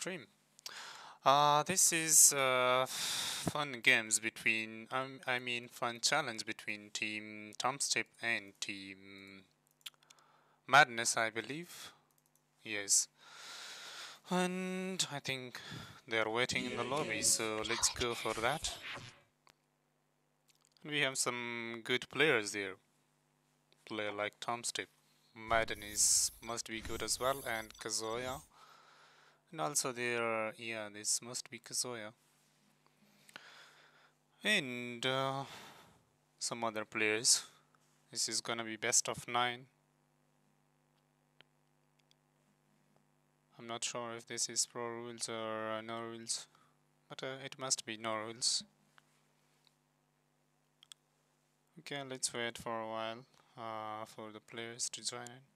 stream. Uh, this is uh, fun games between, um, I mean fun challenge between Team Tomstep and Team Madness, I believe. Yes. And I think they're waiting in the lobby, so let's go for that. We have some good players there. Player like Tomstep. Madden is must be good as well, and Kazuya. And also there, yeah, this must be Kazuya. And uh, some other players. This is gonna be best of nine. I'm not sure if this is pro rules or uh, no rules, but uh, it must be no rules. Okay, let's wait for a while uh, for the players to join in.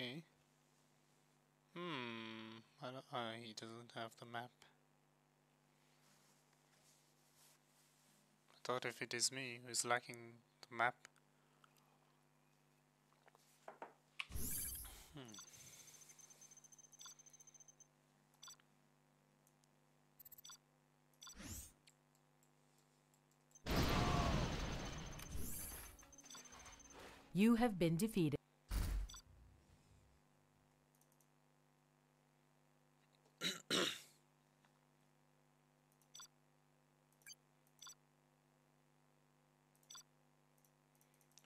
Okay. Hmm. I don't, uh, he doesn't have the map. I thought if it is me who is lacking the map. Hmm. You have been defeated.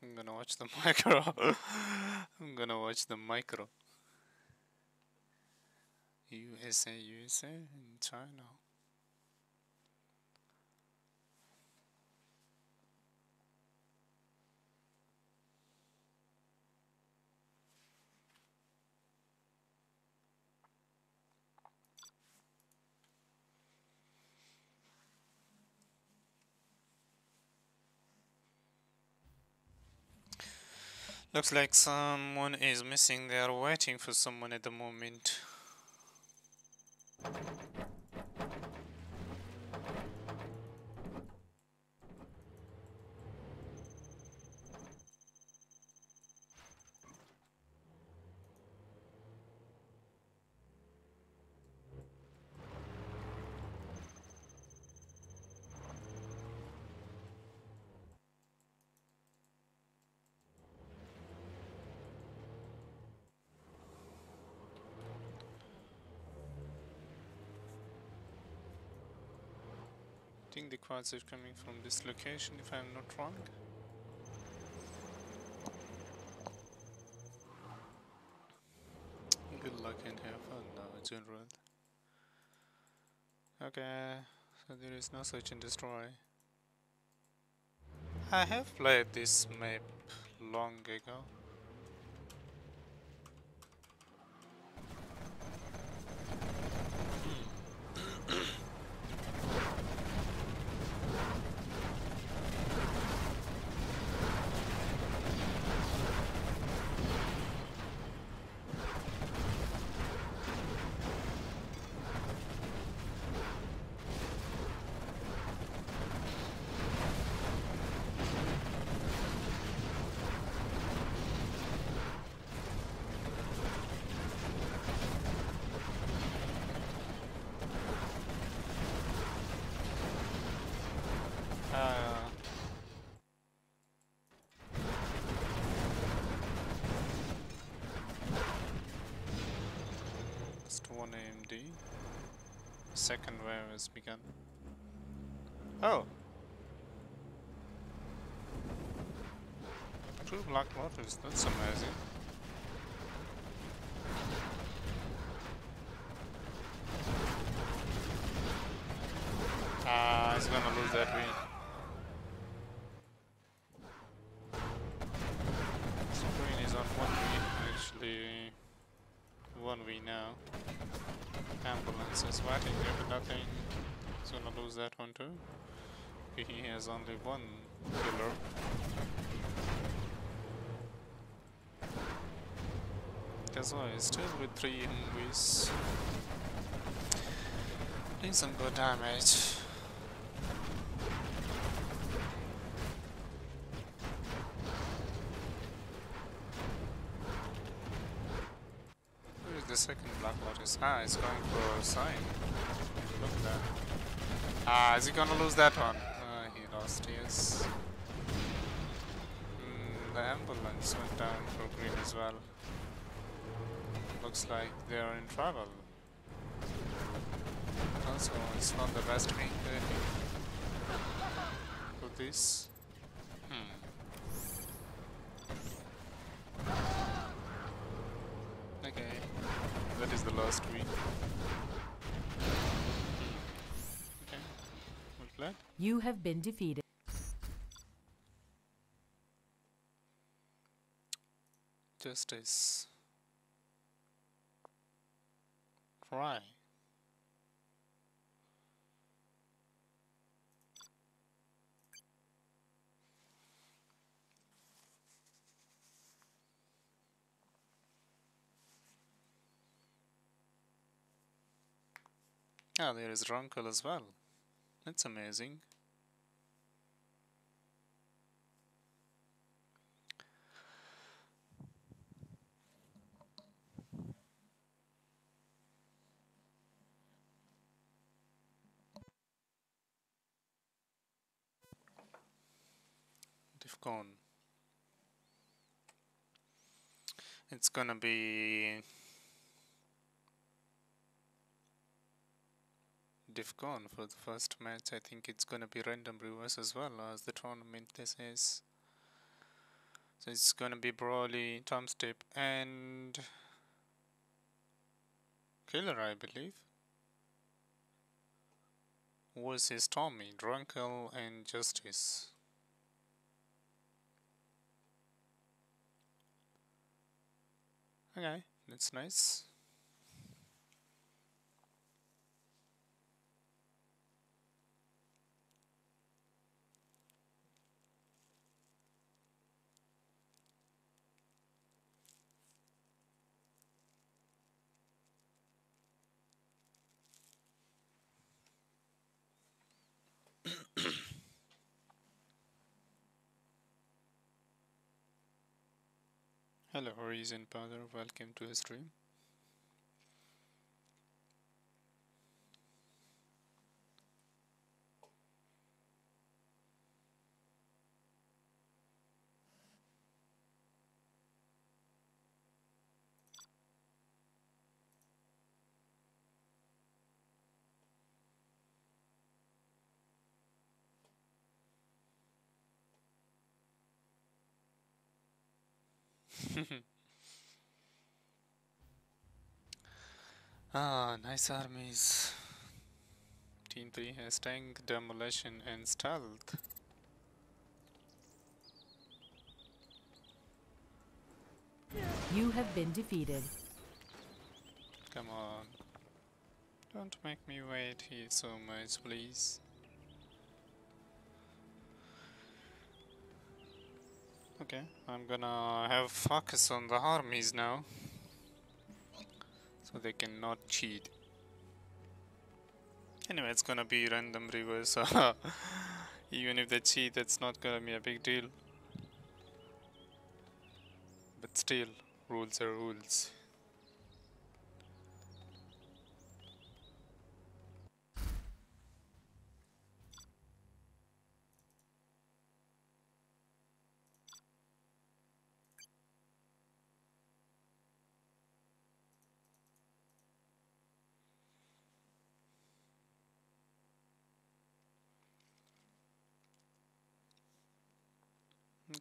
I'm gonna watch the micro. I'm gonna watch the micro. USA, USA, and China. Looks like someone is missing. They are waiting for someone at the moment. Quads are coming from this location if I'm not wrong. Good luck and have fun now, General. Okay, so there is no search and destroy. I have played this map long ago. One AMD. Second wave has begun. Oh! Two Black Lotus, that's amazing. Ah, he's gonna lose that win. So Green is on one win, actually one win now. Ambulance is waiting there but nothing. He's gonna lose that one too. He has only one killer. Kazuya is still with three Hungries. Doing some good damage. Where is the second Black Lotus? Ah, it's going for sign. Look at that. Ah, is he gonna lose that one? Down for green as well. Looks like they are in trouble. Also, it's not the best for this. Hmm. Okay, that is the last week. Okay, we're glad. You have been defeated. Justice. Cry. Ah, there is Drunkle as well. That's amazing. It's gonna be Defcon for the first match. I think it's gonna be random reverse as well as the tournament this is. So it's gonna be Broly, Tom Step, and Killer, I believe. Versus Tommy, Drunkle, and Justice. Okay, that's nice. Hello Horizon Powder, welcome to the stream. ah, nice armies. Team 3 has tank, demolition and stealth. You have been defeated. Come on. Don't make me wait here so much, please. Okay, I'm gonna have focus on the armies now. So they cannot cheat. Anyway, it's gonna be random reverse, so uh, even if they cheat, it's not gonna be a big deal. But still, rules are rules.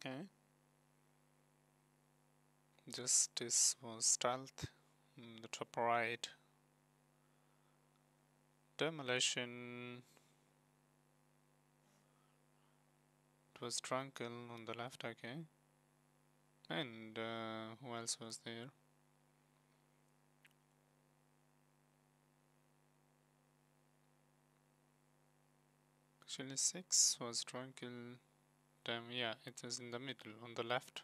Okay. Justice was stealth. mm, The top right. Demolition. It was Drunkle on the left, okay. And uh, who else was there? Actually, six was Drunkle. Damn, yeah, it is in the middle on the left.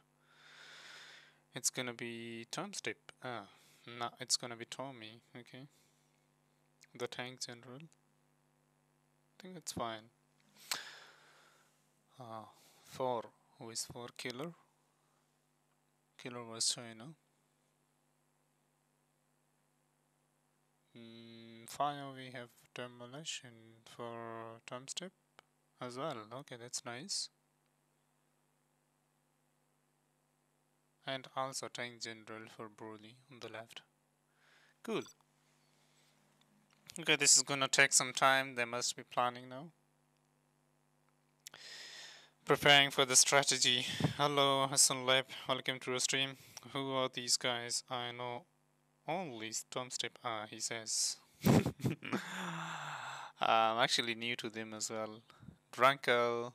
It's gonna be Tom Step. Ah, no, it's gonna be Tommy. Okay. The tank general. I think it's fine. Ah, four. Who is four? Killer. Killer was China. Mm, five. We have demolition for Tom Step as well. Okay, that's nice. And also tank general for Broly on the left. Cool. Okay, this is gonna take some time. They must be planning now. Preparing for the strategy. Hello, Hassan Lab. Welcome to our stream. Who are these guys? I know only Tom Step. Ah, he says. I'm actually new to them as well. Drunkle.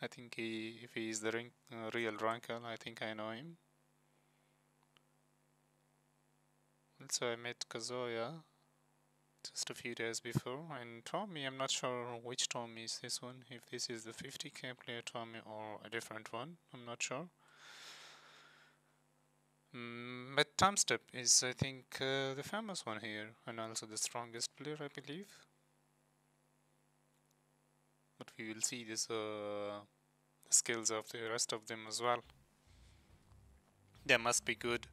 I think he, if he is the ring, uh, real Drunkle, I think I know him. Also, I met Kazuya just a few days before, and Tommy, I'm not sure which Tommy is this one, if this is the 50k player Tommy or a different one, I'm not sure. Mm, but Tom Step is, I think, uh, the famous one here, and also the strongest player, I believe. But we will see this uh, the skills of the rest of them as well. They must be good.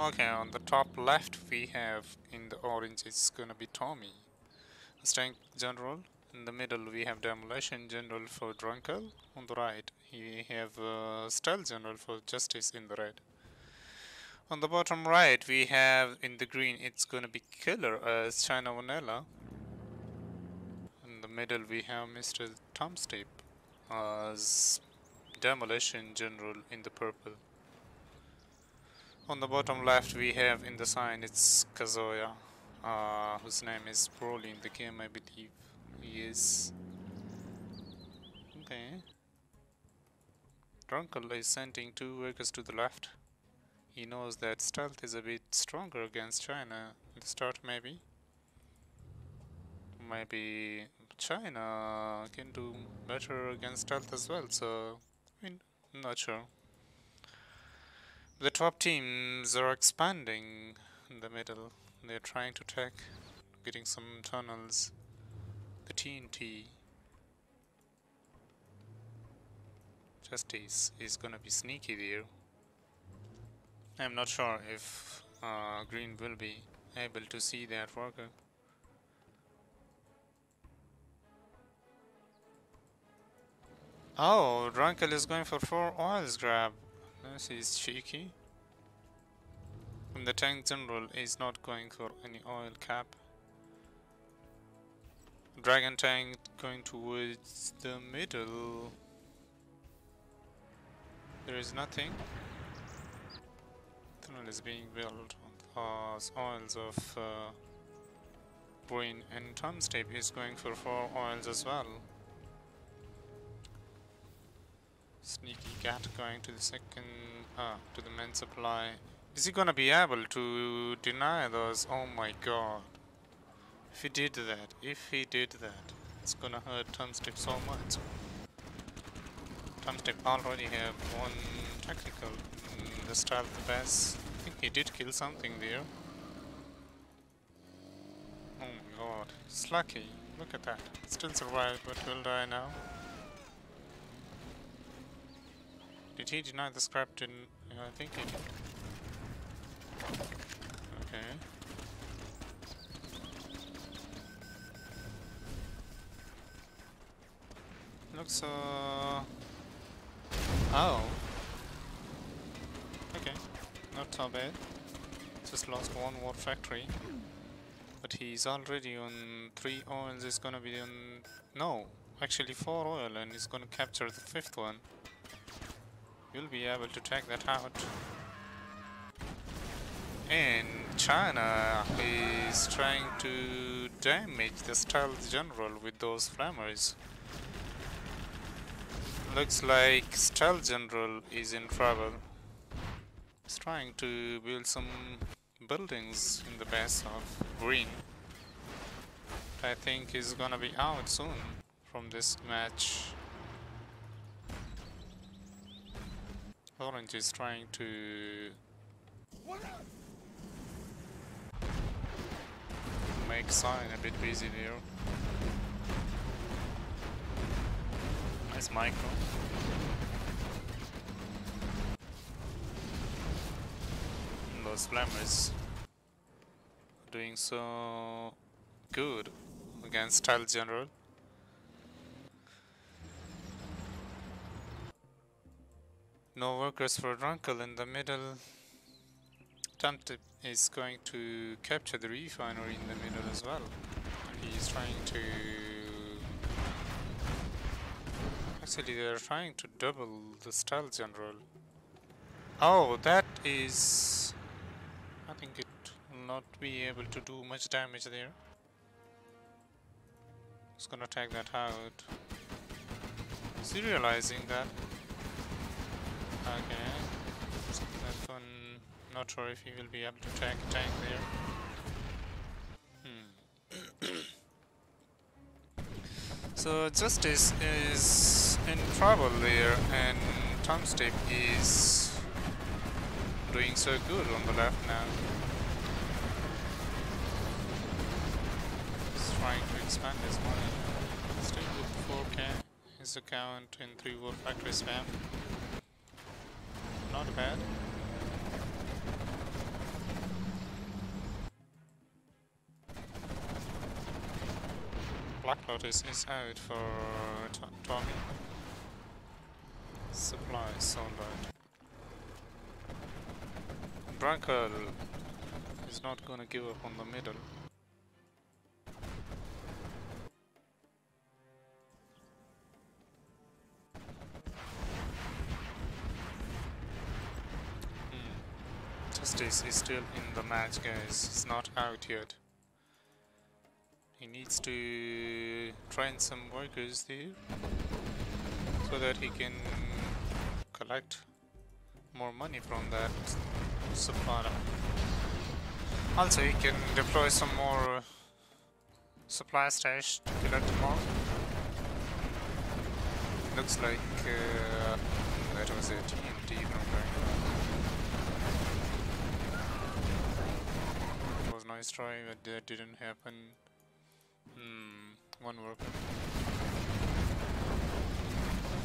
Okay, on the top left we have in the orange it's gonna be Tommy, strength general. In the middle we have demolition general for Drunkle. On the right we have uh, stealth general for justice in the red. On the bottom right we have in the green it's gonna be killer as China Vanilla. In the middle we have Mr. Tom Step as demolition general in the purple. On the bottom left we have in the sign it's Kazuya, uh, whose name is Broly in the game I believe he is. Okay. Drunkle is sending two workers to the left. He knows that stealth is a bit stronger against China at the start maybe. Maybe China can do better against stealth as well, so I mean, I'm not sure. The top teams are expanding in the middle. They're trying to attack, getting some tunnels. The TNT Justice is gonna be sneaky there. I'm not sure if uh, Green will be able to see that worker. Oh, Drunkle is going for four oils grab. This is cheeky. And the tank general is not going for any oil cap. Dragon tank going towards the middle. There is nothing. Tunnel is being built on those oils of uh, and Tom Step is going for four oils as well. Sneaky cat going to the second, ah, to the main supply. Is he gonna be able to deny those? Oh my god. If he did that, if he did that, it's gonna hurt Tomstep so much. Tomstep already have one technical in the stealth base. I think he did kill something there. Oh my god, it's lucky. Look at that. Still survived, but will die now. Did he deny the scrap didn't? I think he did. Okay. Looks uh Oh. Okay. Not so bad. Just lost one more factory. But he's already on three oils is gonna be on no. actually four oil and he's gonna capture the fifth one. You'll be able to take that out. And China is trying to damage the stealth general with those flammers. Looks like stealth general is in trouble. He's trying to build some buildings in the base of green. I think he's gonna be out soon from this match. Orange is trying to make sign a bit busy there. Nice micro. Those flammers doing so good against Stealth General. No workers for Drunkle in the middle. Tom Step is going to capture the refinery in the middle as well. He's trying to... Actually, they're trying to double the Stealth General. Oh, that is... I think it will not be able to do much damage there. Just gonna take that out. Serializing that. Okay. That one, not sure if he will be able to a tank there. Hmm. so Justice is in trouble there and Step is doing so good on the left now. He's trying to expand his money. Still with 4k. His account in 3 War Factory spam. Not bad. Black Lotus is out for Tommy. Supply sold out. Drunkle is not gonna give up on the middle. Justice is still in the match guys, he's not out yet. He needs to train some workers there so that he can collect more money from that supplier. Also, he can deploy some more supply stash to collect more. Looks like uh, that was a TNT from It was nice try, but that didn't happen. Hmm, one worker.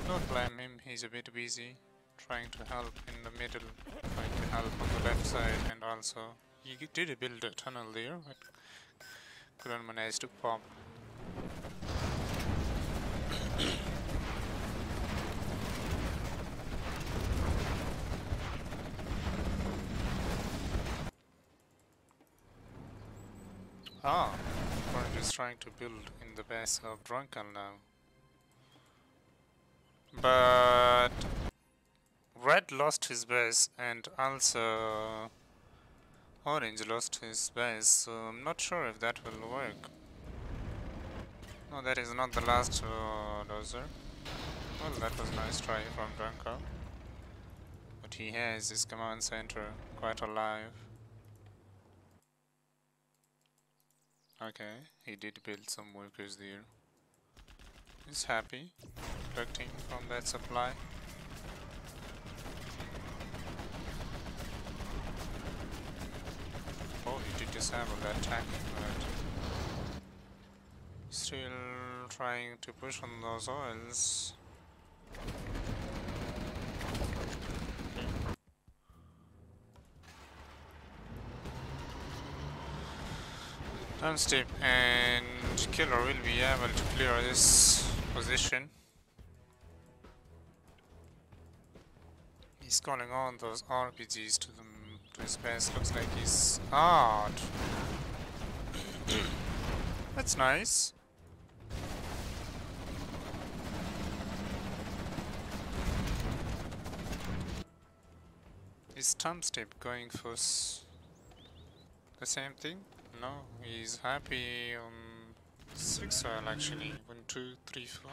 Don't blame him, he's a bit busy trying to help in the middle, trying to help on the left side and also he did build a tunnel there but couldn't manage to pop. Ah, Orange is trying to build in the base of Drunken now. But Red lost his base and also Orange lost his base, so I'm not sure if that will work. No, that is not the last uh. Well, that was a nice try from Drunkle. But he has his command center quite alive. Okay, he did build some workers there. He's happy, collecting from that supply. Oh, he did disable that tank, but still trying to push on those oils. Unstep and killer will be able to clear this position. He's calling on those RPGs to the to his base. Looks like he's hard. That's nice. Is Tom Step going for the same thing? No, he's happy on six oil actually. One, two, three, four.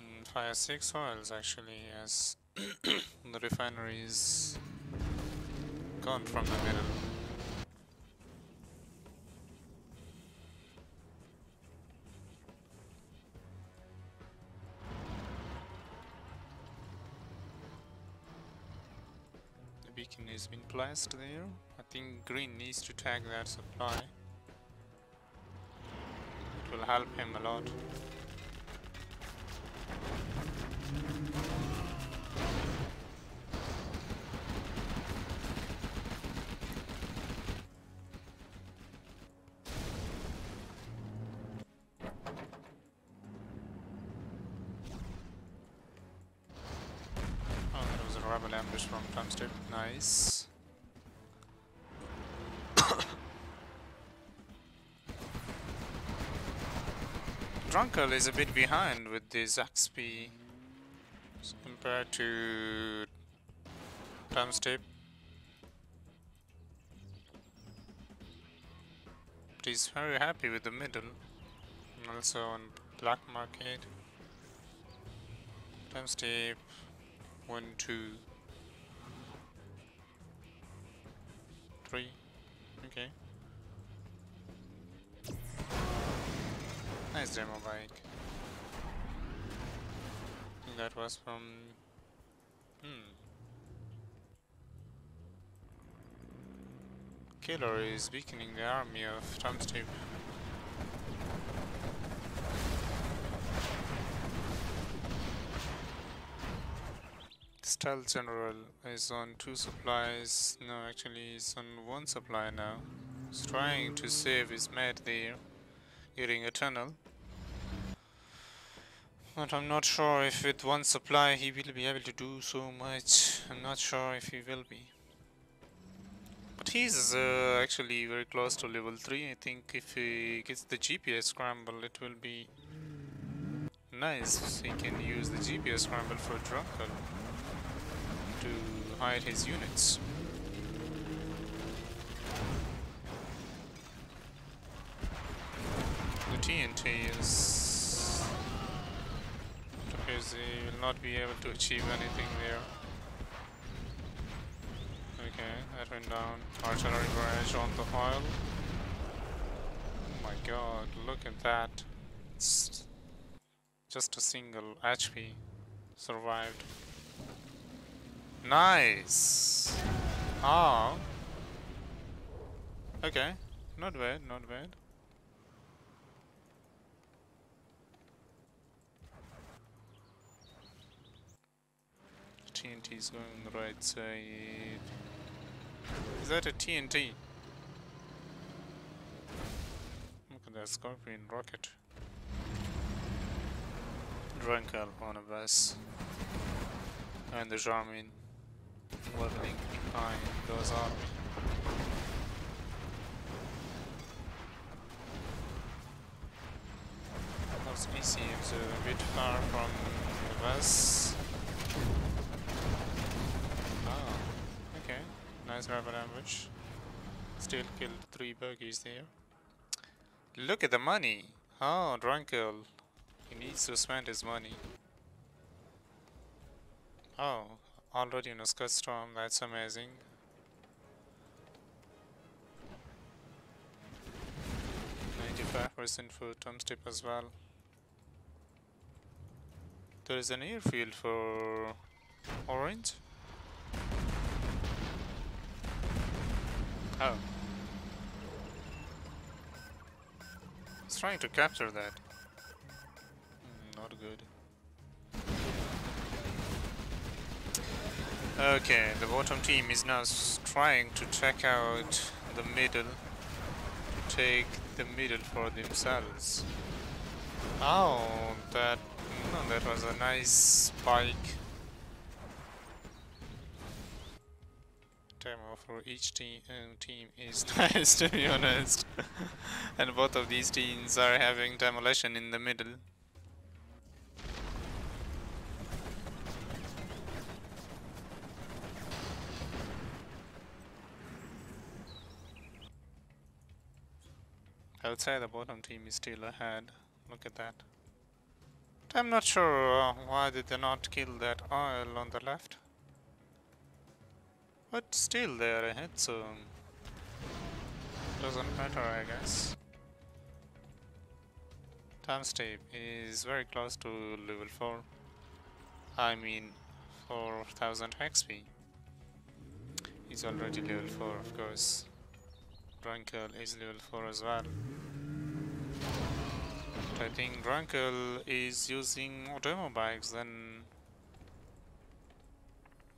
Mm, five, six oils actually, as the refinery is gone from the middle. Has been placed there. I think green needs to tag that supply. It will help him a lot. Drunkle is a bit behind with the Zaxby compared to Tom Step. But he's very happy with the middle. And also on Black Market. Tom Step 1 2 Nice demo bike. That was from. Hmm. Killer is weakening the army of Tom Step. Stealth General is on two supplies. No, actually, he's on one supply now. He's trying to save his mate there, getting a tunnel. But I'm not sure if with one supply he will be able to do so much. I'm not sure if he will be. But he's uh, actually very close to level 3. I think if he gets the GPS scramble, it will be nice. He can use the GPS scramble for Drunkle to hide his units. The TNT is. Appears he will not be able to achieve anything there. Okay, that went down. Artillery barrage on the oil. Oh my god, look at that. It's just a single HP survived. Nice. Oh. Okay. Not bad, not bad. TNT is going on the right side. Is that a TNT? Look at that Scorpion rocket. Drunkle on a bus. And the Jarmen leveling behind those army. Those ECMs it's a bit far from the bus. Ah, okay. Nice rebel ambush. Still killed three buggies there. Look at the money! Oh, Drunkle. He needs to spend his money. Oh, already in a Scud Storm, that's amazing. Ninety-five percent for Tom Step as well. There is an airfield for Orange. Oh. He's trying to capture that. Hmm, not good. Okay, the bottom team is now trying to check out the middle to take the middle for themselves. Oh, that no, that was a nice spike. for each te uh, team is nice to be honest. and both of these teams are having demolition in the middle. I would say the bottom team is still ahead. Look at that. I'm not sure uh, why did they not kill that oil on the left. But still they are ahead, so doesn't matter, I guess. Tom Step is very close to level 4. I mean 4000 XP. He's already level 4 of course. Drunkle is level 4 as well. But I think Drunkle is using more demo bikes than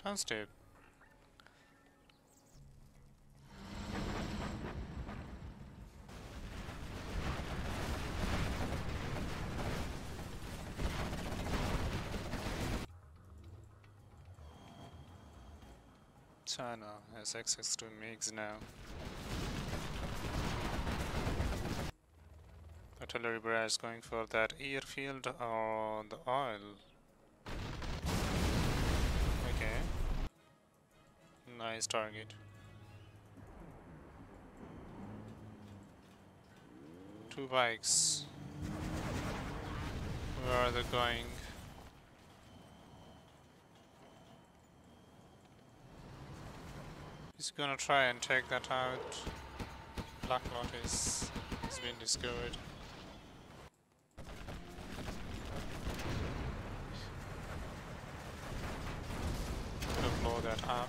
Tom Step. Has access to MiGs now. Artillery barrage going for that airfield or the oil. Okay. Nice target. Two bikes. Where are they going? He's gonna try and take that out. Black Lotus has been discovered. Gonna blow that up.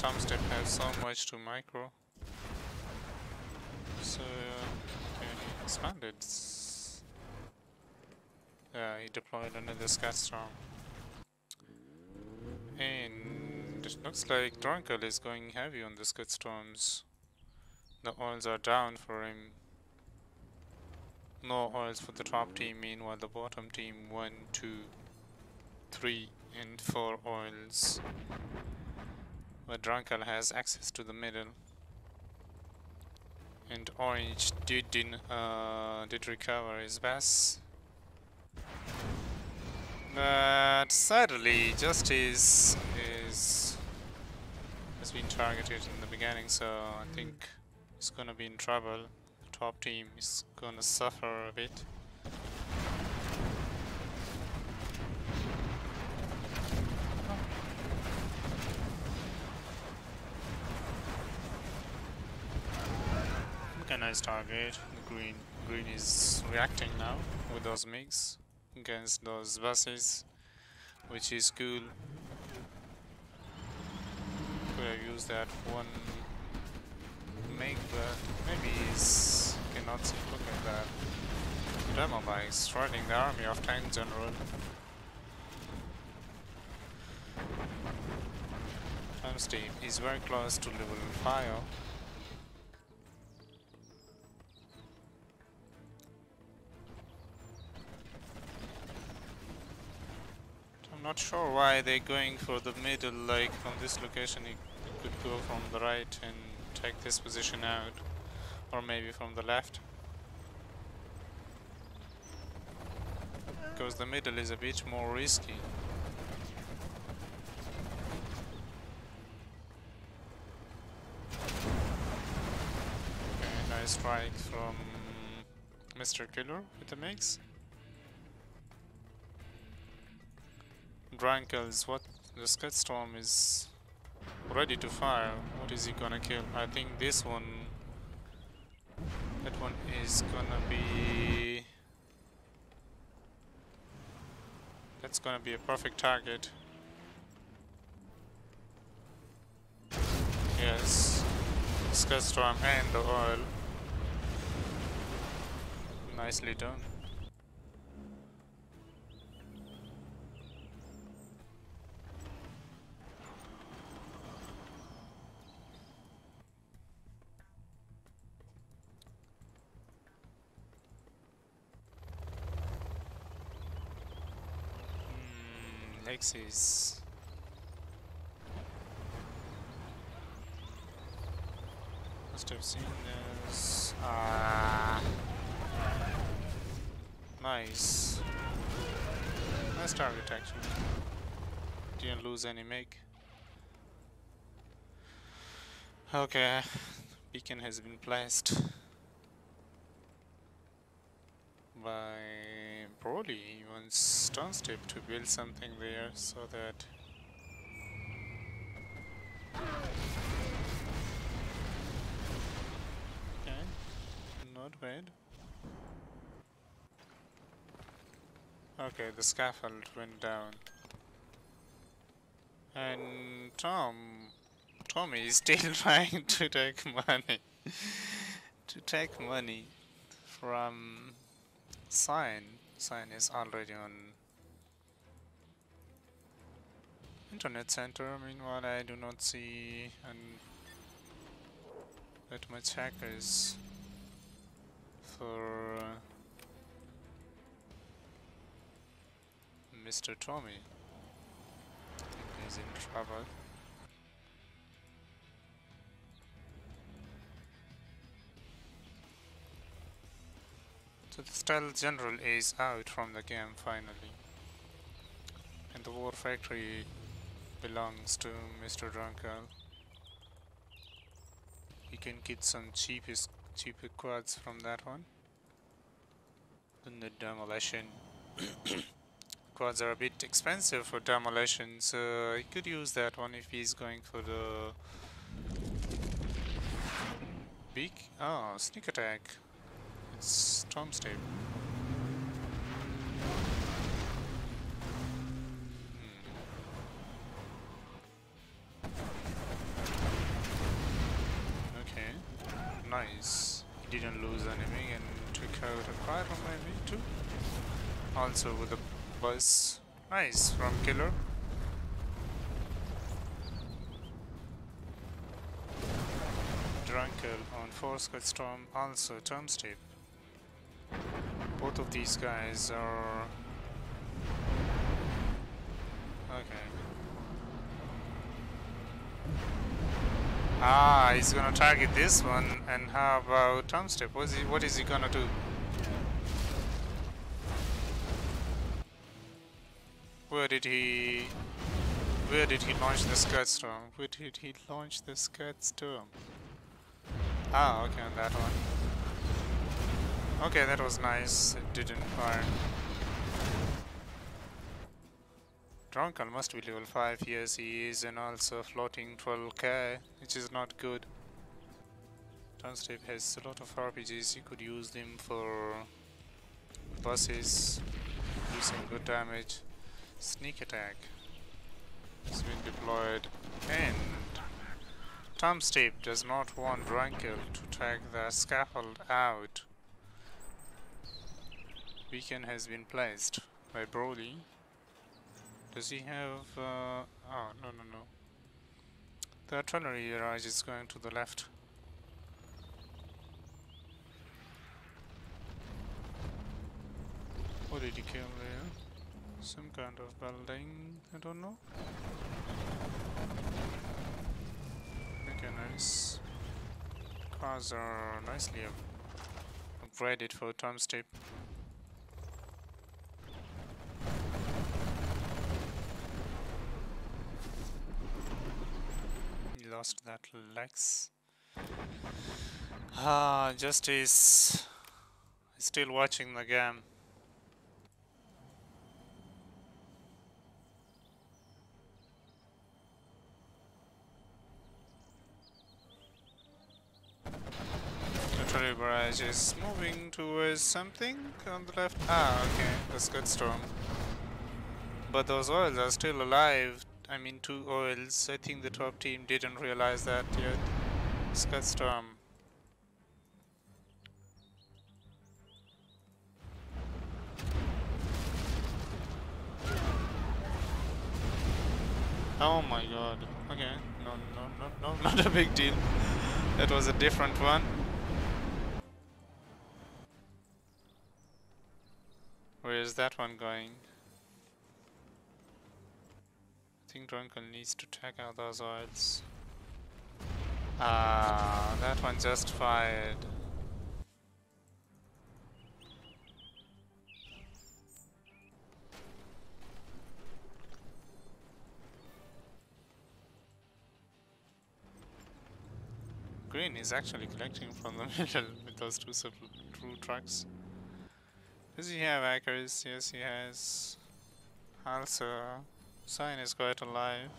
Tom Step has so much to micro. So uh, can he expand? Yeah, he deployed another Scud Storm. And it looks like Drunkle is going heavy on the Scud Storms. The oils are down for him. No oils for the top team, meanwhile the bottom team 1, 2, 3 and 4 oils. But Drunkle has access to the middle. And Orange did, uh, did recover his best. But sadly, Justice is has been targeted in the beginning, so I hmm. think he's gonna be in trouble. The top team is gonna suffer a bit. Nice target. The green green is reacting now with those MiGs against those buses, which is cool. Could have used that one make, but maybe he's cannot see. Look at that. Demo bikes riding the army of tank general. Time Steve is very close to level 5. I'm not sure why they're going for the middle, like from this location you, could go from the right and take this position out, or maybe from the left. Because the middle is a bit more risky. Okay, nice strike from Mr. Killer with the MiGs. Drunkle's, what the Storm is ready to fire. What is he gonna kill? I think this one that one is gonna be that's gonna be a perfect target. Yes. Storm and the oil. Nicely done. Lexus. Must have seen this. Ah. Nice. Nice target actually. Didn't lose any make. Okay, beacon has been placed by Broly. He wants Step to build something there so that Okay, not bad. Okay, the scaffold went down. And Tom Tommy is still trying to take money. to take money from Sign. Sign is already on internet center. Meanwhile, I do not see an that much hackers for uh, Mr. Tommy. I think he's in trouble. So the Stealth General is out from the game finally. And the War Factory belongs to Mr. Drunkle. You can get some cheapest cheaper quads from that one. Then the demolition quads are a bit expensive for demolition, so he could use that one if he's going for the big oh sneak attack. It's Tom Step. Hmm. Okay, nice. He didn't lose anything and took out a car on my way too. Also with a bus. Nice from Killer. Drunkle on Force Scud Storm, also Tom Step. Both of these guys are okay. Ah, he's gonna target this one, and how about Tom Step? What is he, what is he gonna do? Where did he... Where did he launch the Scud Storm? Where did he launch the Scud Storm? Ah, okay, on that one. Okay, that was nice. It didn't fire. Drunkle must be level 5, yes he is, and also floating 12k, which is not good. Tom Step has a lot of RPGs, you could use them for buses, do some good damage. Sneak attack has been deployed, and Tom does not want Drunkle to take the scaffold out. Beacon has been placed by Broly. Does he have... Uh, oh, no, no, no. The artillery barrage is going to the left. What did he kill there? Some kind of building, I don't know. Okay, nice. Cars are nicely upgraded for Tom Step. Lost that Lex. Ah, Justice is still watching the game. Artillery barrage is moving towards something on the left. Ah, okay, that's good storm. But those oils are still alive. I mean, two oils. I think the top team didn't realize that yet. Scud Storm. Um, oh my god. Okay. No, no, no, no, not a big deal. That was a different one. Where is that one going? I think Drunkle needs to check out those oils. Ah, that one just fired. Green is actually collecting from the middle with those two two trucks. Does he have hackers? Yes, he has. Also, Sign is quite alive.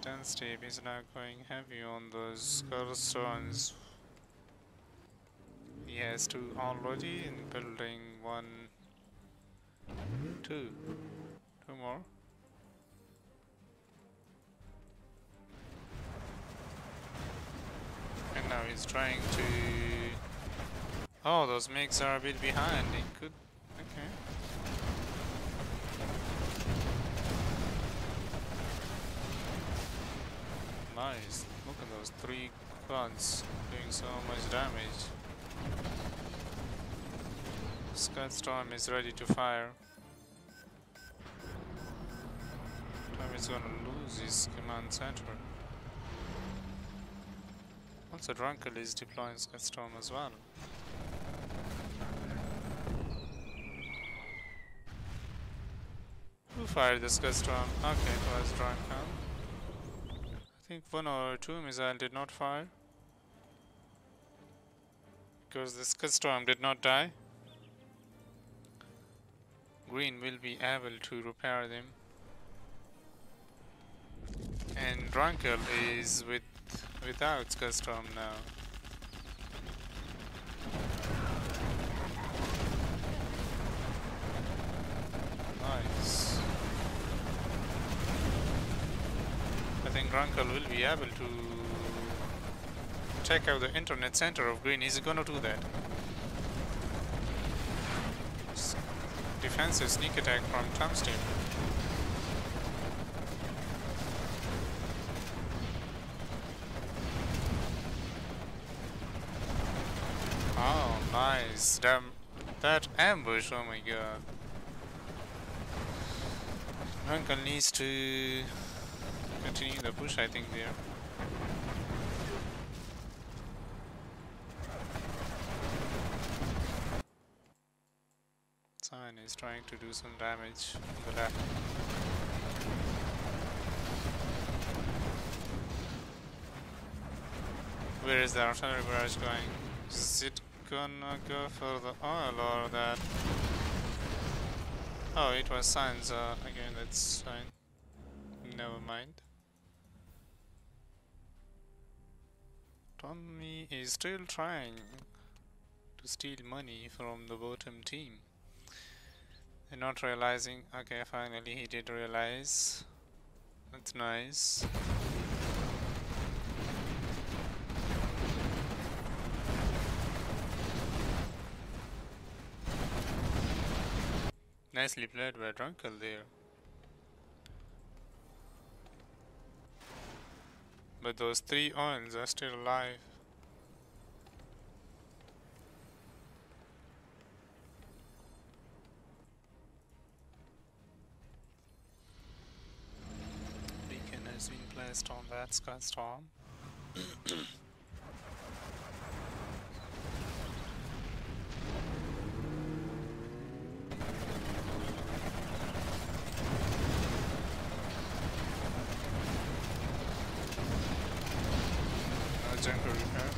Ten Steve is now going heavy on those stones. He has two already in building one, two, two more. And now he's trying to. Oh, those MiGs are a bit behind. He could. Okay. Nice. Look at those three guns doing so much damage. Scud Storm is ready to fire. Time is gonna lose his command center. Also, Drunkle is deploying Scud Storm as well. Who fired the Scud Storm? Okay, it was Drunkle. I think one or two missile did not fire. Because the Scud Storm did not die. Green will be able to repair them. And Drunkle is with without Scud Storm now. Nice. I think Drunkle will be able to check out the internet center of Green. Is he gonna do that? Defensive sneak attack from Trump's. Oh, nice. Damn, that ambush, oh my god. Drunkle needs to continue the push, I think, there. Sign is trying to do some damage on the left. Where is the artillery barrage going? Is it gonna go for the oil or that? Oh, it was signs. Uh, again, that's fine. Never mind. Tommy is still trying to steal money from the bottom team. They're not realizing. Okay, finally he did realize. That's nice. Nicely played by Drunkle there. But those three oils are still alive. Beacon has been placed on that Scud Storm. Uh, jungle repair.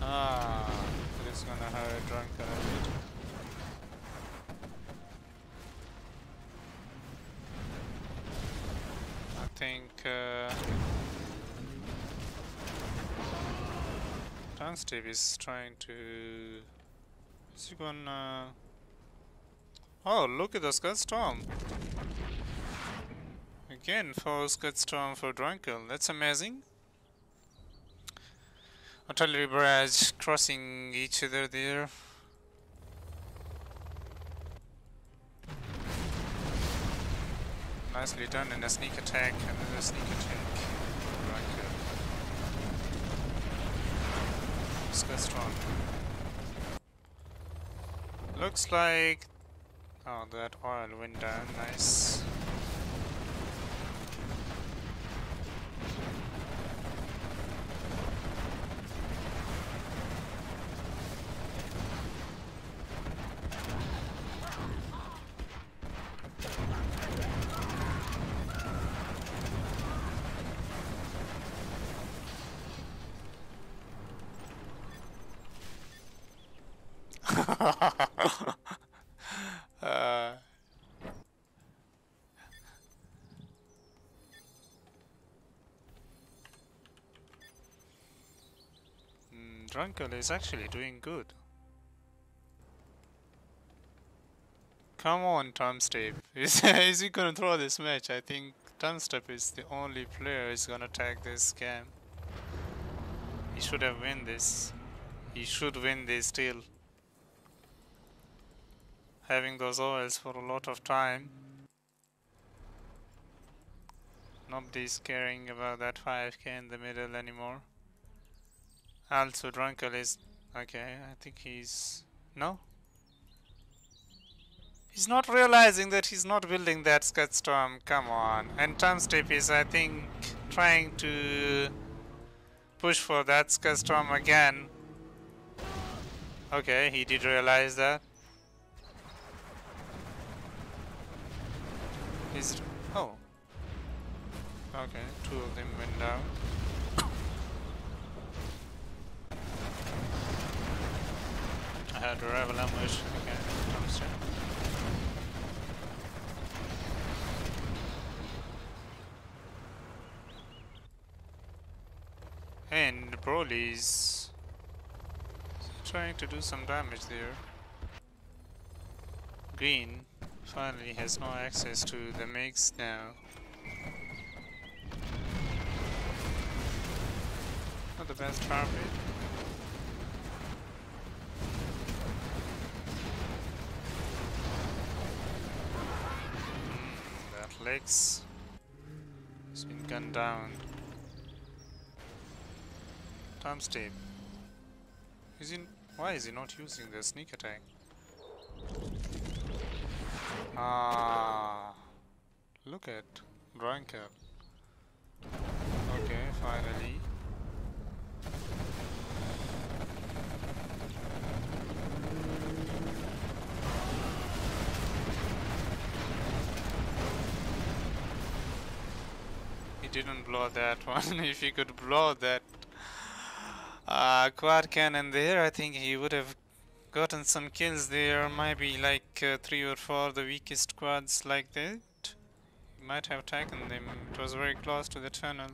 Ah, it is gonna hurt drunk a bit. Think uh, Steve is trying to. Is he gonna? Oh, look at the Scud Storm! Again, for Scud Storm for Drunkle. That's amazing. Artillery barrage crossing each other there. Nicely done in a sneak attack, and another sneak attack. Scud Storm. Looks like... Oh, that oil went down, nice. Mm, is actually doing good. Come on, Tom Step. Is, is he gonna throw this match? I think Tom Step is the only player who's gonna take this game. He should have win this. He should win this still. Having those oils for a lot of time. Nobody's caring about that 5k in the middle anymore. Also, Drunkle is... Okay, I think he's... No? He's not realizing that he's not building that Scud Storm. Come on. And Tom Step is, I think, trying to push for that Scud Storm again. Okay, he did realize that. He's... Oh. Okay, two of them went down. I had rebel ambush. And Broly's trying to do some damage there. Green finally has no access to the MiGs now. Not the best target. Mm, that legs He's been gunned down. Tom Step. Is he why is he not using the sneak attack? Ah look at Drunkle. Okay, finally. Didn't blow that one. if he could blow that uh, quad cannon there, I think he would have gotten some kills there. Maybe like uh, three or four the weakest quads like that. He might have taken them. It was very close to the tunnel.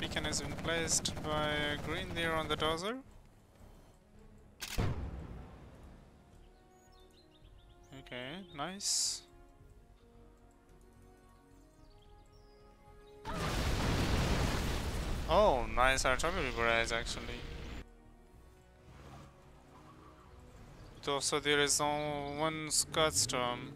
Beacon has been placed by Green there on the dozer. Okay, nice. Oh, nice artillery barrage actually. So, so there is only one Scud Storm.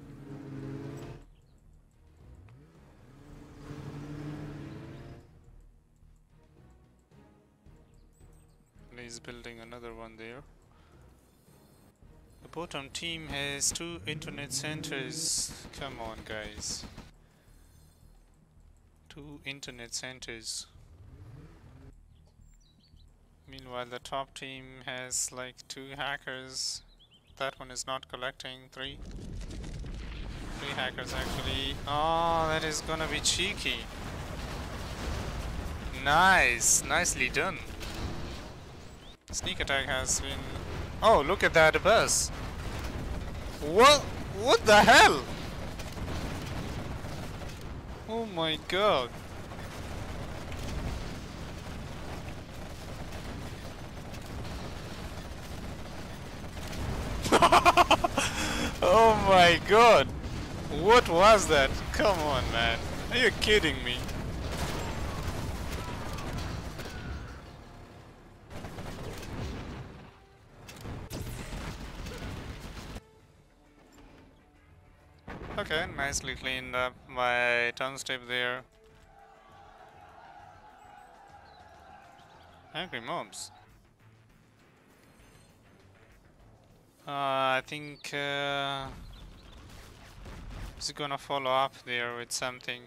He's building another one there. Bottom team has two internet centers. Come on, guys. Two internet centers. Meanwhile, the top team has like two hackers. That one is not collecting. Three. Three hackers actually. Oh, that is gonna be cheeky. Nice. Nicely done. Sneak attack has been... Oh, look at that bus. What? What the hell? Oh my god. oh my god! What was that? Come on, man. Are you kidding me? Okay, nicely cleaned up by Tom Step there. Angry mobs. Uh, I think uh, he's gonna follow up there with something.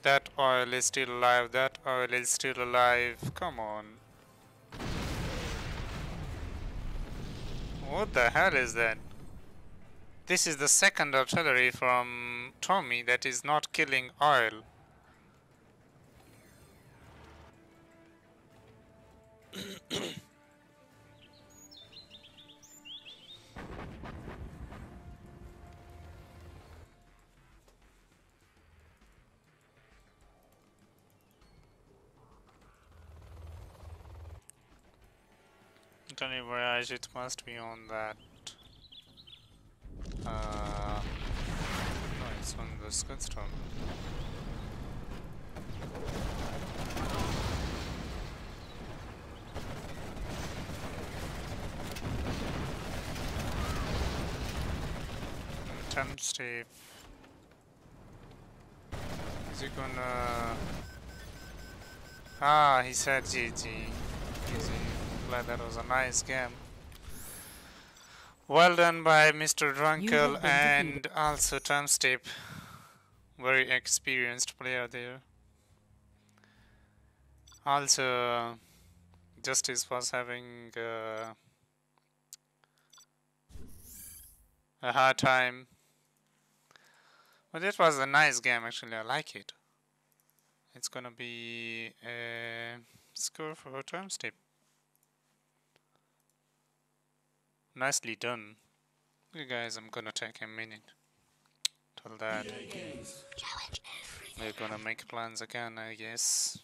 That oil is still alive, that oil is still alive, come on. What the hell is that? This is the second artillery from Tommy that is not killing oil. don't realize it must be on that uh, no, it's on the Scud Storm. Temp Steve. Is he gonna. Ah, he said GG. Easy. Glad that was a nice game. Well done by Mr. Drunkle and also Tom Step. Very experienced player there. Also, Justice was having uh, a hard time. But it was a nice game actually, I like it. It's gonna be a score for Tom Step. Nicely done. You guys, I'm gonna take a minute. Till that. We're gonna make plans again, I guess.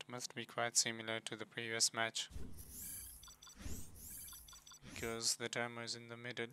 It must be quite similar to the previous match. Because the timer is in the middle.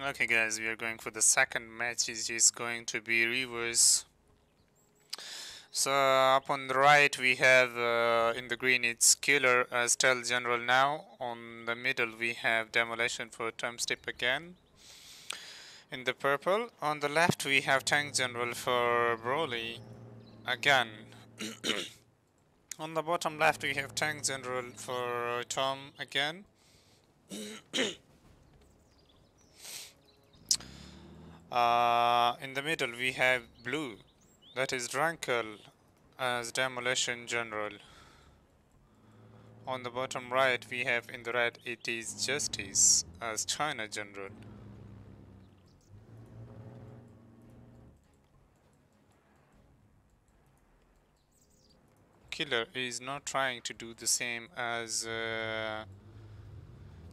Okay guys, we are going for the second match which is going to be reverse. So up on the right we have uh, in the green it's Killer as Stealth General now. On the middle we have Demolition for Tom Step again. In the purple. On the left we have Tank General for Broly again. on the bottom left we have Tank General for Tom again. Uh, in the middle we have blue, that is Drunkle as Demolition General. On the bottom right we have in the red it is Justice as China General. Killer is not trying to do the same as uh,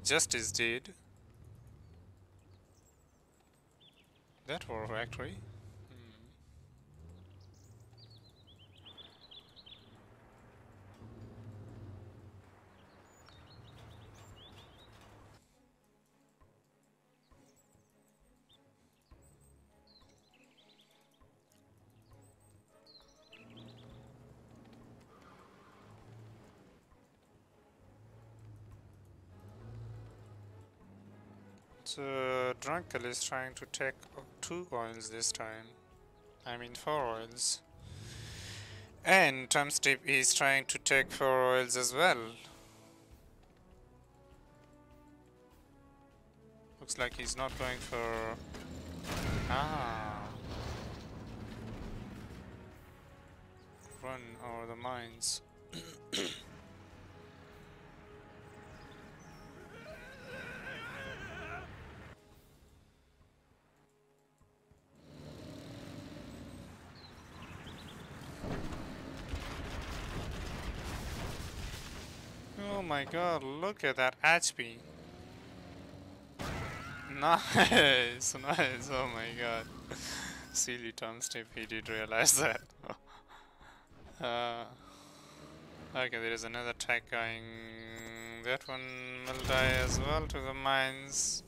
Justice did. That war factory. Hmm. So Drunkle is trying to take two oils this time. I mean four oils. And Tom Step is trying to take four oils as well. Looks like he's not going for Ah Run over the mines. my god, look at that HP. Nice, nice, oh my god. Silly Tom Step, he did realize that. uh, okay, there is another attack going. That one will die as well to the mines.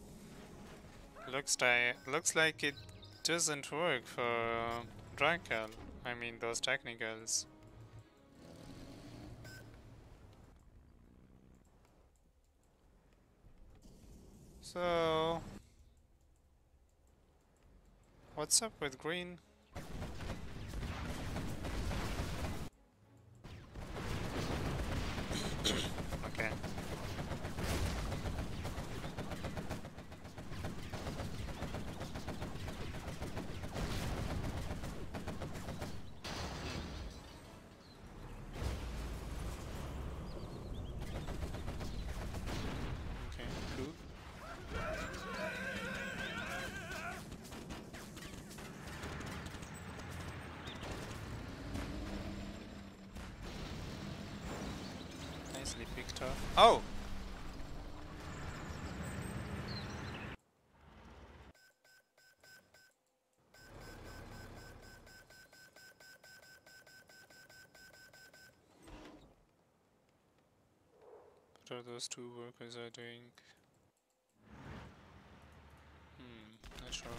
Looks, looks like it doesn't work for Drunkle. I mean, those technicals. So, what's up with green? okay. Okay, cool. Nicely picked up. Oh! What are those two workers are doing? Hmm, not sure.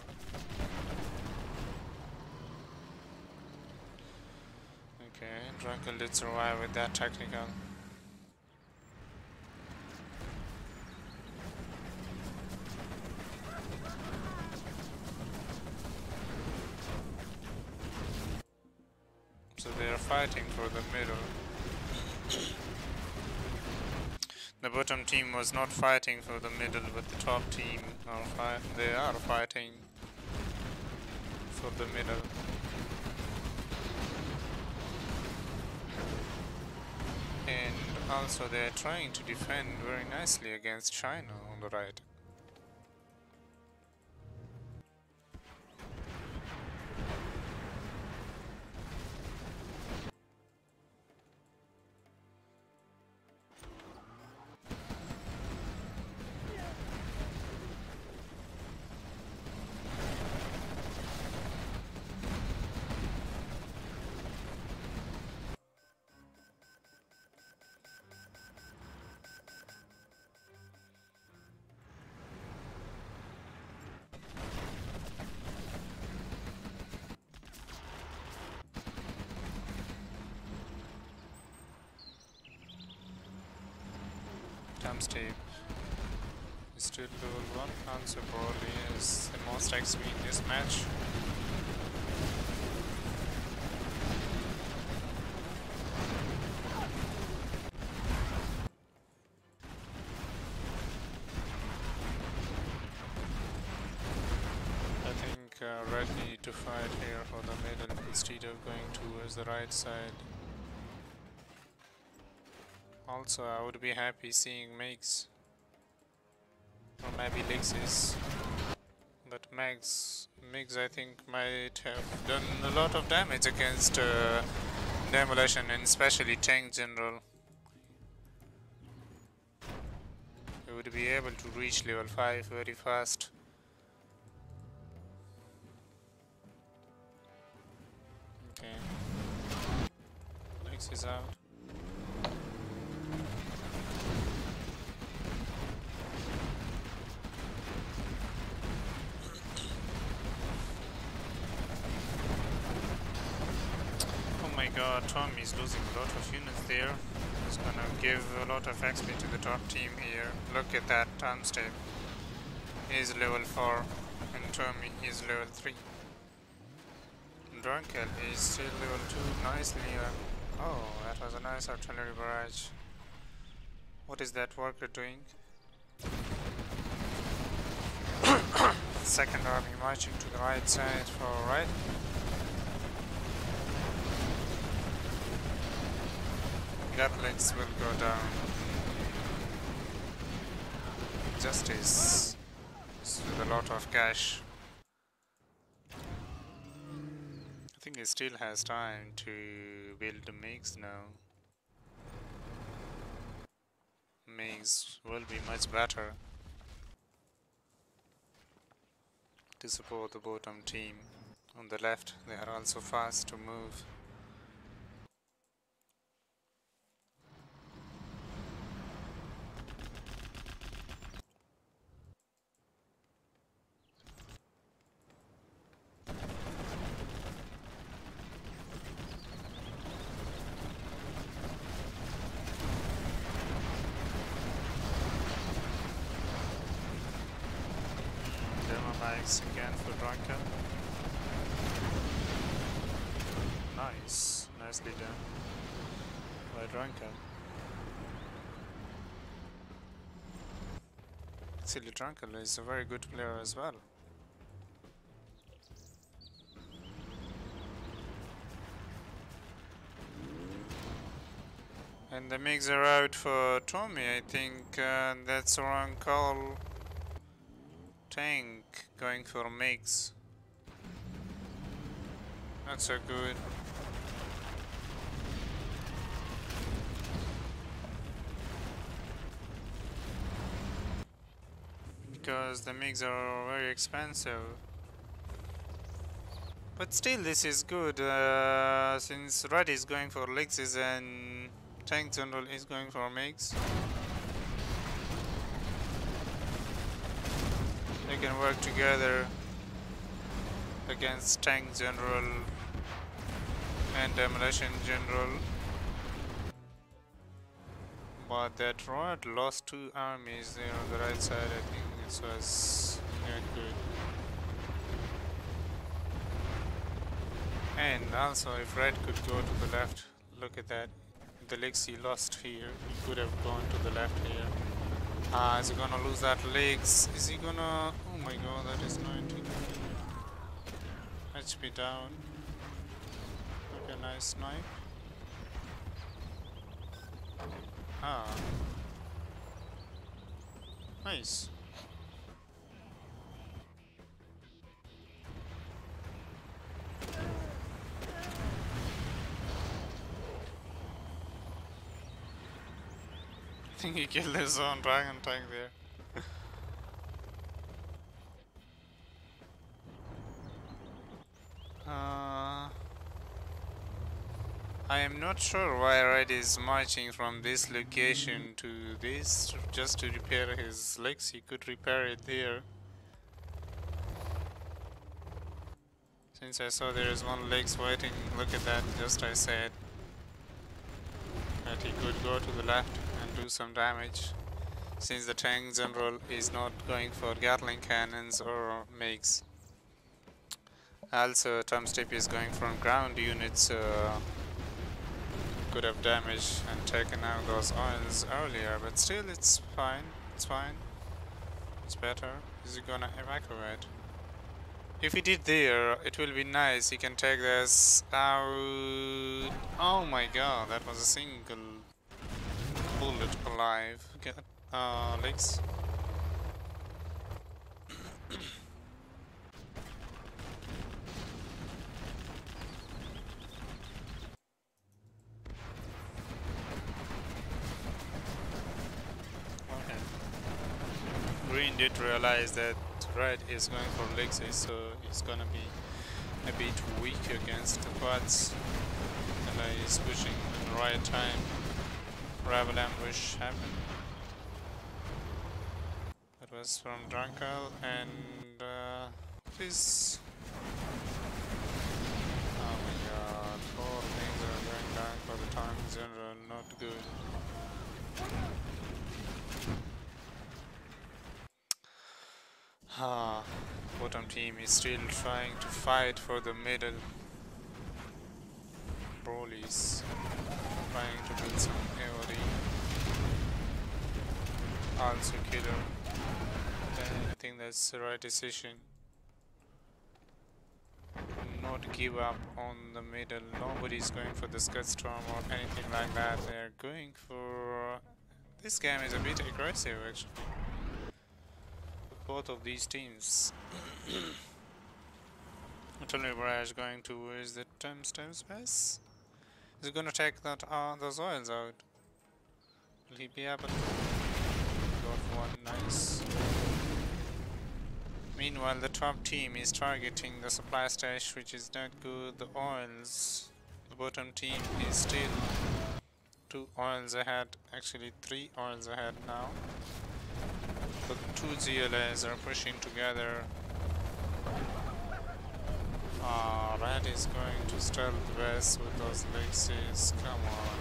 Okay, Drunkle did survive with that technical. So they are fighting for the middle. The bottom team was not fighting for the middle, but the top team are they are fighting for the middle. And also they are trying to defend very nicely against China on the right. Still level 1. Hanzo probably is the most XP in this match. I think uh, Red need to fight here for the middle instead of going towards the right side. Also, I would be happy seeing MiGs. Or maybe Lexis. But MiGs, MiGs I think might have done a lot of damage against uh, Demolition and especially Tank General. It would be able to reach level 5 very fast. Okay. Lex is out. God, Tom is losing a lot of units there. He's gonna give a lot of XP to the top team here. Look at that time step. He's level 4 and Tommy is level 3. Drunkle is still level 2 nicely. Uh, oh, that was a nice artillery barrage. What is that worker doing? Second army marching to the right side for right. Gatlings will go down. Justice with a lot of cash. I think he still has time to build the MiGs now. MiGs will be much better to support the bottom team. On the left, they are also fast to move. Demo bikes again for Drunkle. Nice. Nicely done. By Drunkle. Silly Drunkle is a very good player as well. And the are out for Tommy, I think uh, that's a wrong call tank going for MiGs. Not so good. Because the MiGs are very expensive. But still this is good, uh, since Red is going for Lexus and Tank General is going for MiGs. They can work together against Tank General and Demolition General. But that Rod lost two armies there on the right side. I think this was not good. And also, if Red could go to the left, look at that. The legs he lost here, he could have gone to the left here. Ah, is he gonna lose that legs? Is he gonna... Oh my god, that is 90. HP down. Okay, nice snipe. Ah. Nice. I think he killed his own dragon tank there. uh, I am not sure why Red is marching from this location to this just to repair his legs. He could repair it there. Since I saw there is one legs waiting, look at that, just I said that he could go to the left and do some damage since the tank general is not going for Gatling cannons or MiGs. Also Tom Step is going from ground units uh, could have damaged and taken out those oils earlier but still it's fine, it's fine. It's better. Is he gonna evacuate? If he did there, it will be nice. He can take this out. Oh my god, that was a single bullet alive. Get uh, legs. Okay. did realize that red is going for Lexi, so he's gonna be a bit weak against the quads. And uh, he's pushing in the right time. Rebel ambush happened. That was from Drunkle and uh, please. Oh my god, all things are going down for the time in general, not good. Ah, bottom team is still trying to fight for the middle. Broly's trying to build some AOD. Also killer. I think that's the right decision. Not give up on the middle. Nobody's going for the Scud Storm or anything like that. They're going for... This game is a bit aggressive actually both of these teams. Totally Barrage going to. towards the Tungsten space. Is gonna take that uh, those oils out? Will he be able to got one nice. Meanwhile the top team is targeting the supply stash which is not good. The oils. The bottom team is still two oils ahead, actually three oils ahead now. The two GLAs are pushing together. Ah, Red is going to stealth west with those Lexies. Come on.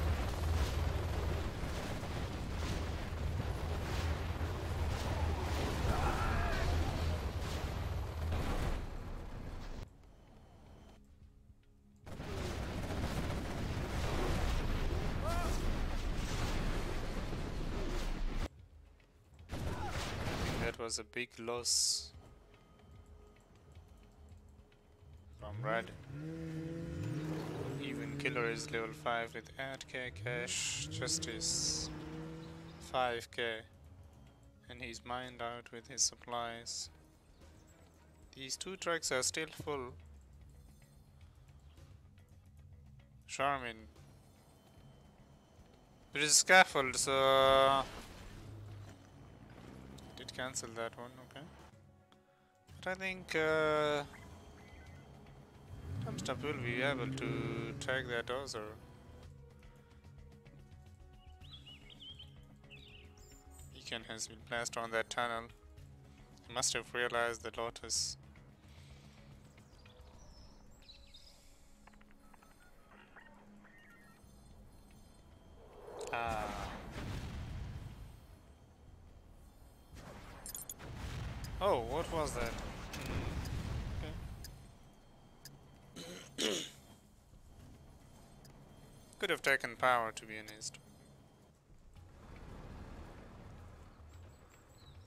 I think that a big loss from Red. Even Killer is level 5 with 8k cash, Justice 5k, and he's mined out with his supplies. These two trucks are still full. Jarmen. There is scaffold, so cancel that one, okay. But I think uh, Thumbstuff will be able to tag that also. Beacon has been placed on that tunnel. He must have realized the Lotus. Ah. Oh, what was that? Okay. Could have taken power, to be honest.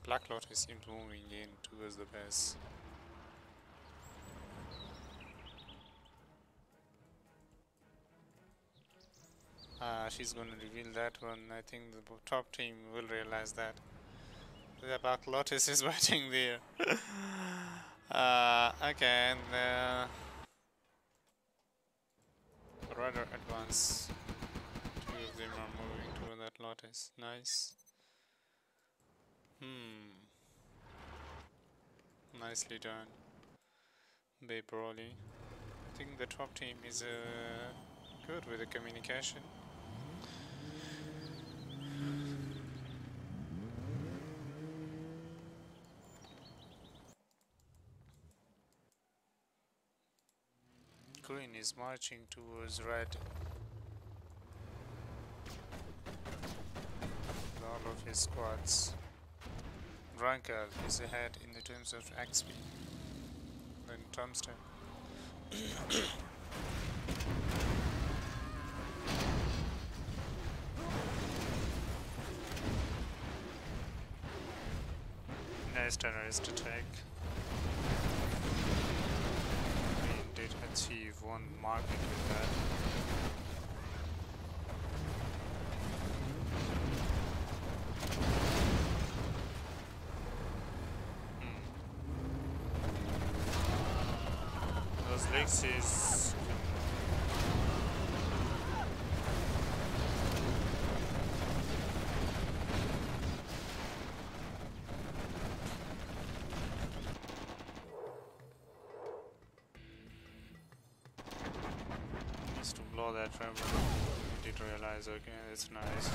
Black Lotus seems moving in towards the base. Ah, she's gonna reveal that one. I think the top team will realize that. The Lotus is waiting there. uh, okay, and uh, rather advance. Two of them are moving toward that Lotus. Nice. Hmm. Nicely done. Bay Broly. I think the top team is uh, good with the communication. Green is marching towards red. All of his squads. Drunkle is ahead in the terms of XP. Then Tungsten. nice terrorist attack. We did achieve one market with that. Hmm. Those Lexies. That rebel. Did realize, okay, it's nice.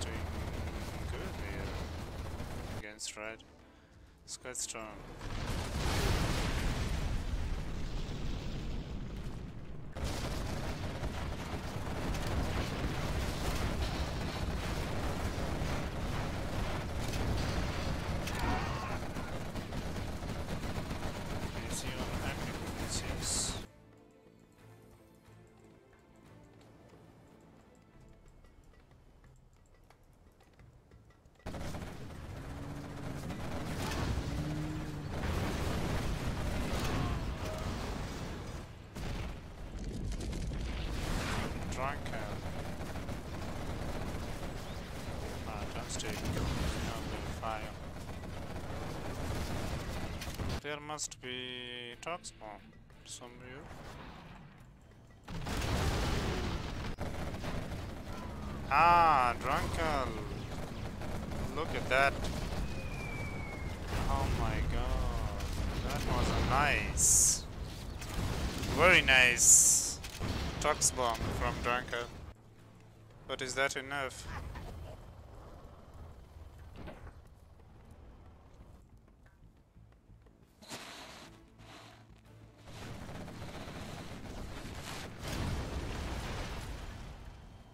Doing good against red. It's quite strong. Now will fire. There must be tox bomb somewhere. Ah, Drunkle. Look at that. Oh my god. That was nice. Very nice. Tox bomb from Drunkle. But is that enough?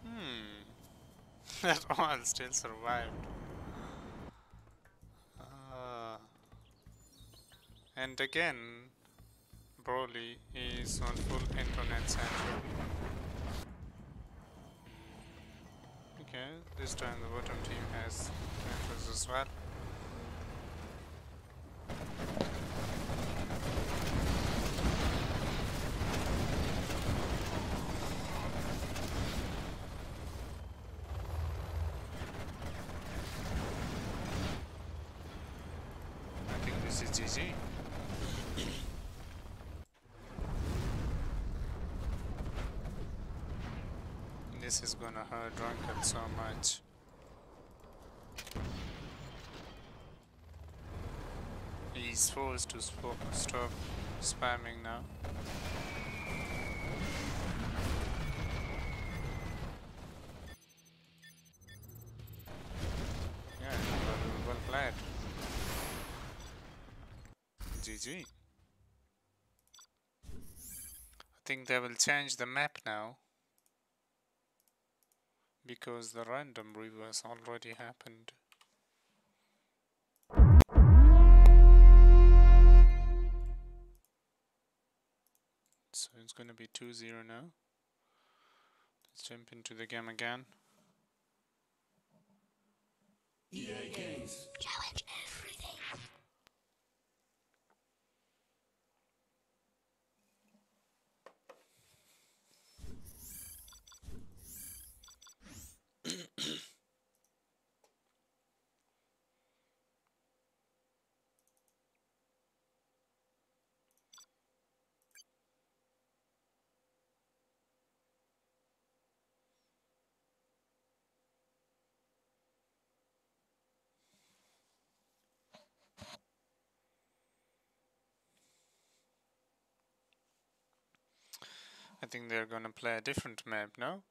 Hmm. that all still survived. Ah. and again, Broly is on full internet center. Okay, this time the bottom team has enters as well. I think this is GG. this gonna hurt Drunkle so much. He's forced to spo- stop spamming now. Yeah. GG. I think they will change the map now. Because the random reverse already happened. So it's gonna be 2-0 now. Let's jump into the game again. EA Games. I think they're gonna play a different map now.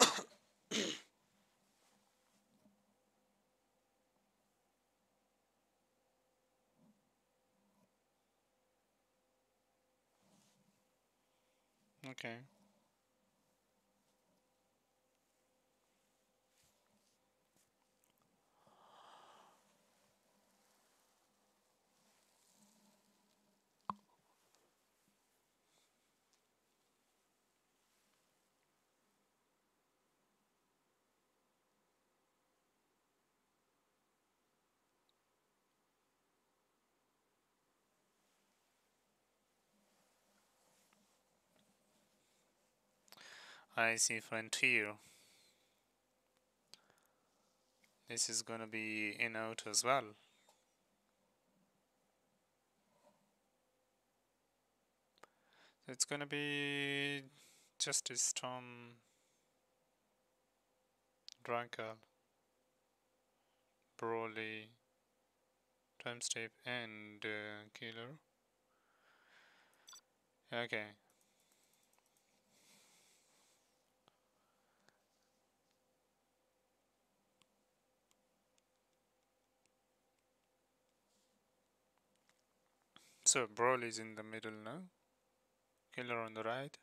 okay. I see Frontier. This is gonna be in out as well. It's gonna be Justice Tom Drunkle Broly Time Step and uh, Killer. Okay. So Broly is in the middle now. Killer on the right.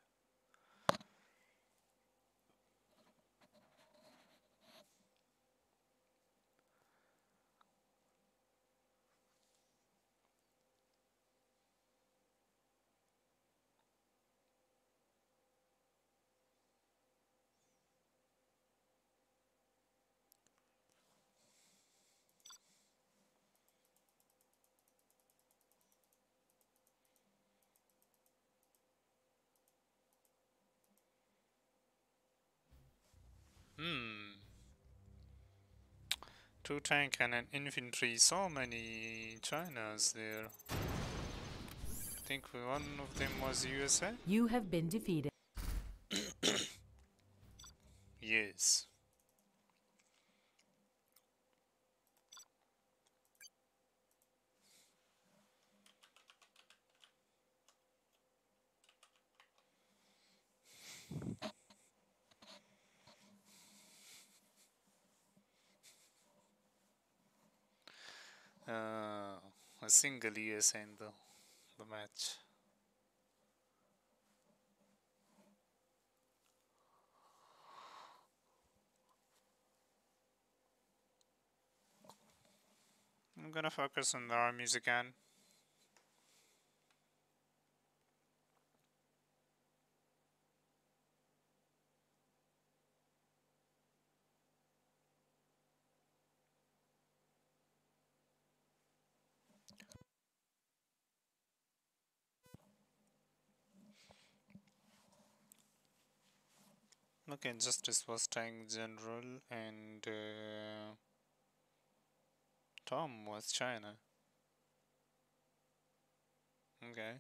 Hmm. Two tank and an infantry. So many Chinas there. I think one of them was USA. You have been defeated. Yes. Uh, a single USA in the the match. I'm gonna focus on the armies again. Okay, Justice was tank general and uh, Tom was China. Okay.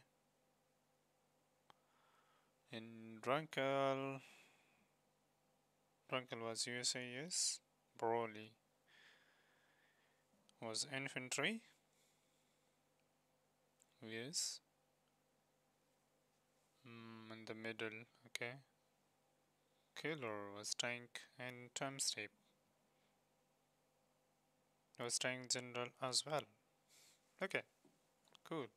In Drunkle, Drunkle was USA, yes. Broly was infantry. Yes. Mm, in the middle, okay. Killer was tank and time step. Was tank general as well. Okay, cool.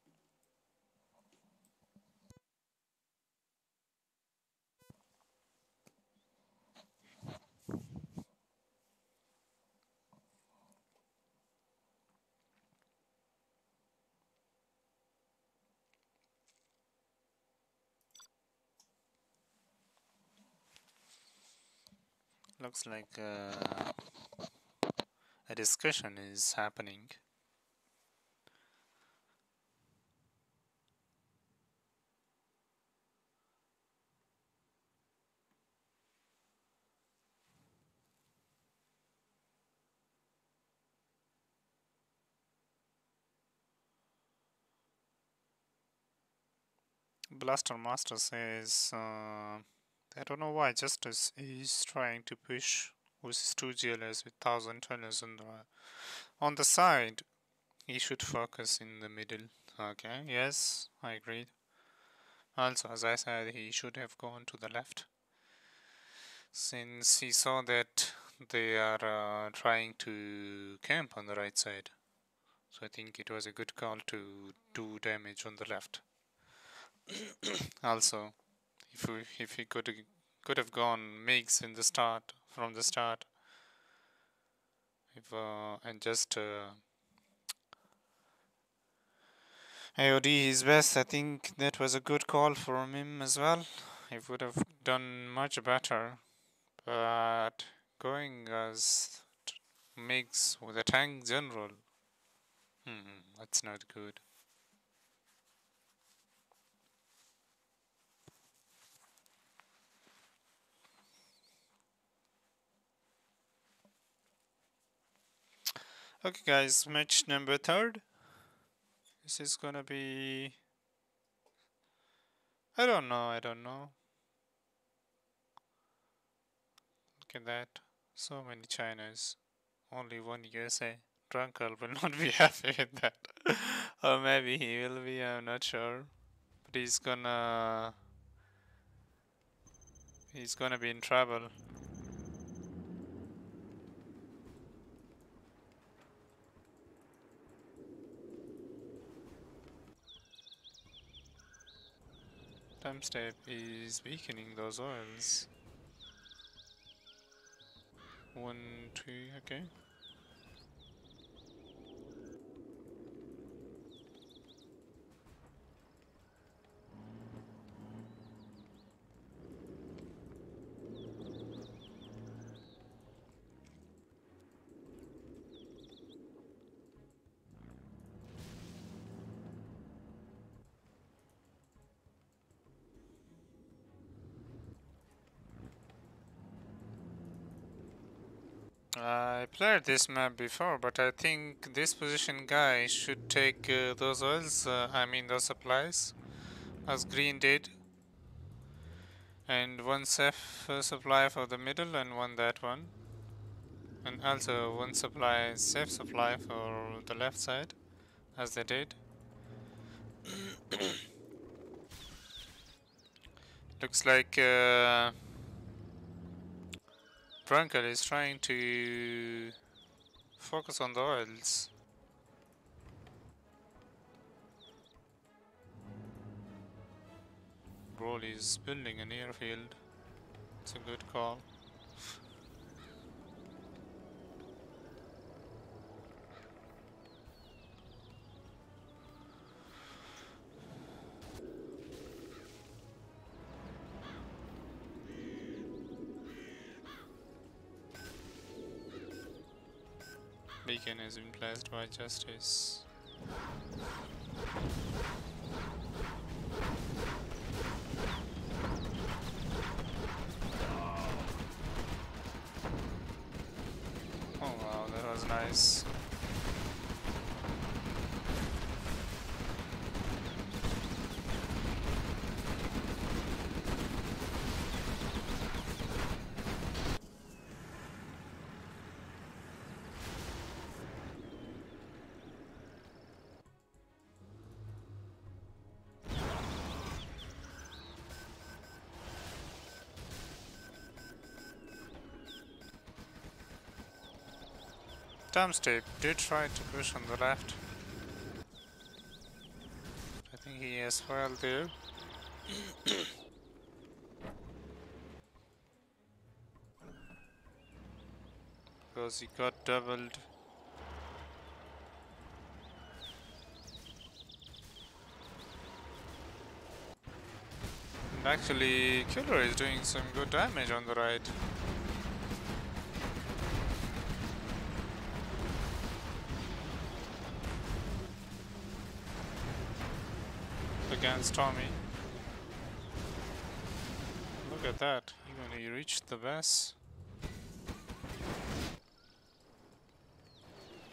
Looks like uh, a discussion is happening. Blaster Master says, uh, I don't know why Justice is trying to push with his two GLS with thousand tunnels on the on the side. He should focus in the middle. Okay, yes, I agreed. Also, as I said, he should have gone to the left. Since he saw that they are uh, trying to camp on the right side. So I think it was a good call to do damage on the left. also, if we, if he could could have gone MiGs in the start from the start, if uh, and just uh, AOD his best, I think that was a good call from him as well. He would have done much better, but going as MiGs with a tank general, hmm, that's not good. Okay, guys, match number third. This is gonna be. I don't know, I don't know. Look at that. So many Chinas. Only one USA. Drunkle will not be happy with that. or maybe he will be, I'm not sure. But he's gonna. He's gonna be in trouble. Time step is weakening those oils. One, two, okay. I played this map before, but I think this position guy should take uh, those oils, uh, I mean those supplies, as green did. And one safe uh, supply for the middle and one that one. And also one supply, safe supply for the left side, as they did. Looks like uh, is trying to focus on the oils. Broly is building an airfield. It's a good call. Beacon has been placed by Justice. Dumpstep did try to push on the left. I think he has well there. because he got doubled. And actually, Killer is doing some good damage on the right. against Tommy. Look at that, even he reached the base.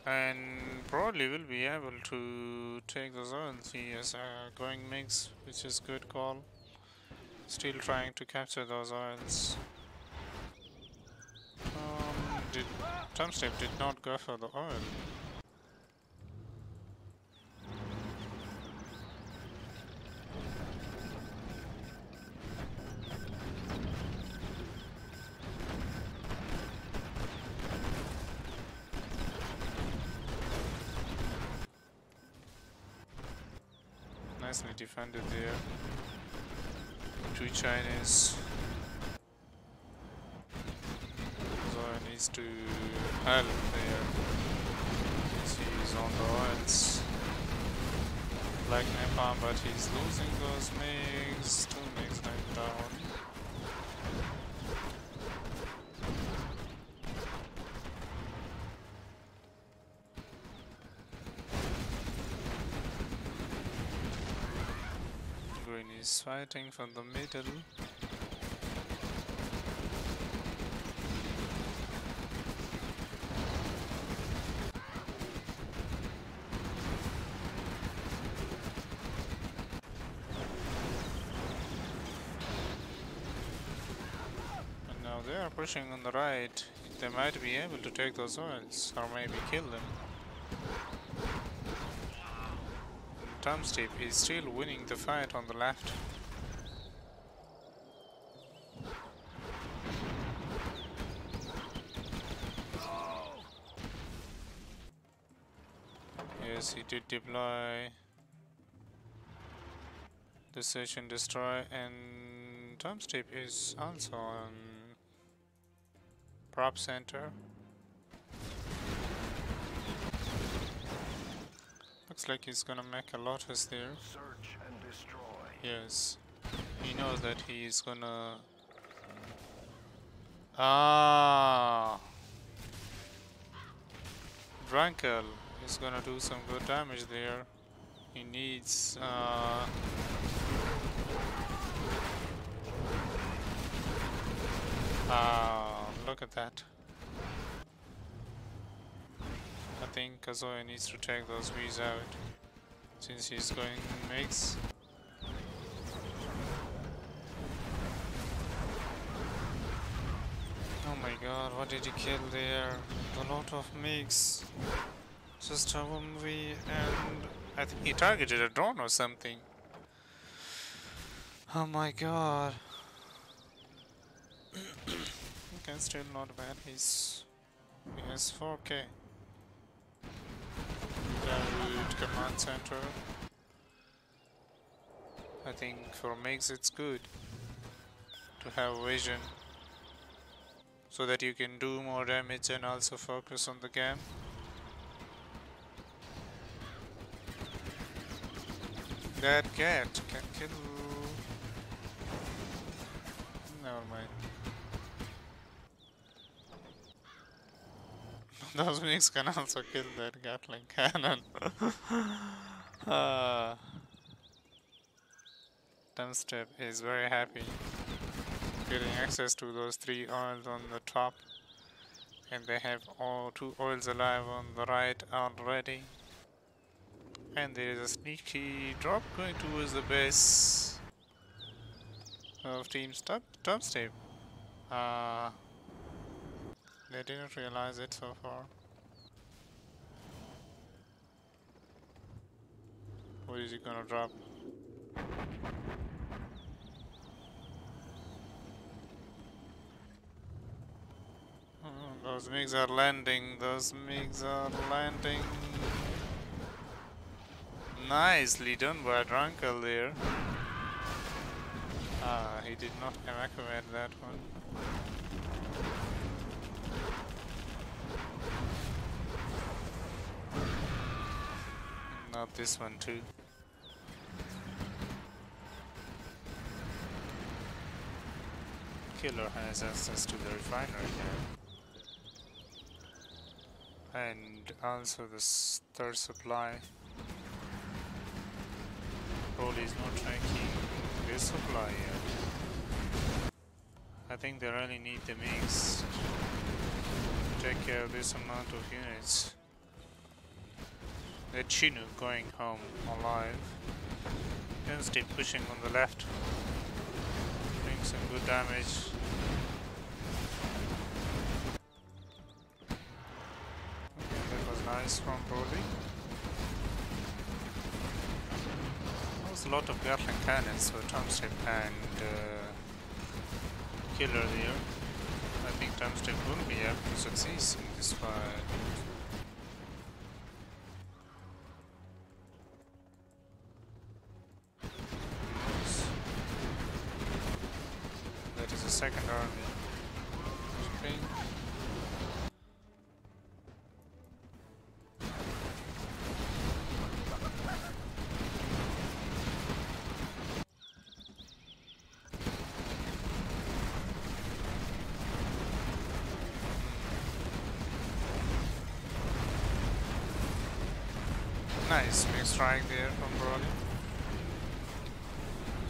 And probably will be able to take the zones. He is a going MiGs, which is good call. Still trying to capture those oils. Um, did did not go for the oil. Defended there. Two Chinese. So Zoya needs to help there. He's on the oils. Black Napalm, but he's losing those MiGs. Two MiGs knocked down. Green is fighting from the middle. And now they are pushing on the right, they might be able to take those oils or maybe kill them. Tom Step is still winning the fight on the left. Did deploy the search and destroy and Tom Step is also on prop center. Looks like he's gonna make a lotus there. Search and destroy. Yes. He knows that he is gonna Ah Drunkle is gonna do some good damage there. He needs uh Ah, look at that. I think Kazuya needs to take those bees out since he's going MiGs. Oh my god, what did he kill there? A lot of MiGs. Just a 1v and I think he targeted a drone or something. Oh my god. okay, still not bad. He's he has 4k. David command center. I think for MiGs it's good to have vision so that you can do more damage and also focus on the game. That cat can kill. Never mind. Those MiGs can also kill that Gatling cannon. uh, Tom Step is very happy getting access to those three oils on the top and they have all two oils alive on the right already and there is a sneaky drop going towards the base of team Tom Step uh they didn't realize it so far what is he gonna drop Oh, those MiGs are landing. Those MiGs are landing. Nicely done by Drunkle there. Ah, he did not evacuate that one. Not this one too. Killer has access to the refinery there. And also the third supply. Probably is not tracking this supply yet. I think they really need the MiGs to take care of this amount of units. The Chinook going home alive. Stay pushing on the left. Doing some good damage. Okay, that was nice from Broly. A lot of Gatling cannons for Tomstep and uh, Killer there. I think Tomstep will be able to succeed in this fight. Strike there from Broly.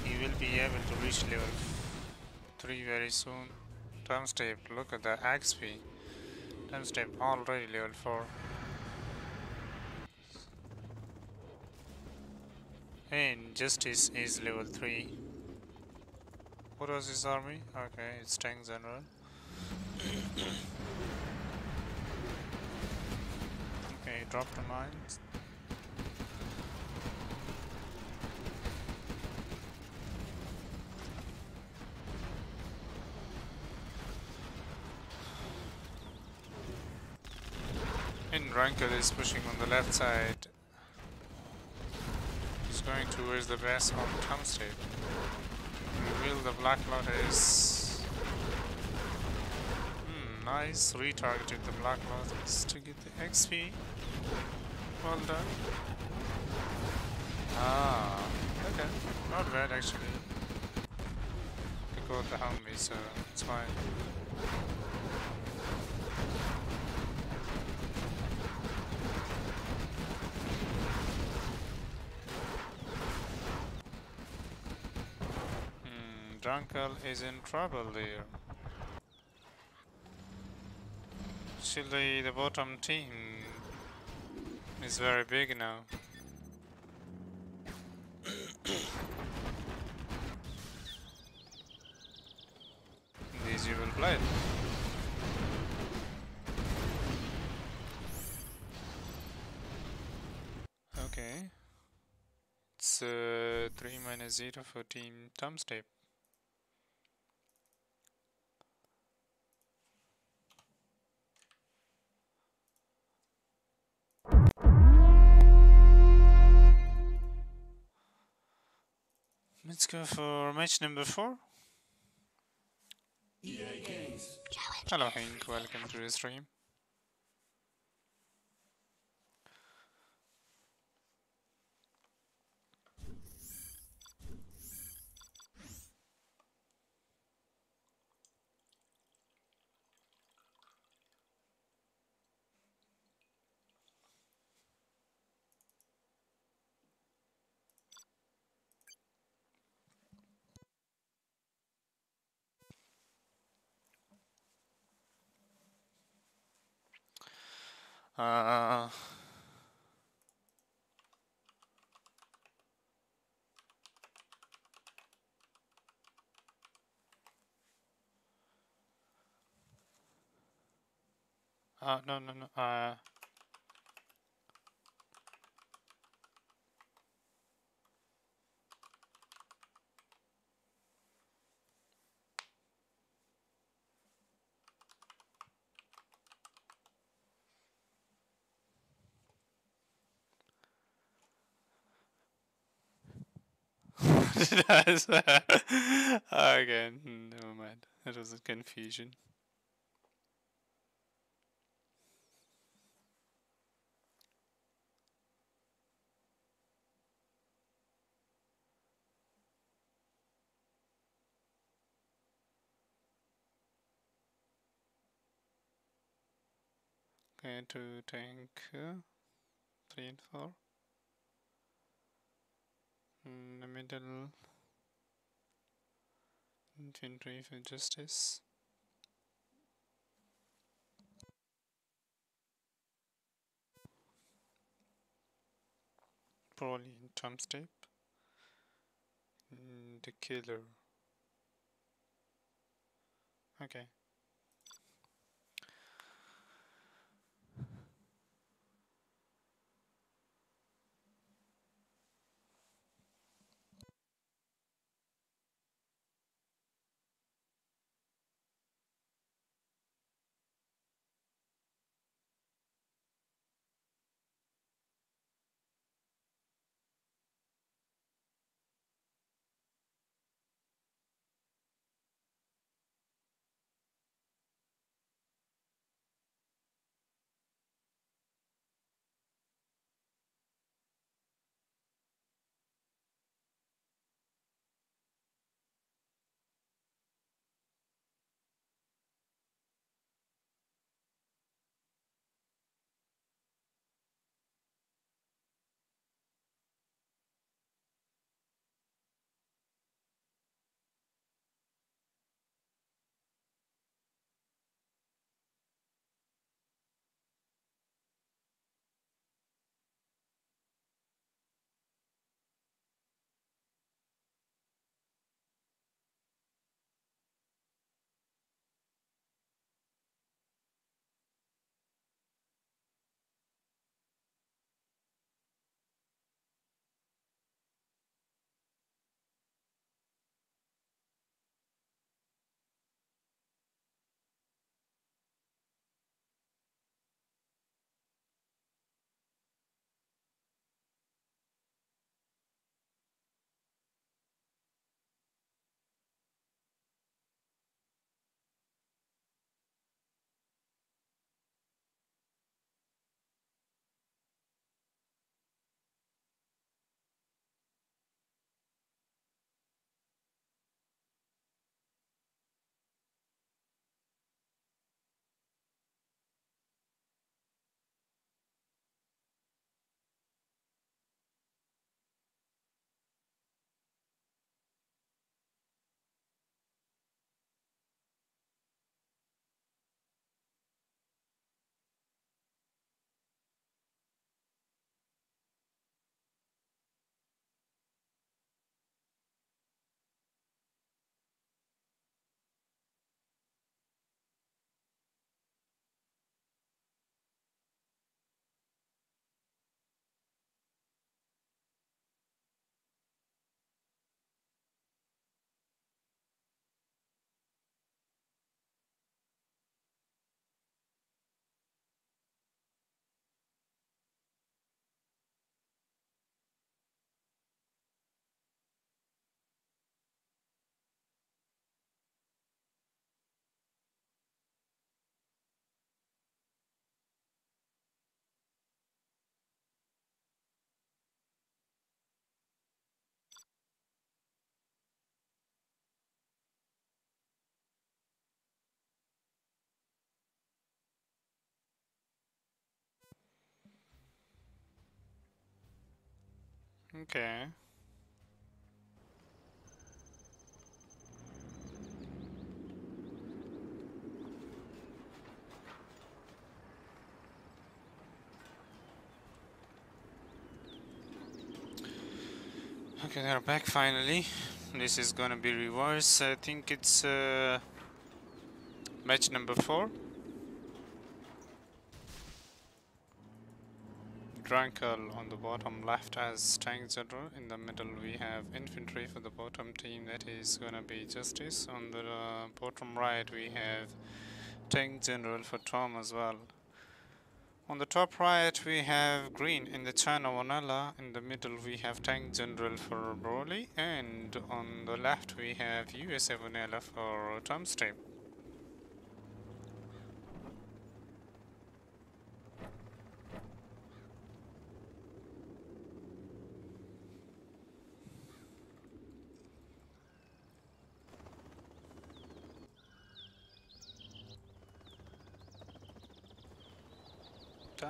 He will be able to reach level 3 very soon. Time step, look at the XP. Time step already level 4. And Justice is level 3. What was his army? Okay, it's Tank General. okay, drop the mines. And Rankel is pushing on the left side. He's going towards the base of Tom Step. Reveal the Black Lotus. Hmm, nice. Retargeted the Black Lotus to get the XP. Well done. Ah, okay. Not bad actually. I got the Humvee, so it's fine. Hmm, is in trouble there. Actually, the bottom team is very big now. These you will play. Okay. It's uh, 3 minus 0 for team Tom Step. Let's go for match number 4. Hello Hank, welcome to the stream. Uh, uh, no, no, no. Uh, Did I okay, never mind. That was a confusion. Okay, to tank uh, three and four. In the middle, infantry for justice. Probably in Tom step. Mm, The killer. Okay. Okay. Okay, they're back finally. This is gonna be reverse. I think it's uh, match number four. Drunkle on the bottom left as tank general. In the middle we have infantry for the bottom team. That is gonna be justice. On the uh, bottom right we have tank general for Tom as well. On the top right we have green in the China Vanilla. In the middle we have tank general for Broly. And on the left we have USA Vanilla for Tom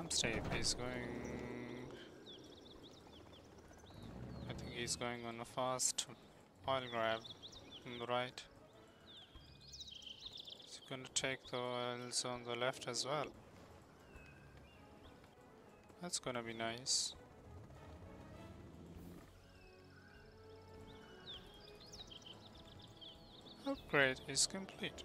Step. Timestamp is going. I think he's going on a fast oil grab on the right. He's going to take the oils on the left as well. That's gonna be nice. Upgrade is complete.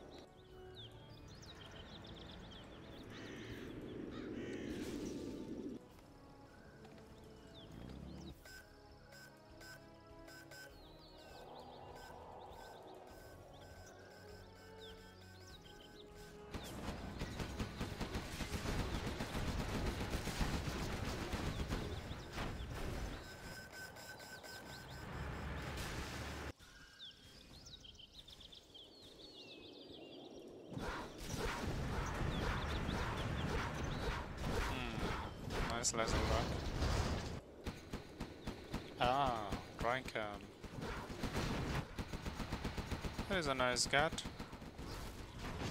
Is a nice cat.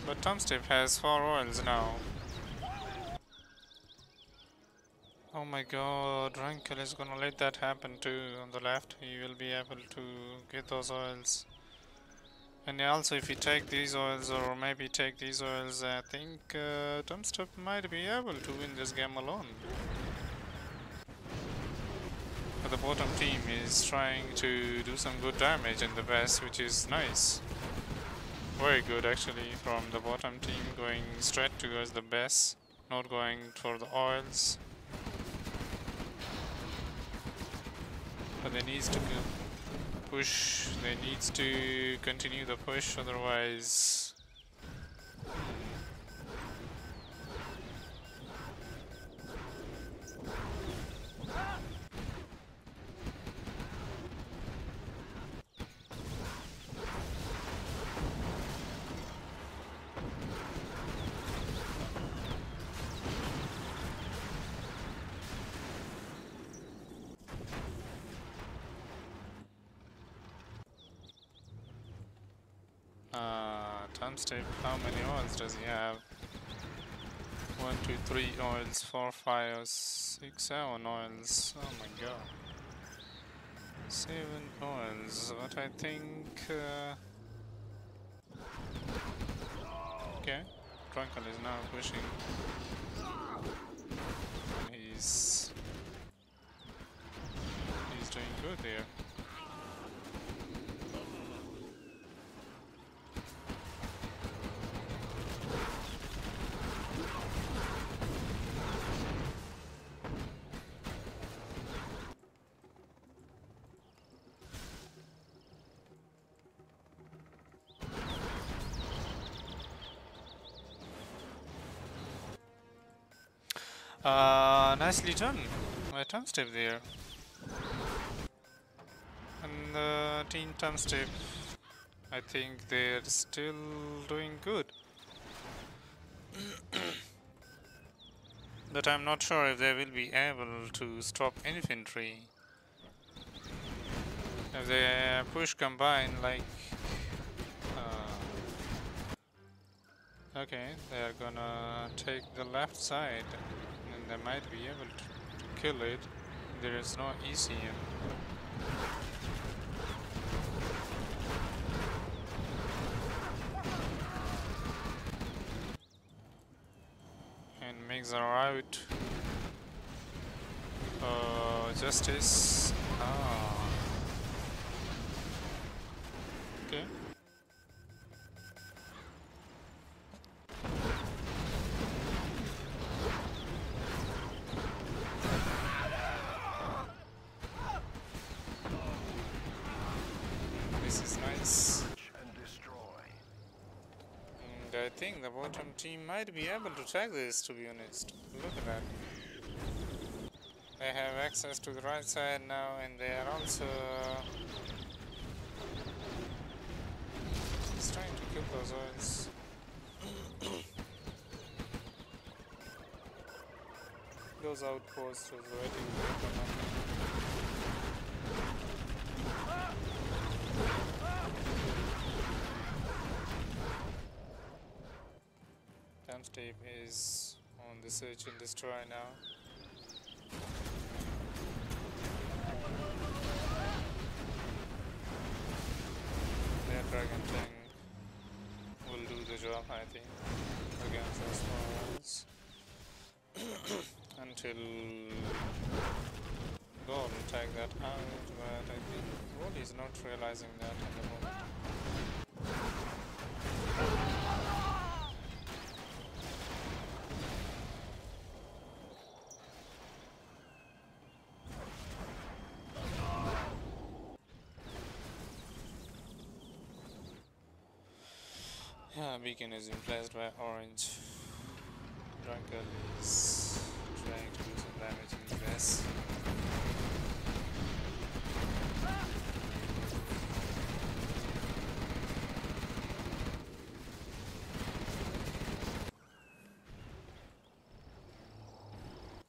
But Tomstep has four oils now. Oh my god, Drunkle is gonna let that happen too on the left. He will be able to get those oils. And also if you take these oils or maybe take these oils, I think uh, might be able to win this game alone. But the bottom team is trying to do some good damage in the base, which is nice. Very good actually from the bottom team going straight towards the base, not going for the oils. But they needs to push, they needs to continue the push, otherwise does he have? One, two, three oils, four, five, six, seven oils. Oh my god. Seven oils, but I think... Uh... Okay, Drunkle is now pushing. He's... He's doing good here. Uh, nicely done. My time step there. And the team time step, I think they're still doing good. but I'm not sure if they will be able to stop infantry. If they push combine like uh, Okay, they are gonna take the left side and they might be able to, kill it. There is no E ECM. And makes a right. Uh, justice. Ah. Okay. This is nice. and destroy. And I think team might be able to check this to be honest. Look at that. They have access to the right side now and they are also uh, He's trying to kill those oils. those outposts was waiting for them. Is on the search and destroy now. Their dragon tank will do the job, I think, against the small ones. Until will take that out, but I think Wally is not realizing that at the moment. Yeah, beacon is replaced by orange. Drunkle is trying to do some damage in the base.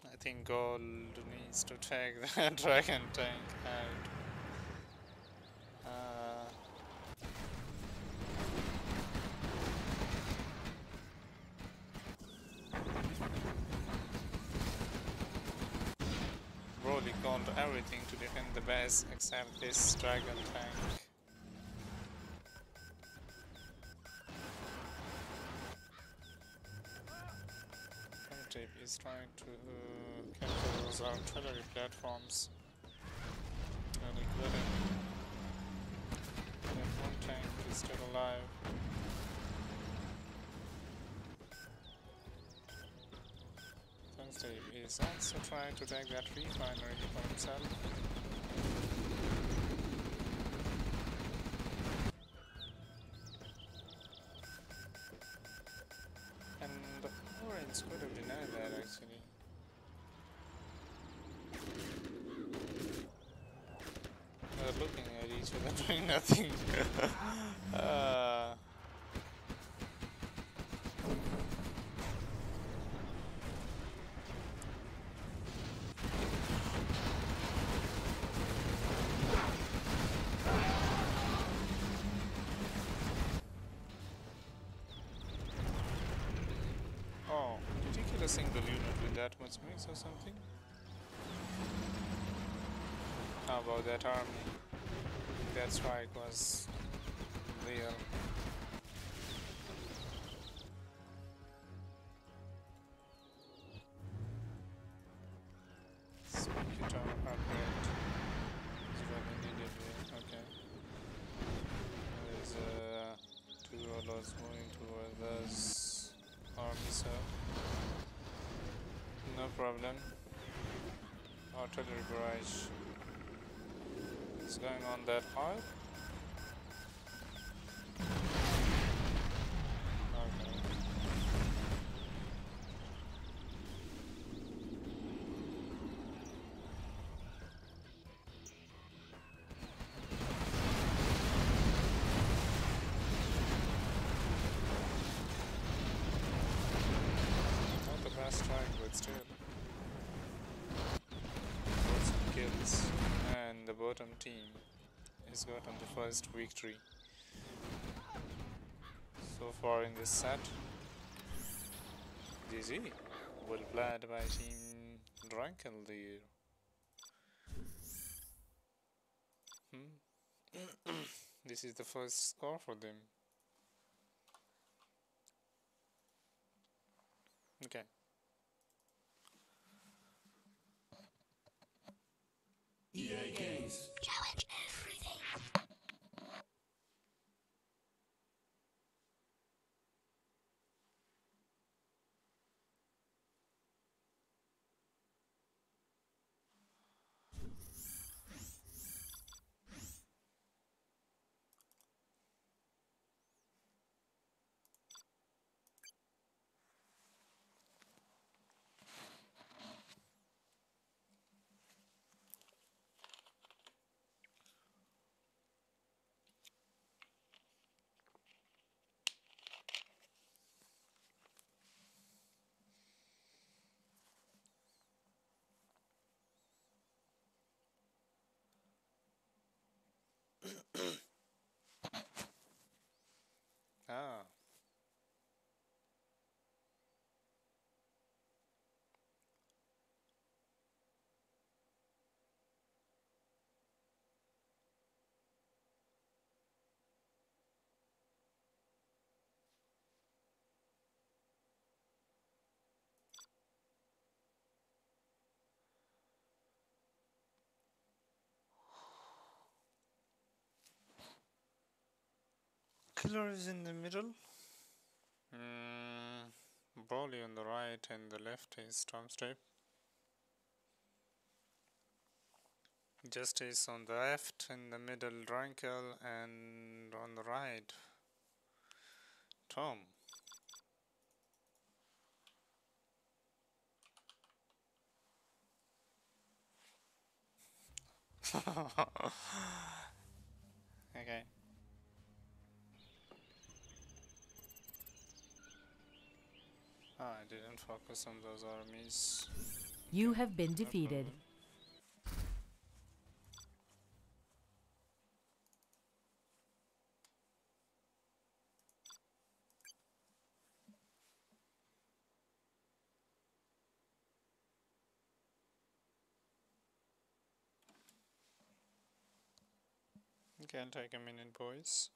I think gold needs to take the dragon tank out. Uh, Broly gone to everything to base except this dragon tank. Tape is trying to uh, capture those artillery platforms. Really good. And one tank is still alive. Steve is also trying to take that refinery for himself. Did you kill a unit with that much MiGs or something? How about that army? That strike was real. Artillery barrage is going on that oil. gotten team has gotten the first victory so far in this set. GG, well played by Team Drunkenleer. Hmm? this is the first score for them. Okay. Killer is in the middle. Mm, on the right and the left is Tom Stormstep. Justice on the left, in the middle Drunkle, and on the right Tom. okay. Ah, I didn't focus on those armies. You have been defeated. I'll take a minute, boys.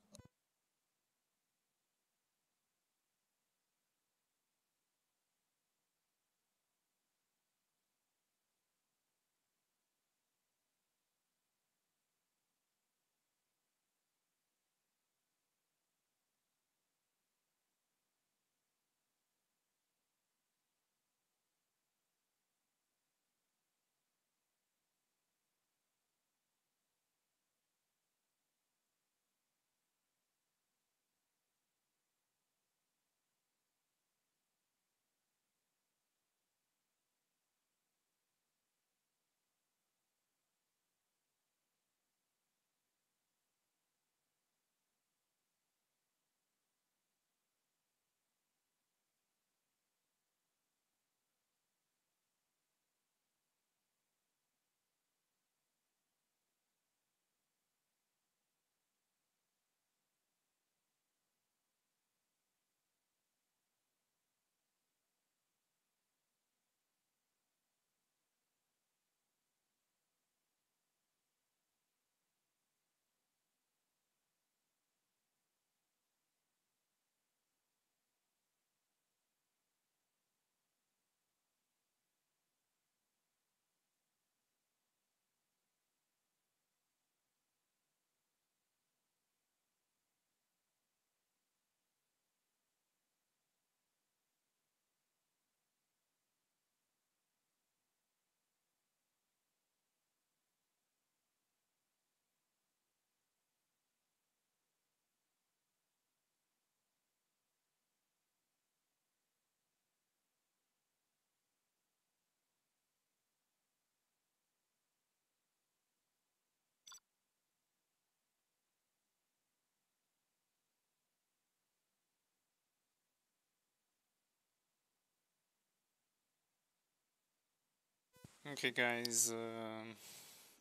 Okay, guys. Um,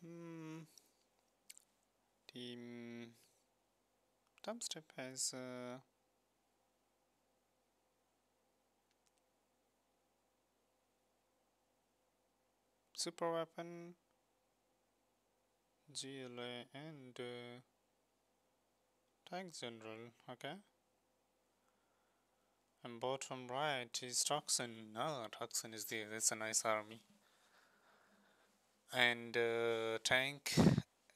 hmm, team Dubstep has uh, super weapon, GLA, and uh, Tank General, okay. And bottom right is Toxin. No, Toxin is there. That's a nice army. And uh, tank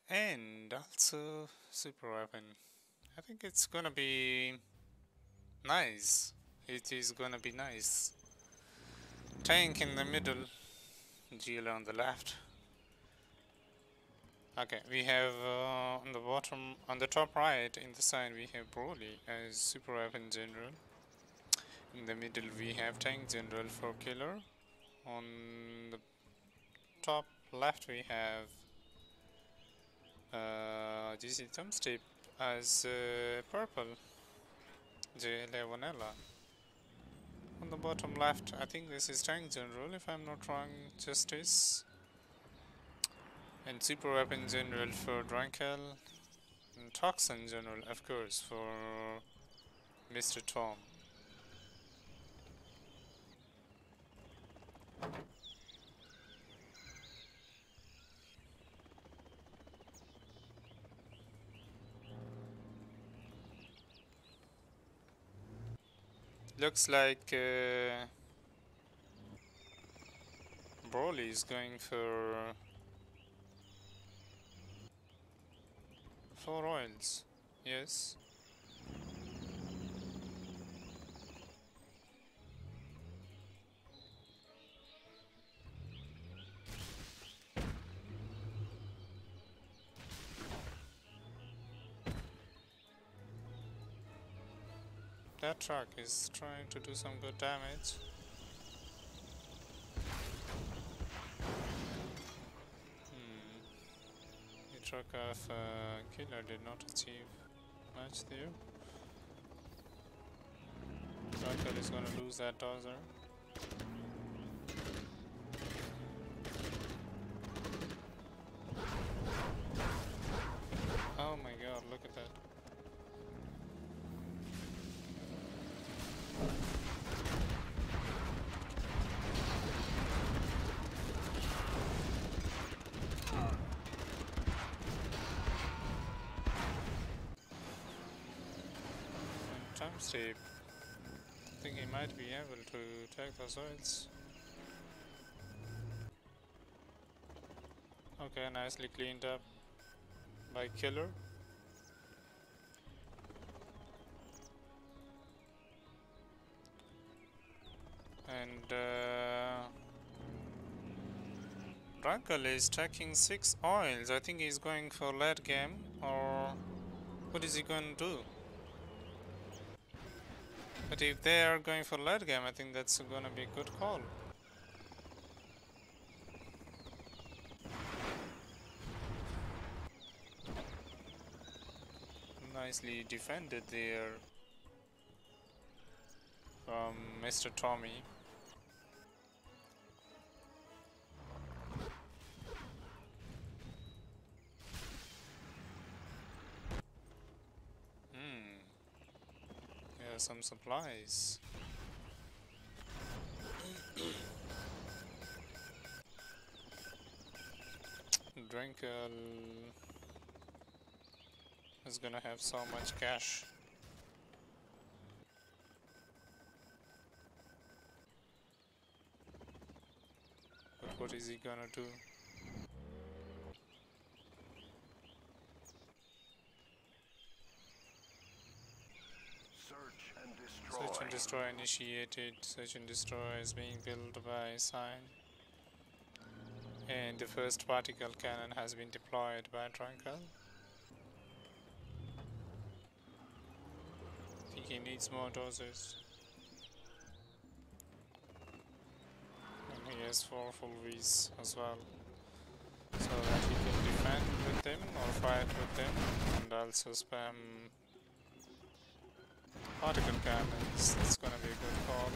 and also super weapon. I think it's gonna be nice. It is gonna be nice. Tank in the middle, GL on the left. Okay, we have uh, on the bottom, on the top right, in the side we have Broly as super weapon general. In the middle we have tank general for killer. On the top left we have uh, GC Tom Step as uh, purple, J11Ella. On the bottom left, I think this is tank general if I'm not wrong, Justice. And super weapon general for Drunkle. And toxin general, of course, for Mr. Tom. Looks like uh, Broly is going for four oils. Yes. That truck is trying to do some good damage. Hmm. The truck of uh, killer did not achieve much there. Trucker is gonna lose that dozer. Oh my god, look at that. Step. I think he might be able to take those oils. Okay, nicely cleaned up by killer. And uh, is taking six oils. I think he's going for late game or what is he going to do? But if they are going for late game, I think that's gonna be a good call. Nicely defended there from Mr. Tommy. Some supplies. Drunkle is gonna have so much cash. But what is he gonna do? Search and destroy. Search and destroy initiated. Search and destroy is being built by Sign. And the first particle cannon has been deployed by. I think he needs more doses. And he has four full Vs as well. So that he can defend with them or fight with them and also spam particle cannons. That's gonna be a good call.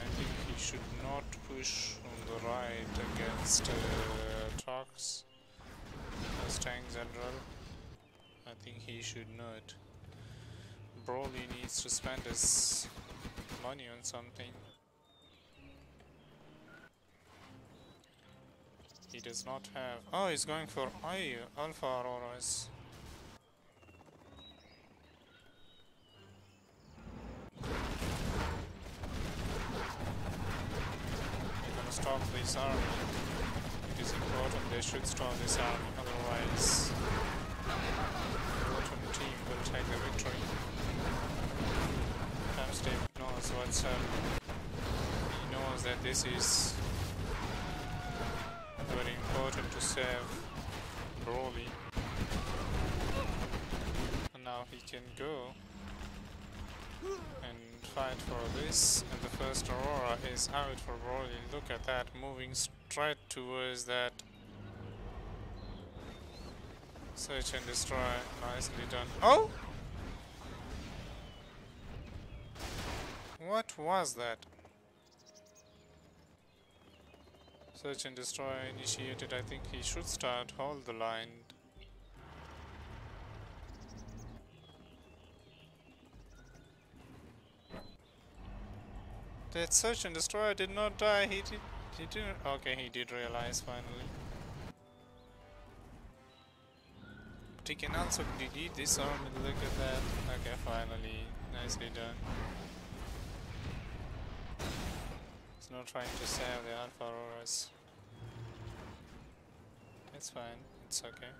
I think he should not push on the right against uh, trucks as tank general. I think he should not. Broly needs to spend his money on something. He does not have. Oh, he's going for I Alpha Auroras. They're gonna stop this army. It is important they should stop this army, otherwise the Rotom team will take the victory. Tom Step knows what's up. He knows that this is very important to save Broly. Now he can go and fight for this. And the first Aurora is out for Broly. Look at that, moving straight towards that. Search and destroy. Nicely done. Oh! What was that? Search and destroy initiated. I think he should start hold the line. That search and destroy did not die. He did. He didn't. Okay, he did realize finally. But he can also delete this army. Look at that. Okay, finally, nicely done. He's not trying to save the Alpha. It's fine, it's okay.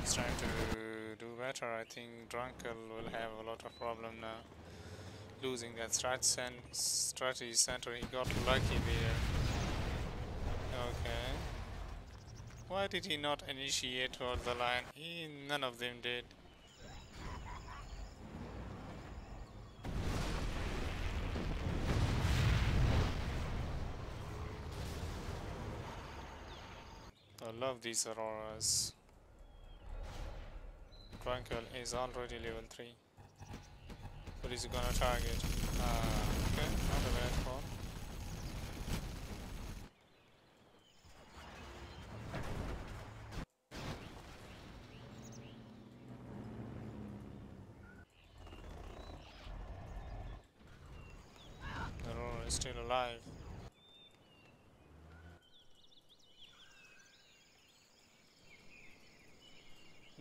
He's trying to do better. I think Drunkle will have a lot of problem now. Losing that strat cen strategy center, he got lucky there. Okay. Why did he not initiate toward the line? He, none of them did. I love these auroras. Drunkle is already level 3. What is he gonna target? Ah, okay, not a bad call. Aurora is still alive.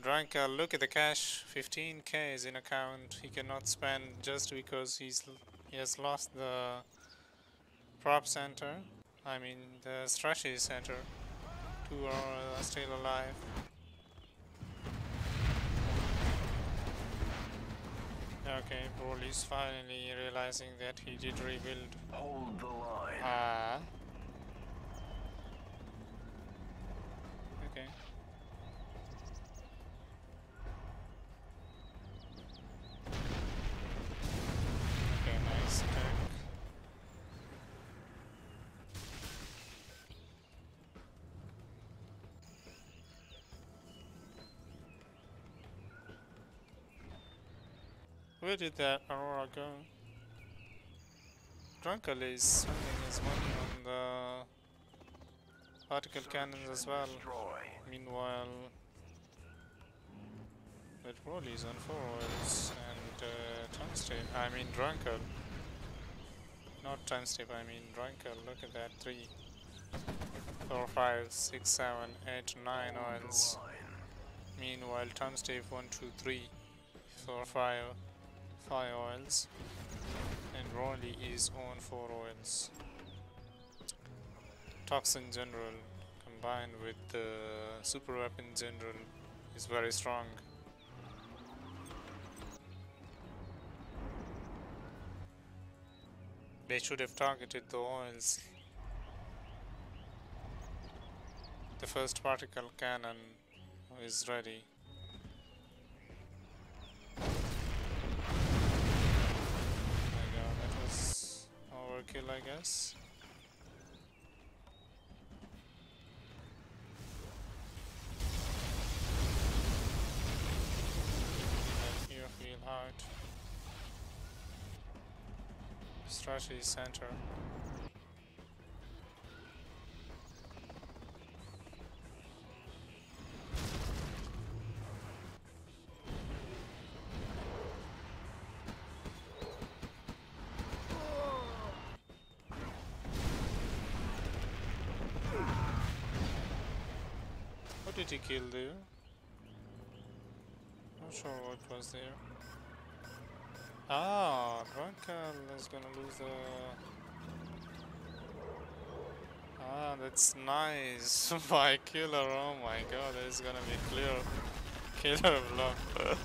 Dranka, look at the cash. 15k is in account. He cannot spend just because he's he has lost the prop center. I mean the strategy center. Two are uh, still alive. Okay, Broly's finally realizing that he did rebuild. Hold the line. Ah. Okay. Okay, nice attack. Where did that Aurora go? Drunkle is spending his money on the particle cannons as well. Meanwhile, that Broly is on four oils and uh. I mean Drunkle. Not Tom Step, I mean Drunkle. Look at that. Three, four, five, six, seven, eight, nine oils. Meanwhile, Tom Step one, two, three, four, five, five oils. And Broly is on four oils. Toxin General combined with the Super Weapon General is very strong. They should have targeted the oils. The first particle cannon is ready. Overkill, I guess. Let you feel out. Strategy center. Did he kill there? Not sure what was there. Ah, Drunkle is gonna lose the. Ah, that's nice. My killer, oh my god, it's gonna be clear killer block.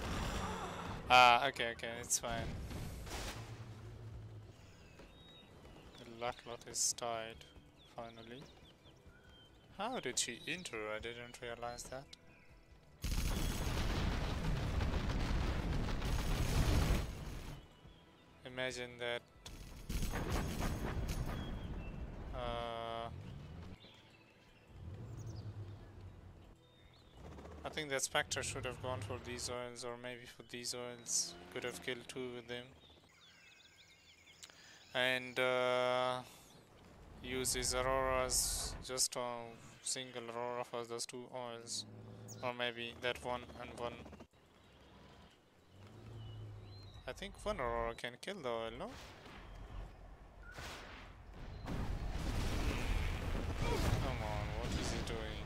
ah, okay, okay, it's fine. The luck lot is tied, finally. How did she enter? I didn't realize that. Imagine that. Uh, I think that Spectre should have gone for these oils, or maybe for these oils. Could have killed two with them. And uh, use his auroras just a single aurora for those two oils or maybe that one and one. I think one aurora can kill the oil no? Come on what is he doing?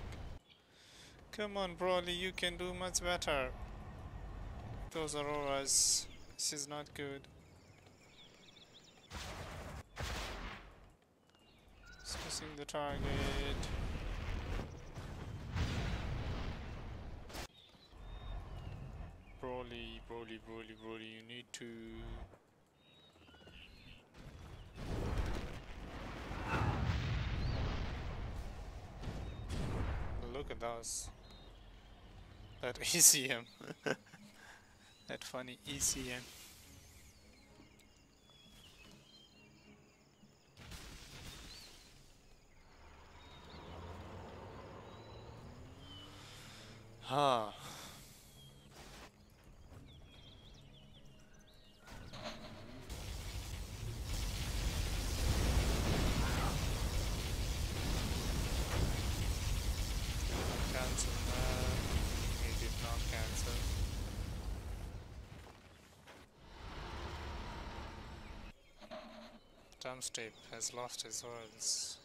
Come on Broly you can do much better. Those auroras this is not good. Missing the target. Broly, Broly, Broly, Broly, you need to... Look at us. That ECM. that funny ECM. Huh. Ah. Cancel that. He did not cancel. Dumpstape has lost his oils.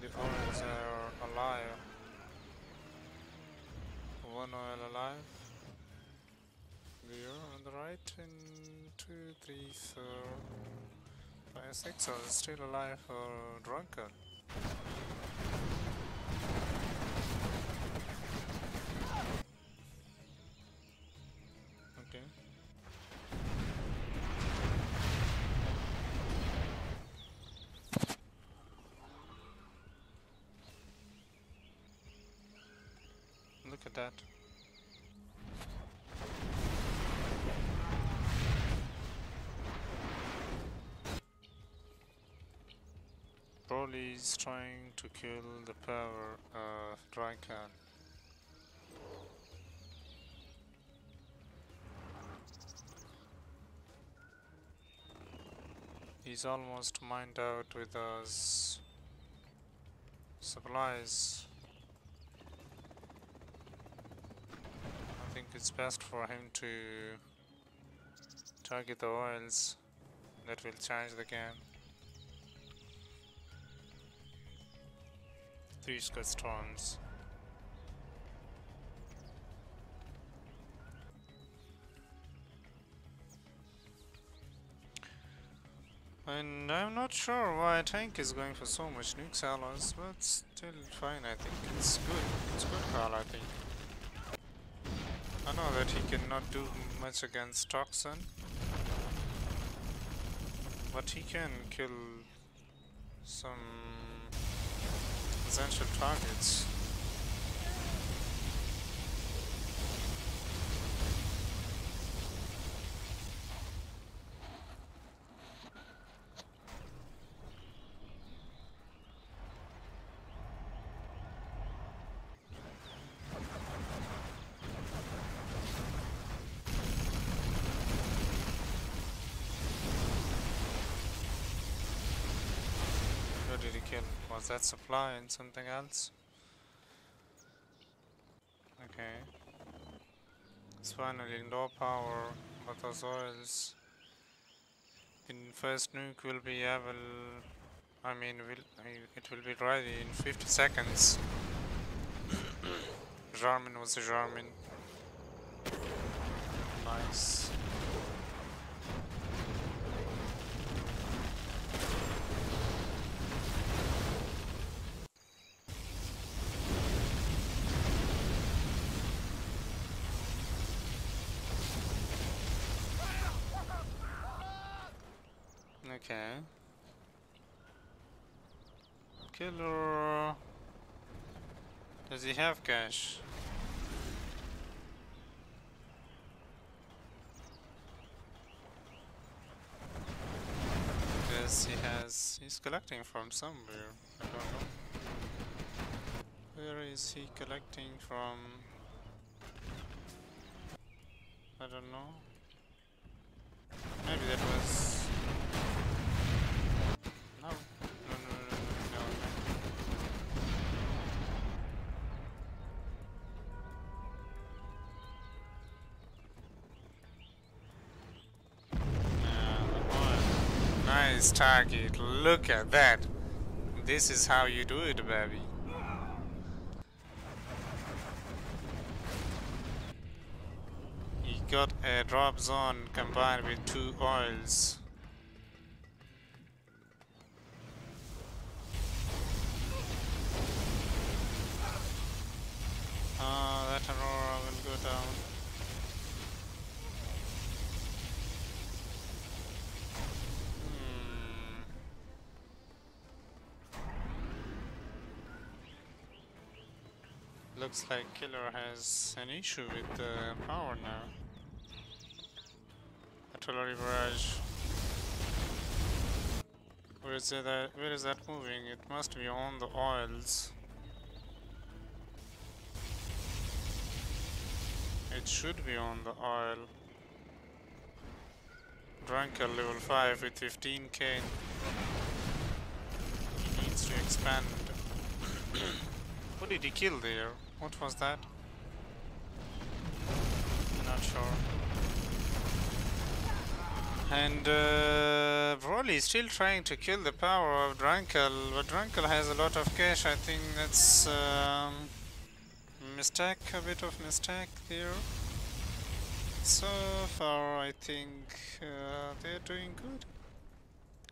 The oils are alive. One oil alive. There on the right, and two, three, four, five, six are still alive or Drunken. At that. Broly is trying to kill the power of Drycan. He's almost mined out with us supplies. I think it's best for him to target the oils that will change the game. Three Scud Storms. And I'm not sure why Tank is going for so much nukes allies, but still fine, I think it's good. It's good call, I think. I know that he cannot do much against Toxin, but he can kill some essential targets. Who did he kill? Was that supply and something else? Okay. It's finally low power, but those oils in first nuke will be able I mean will it will be ready in 50 seconds Jarmen was a Jarmen. Nice. Okay. Killer. Does he have cash? Because he has. He's collecting from somewhere. I don't know. Where is he collecting from? I don't know. Maybe that was. Nice target. Look at that. This is how you do it, baby. He got a drop zone combined with two oils. Ah, that Aurora will go down. Looks like Killer has an issue with the power now. Artillery barrage. Where is that where is that moving? It must be on the oils. It should be on the oil. Drunkle level 5 with 15k. He needs to expand. what did he kill there? What was that? I'm Not sure. And uh, Broly is still trying to kill the power of Drunkle, but Drunkle has a lot of cash. I think that's um, mistake, a bit of mistake there. So far, I think uh, they're doing good.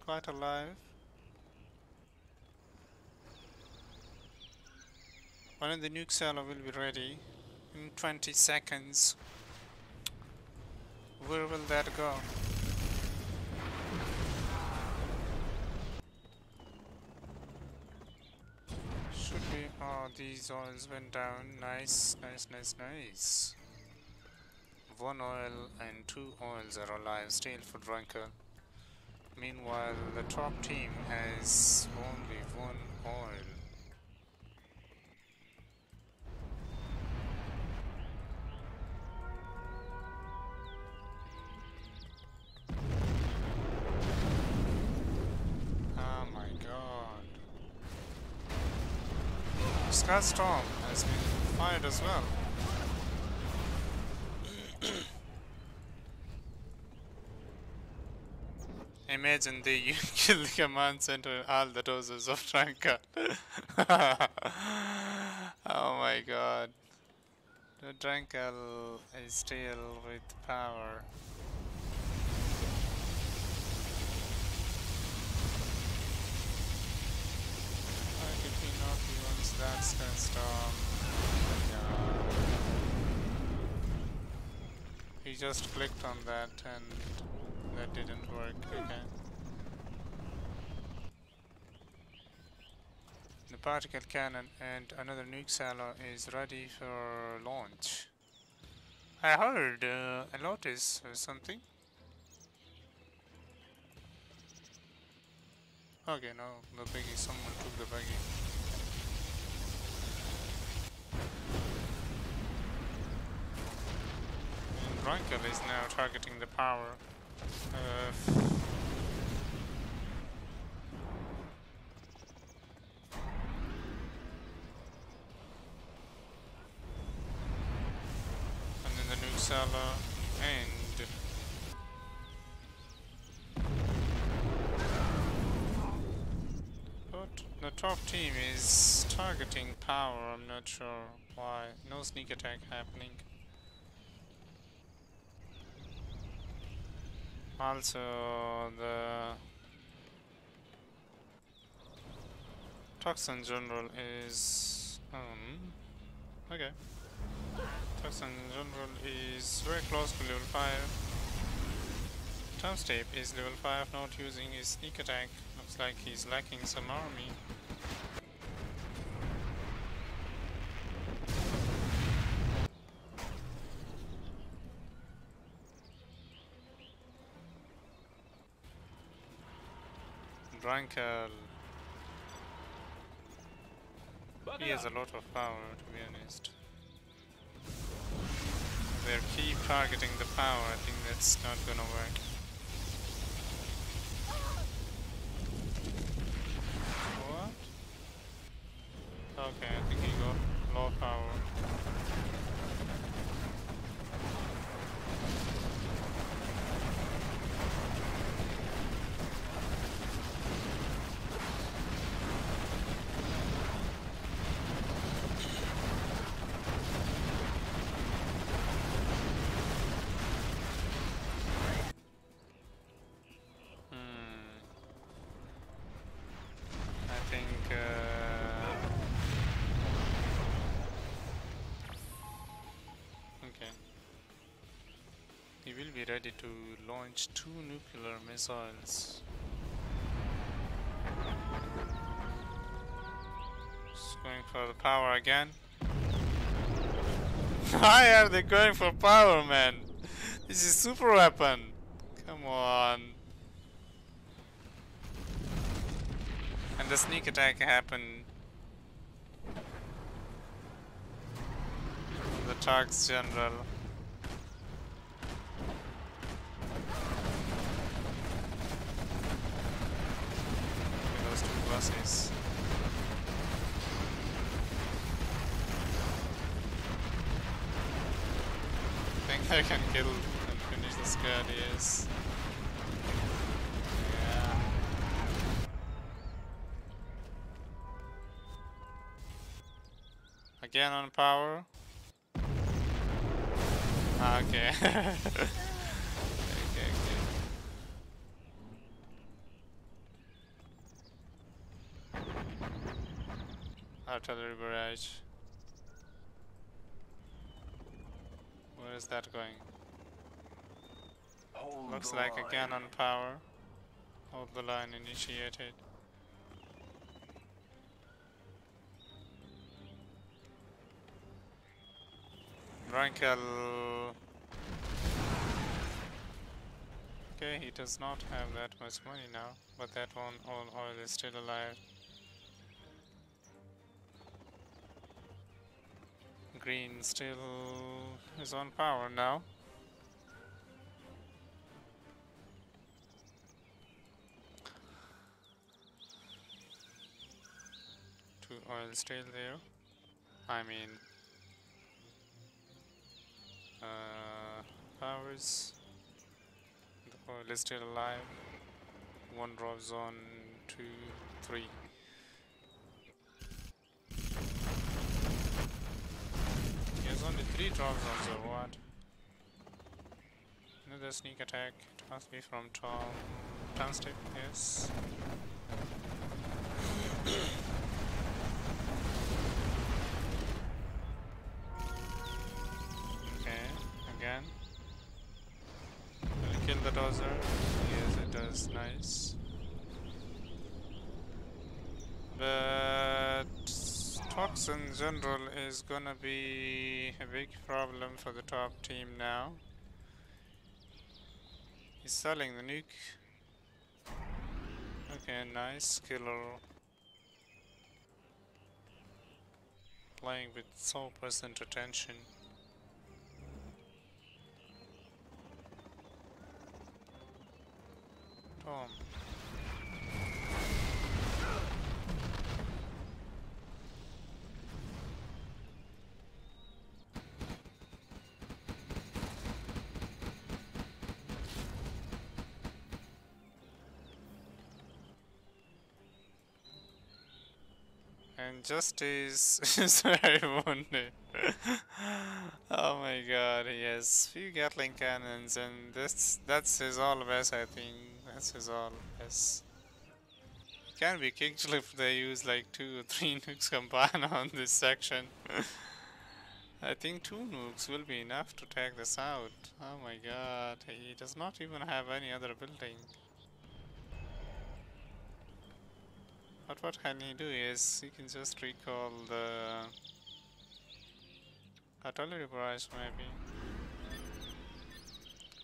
Quite alive. When the nuke silo will be ready in 20 seconds. Where will that go? Should be. Oh, these oils went down. Nice, nice, nice, nice. One oil and two oils are alive still for Drunkle. Meanwhile, the top team has only one oil. Scud Storm has been fired as well. Imagine they you kill the command center all the doses of Tranka. oh my god. The Trankel is still with power. Why did he not use gonna stop. Yeah. He just clicked on that and that didn't work, okay. The particle cannon and another nuke silo is ready for launch. I heard uh, a Lotus or something. Okay, no, the buggy, someone took the buggy. And is now targeting the power. Uh, and then the nuke silo The top team is targeting power, I'm not sure why. No sneak attack happening. Also, the Toxin General is. Um, okay. Toxin General is very close to level 5. Tom Step is level 5, not using his sneak attack. Looks like he's lacking some army. Drunkle. He has a lot of power, to be honest. They're keep targeting the power. I think that's not gonna work. What? Okay, I think he got low power. Hmm. I think. Uh... Okay. He will be ready to launch two nuclear missiles. Just going for the power again. Why are they going for power, man? This is super weapon. Come on. And the sneak attack happened. The Tarks General. Okay, Those two buses. I think I can kill and finish the squad, yes. Again on power. Ah, okay. Artillery barrage. Where is that going? Hold Looks like line. again on power. Hold the line initiated. Rankel. Okay, he does not have that much money now, but that one all oil is still alive. Green still is on power now. Two oil still there. I mean, uh, powers. The oil is still alive. One drop zone, two, three. He has only three drop zones or what? Another sneak attack. It must be from Tom. Townstep, yes. Okay, again. Will kill the dozer? Yes, it does. Nice. But Toxin General is gonna be a big problem for the top team now. He's selling the nuke. Okay, nice killer. Playing with so percent attention. Tom. Justice is very wounded. oh my god, he has few Gatling cannons and that's that's his all best I think. That's his all best. Can be kicked if they use like two or three nukes combined on this section. I think two nukes will be enough to take this out. Oh my god, he does not even have any other building. But what can he do is he can just recall the artillery barrage maybe.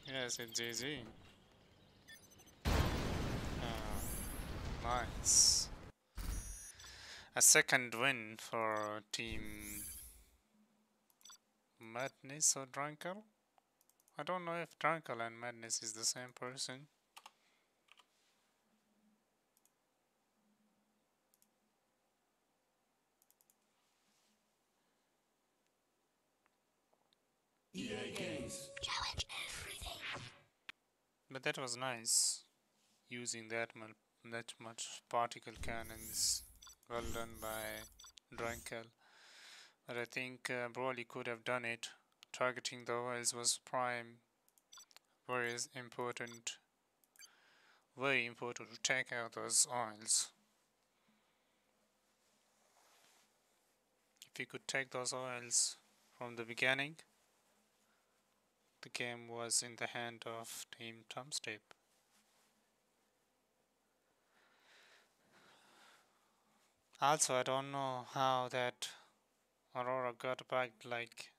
Yes, it's GG. Ah, nice. A second win for team Madness or Drunkel? I don't know if Drunkel and Madness is the same person. But that was nice, using that much that much particle cannons. Well done by Drunkel. But I think uh, Broly could have done it. Targeting the oils was prime. Very important. Very important to take out those oils. If you could take those oils from the beginning, the game was in the hand of Team Tom Step. Also, I don't know how that Aurora got back like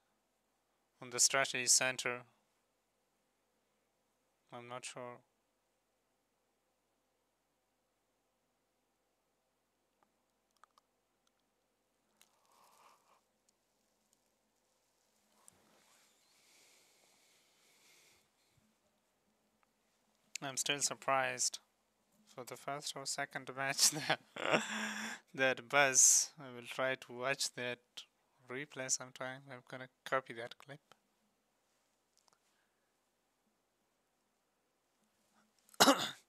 on the strategy center. I'm not sure. I'm still surprised for the first or second match that that buzz. I will try to watch that replay sometime. I'm gonna copy that clip.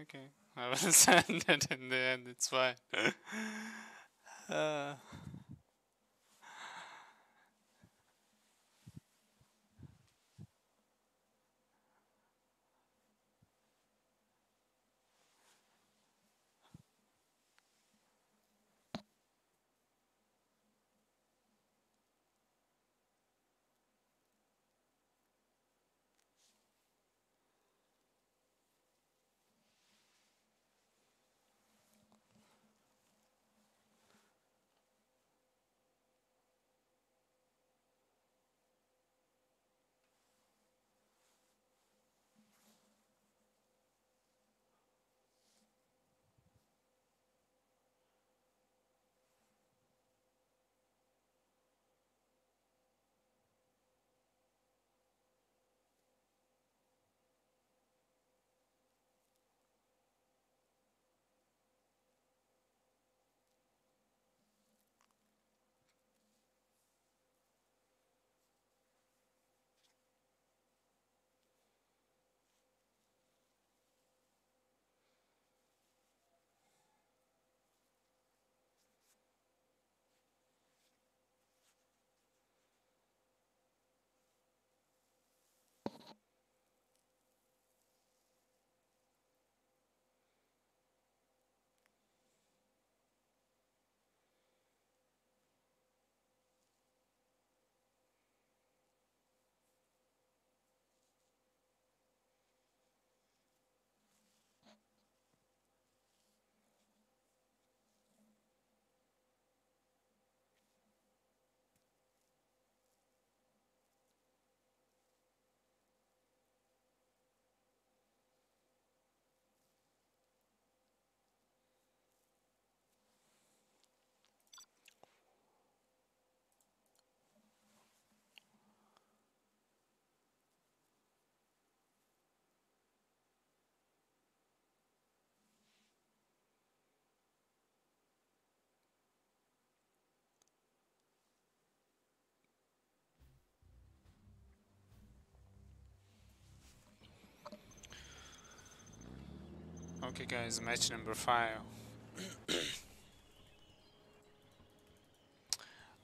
Okay, I will send it in the end, it's fine. uh. Guys, match number five.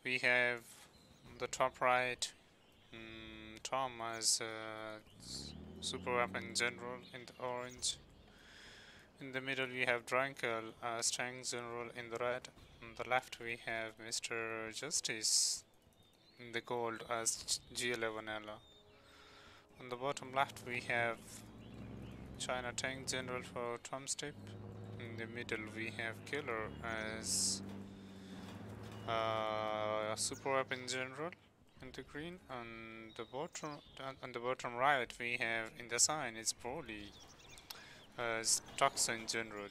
we have the top right mm, Tom as uh, super weapon general in the orange. In the middle, we have Drunkle as tank general in the red. On the left, we have Mr. Justice in the gold as G11 Ella. On the bottom left, we have China Tank General for Tom Step. In the middle, we have Killer as uh, Super Weapon General in the green. On the bottom, on- the bottom right, we have in the sign it's Broly as Toxin General.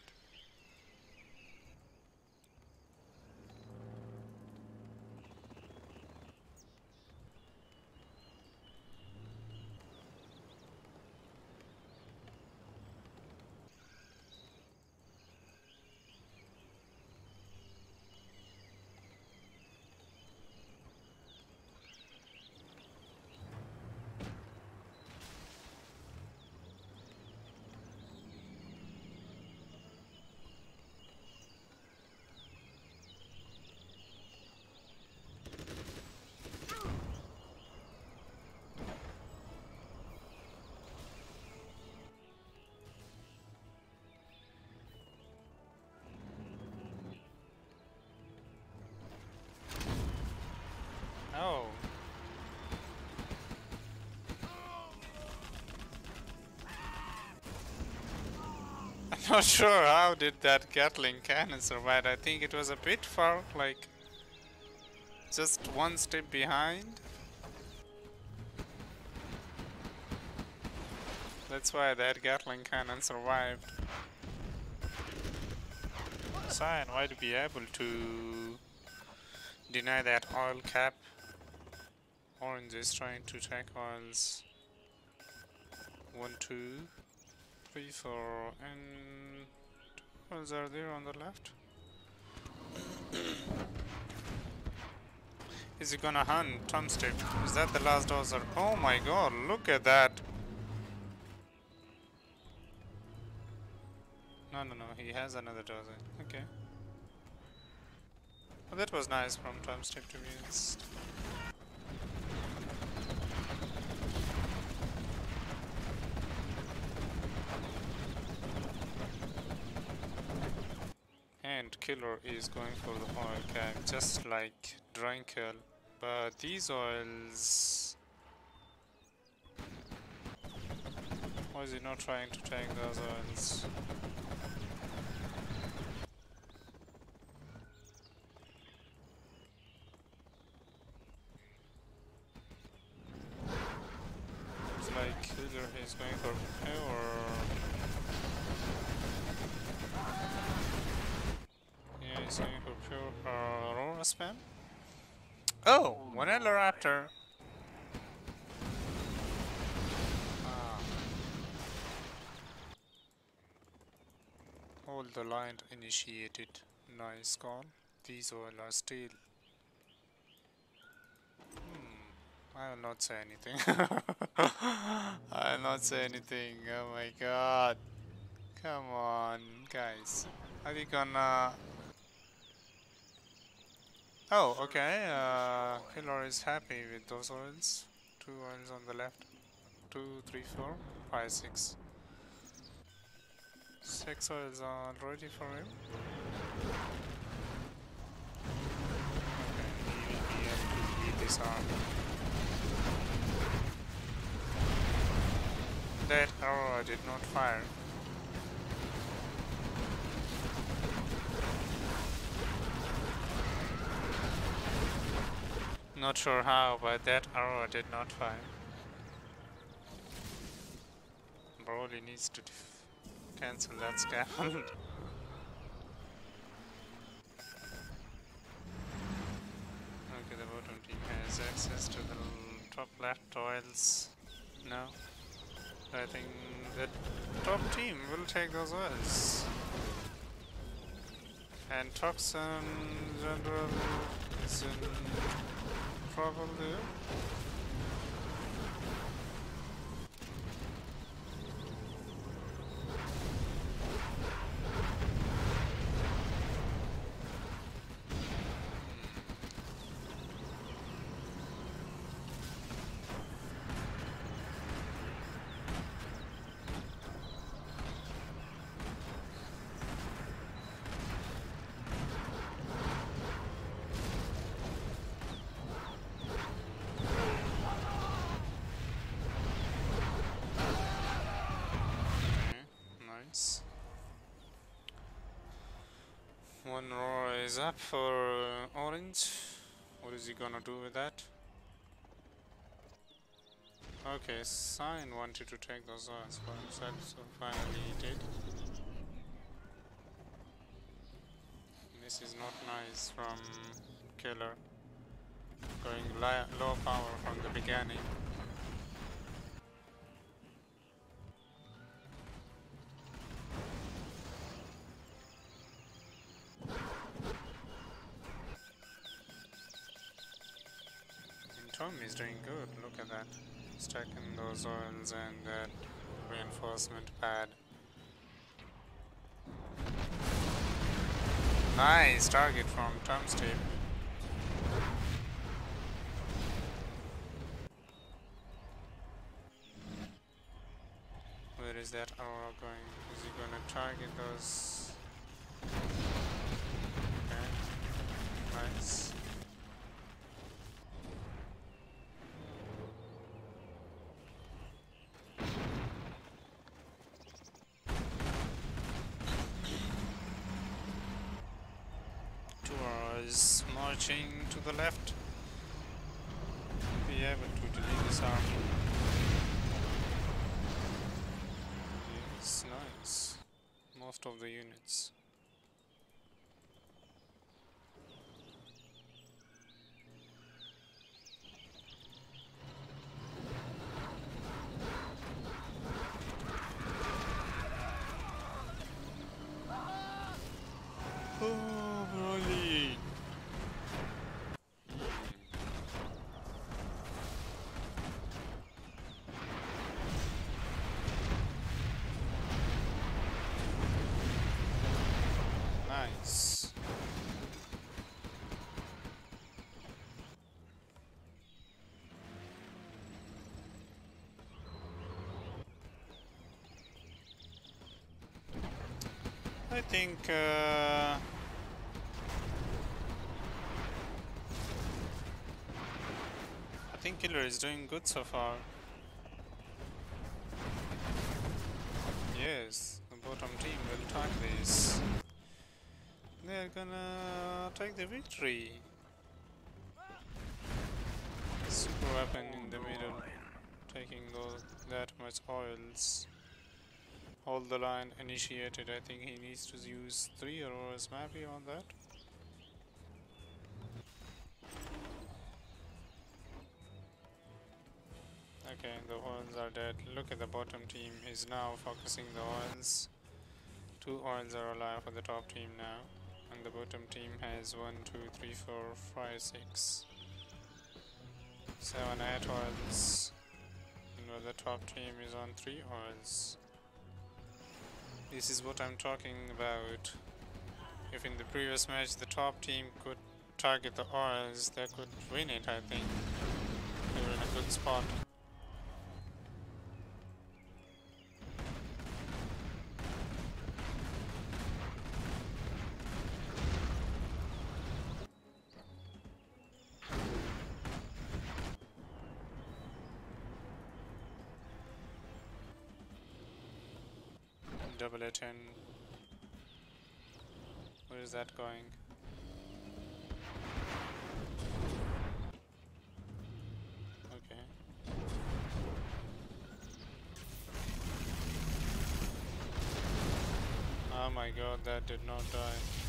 Not sure how did that Gatling cannon survive. I think it was a bit far, like just one step behind. That's why that Gatling cannon survived. Cyan might be able to deny that oil cap. Orange is trying to check oils. One, two, three, four, and oils are there on the left. Is he gonna hunt Step? Is that the last dozer? Oh my god, look at that! No, no, no, he has another dozen. Okay. Well, that was nice from Step to be honest. And Killer is going for the oil cap, just like Drunkle. But these oils... Why is he not trying to take those oils? Like either he's going for power. Yeah, he's going for pure uh, Aurora spam. Oh, one Raptor. Ah. Hold the line initiated. Nice call. These all are still. Hmm. I will not say anything. I will not say anything. Oh my god. Come on, guys. Are we gonna. Oh, okay. Uh, Killer is happy with those oils. Two oils on the left. Two, three, four, five, six. Six oils are ready for him. Army. That arrow did not fire. Not sure how, but that arrow did not fire. Broly needs to cancel that scaffold. okay, the bottom team has access to the top left oils. No. I think the top team will take those oils. And Toxin General is in trouble roar is up for uh, orange. What is he gonna do with that? Okay, Cyan wanted to take those oils for himself, so finally he did. This is not nice from Killer. Going low power from the beginning. Tom is doing good, look at that. Stacking those oils and that reinforcement pad. Nice target from Tom's team. Where is that aura going? Is he gonna target those? Okay. Nice. Two is marching to the left. Be able to delete this army. Yes, nice. Most of the units. Oh, Broly. Nice. I think uh, I think Killer is doing good so far. Yes, the bottom team will take this. They're gonna take the victory. Super weapon in the middle, taking those that much oils. Hold the line initiated. I think he needs to use three arrows maybe on that. Okay, the horns are dead. Look at the bottom team is now focusing the horns. Two horns are alive for the top team now. And the bottom team has one, two, three, four, five, six, seven, eight horns. And the top team is on three oils. This is what I'm talking about. If in the previous match the top team could target the oils, they could win it, I think. They were in a good spot. Ten. Where is that going? Okay. Oh my god, that did not die.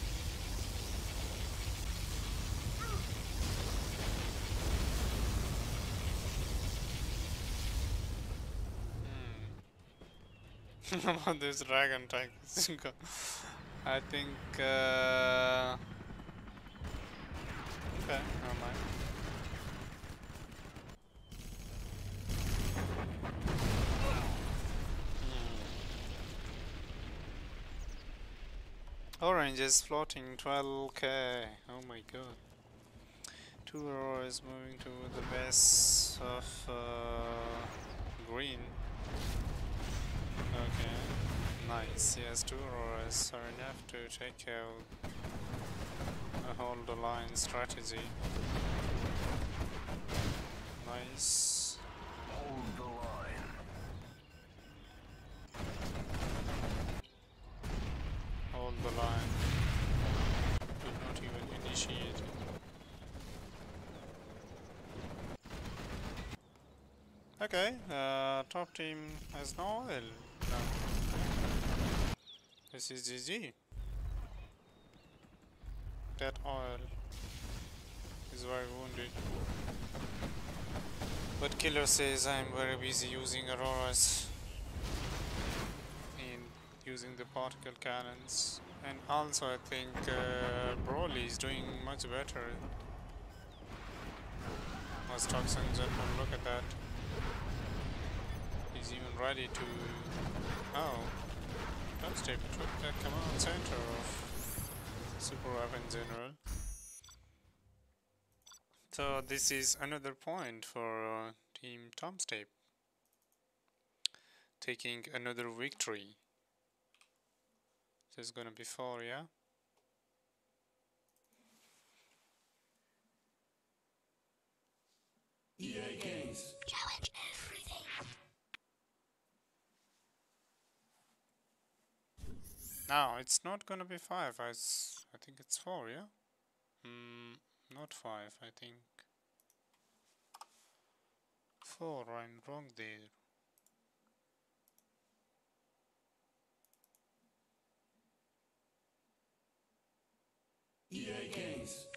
Hmm. this dragon tank. I think. Uh... Okay, never mind. Hmm. Orange is floating 12k. Oh my god. Two is moving to the base of uh, green. Okay. Nice, yes, two Auroras are enough to take out a hold the line strategy. Nice. Hold the line. Hold the line. Did not even initiate. Okay, uh, top team has no oil. This is GG. That oil is very wounded. But Killer says I'm very busy using Auroras in using the particle cannons. And also I think uh, Broly is doing much better. Was Toxin General, look at that. He's even ready to... Oh. Tom Step took the command center of Super Weapon General. So this is another point for uh, Team Tom Step. Taking another victory. This is gonna be four, yeah? No, it's not gonna be five. I, s- I think it's four, yeah? Hmm, not five, I think. Four, I'm wrong there. Ah.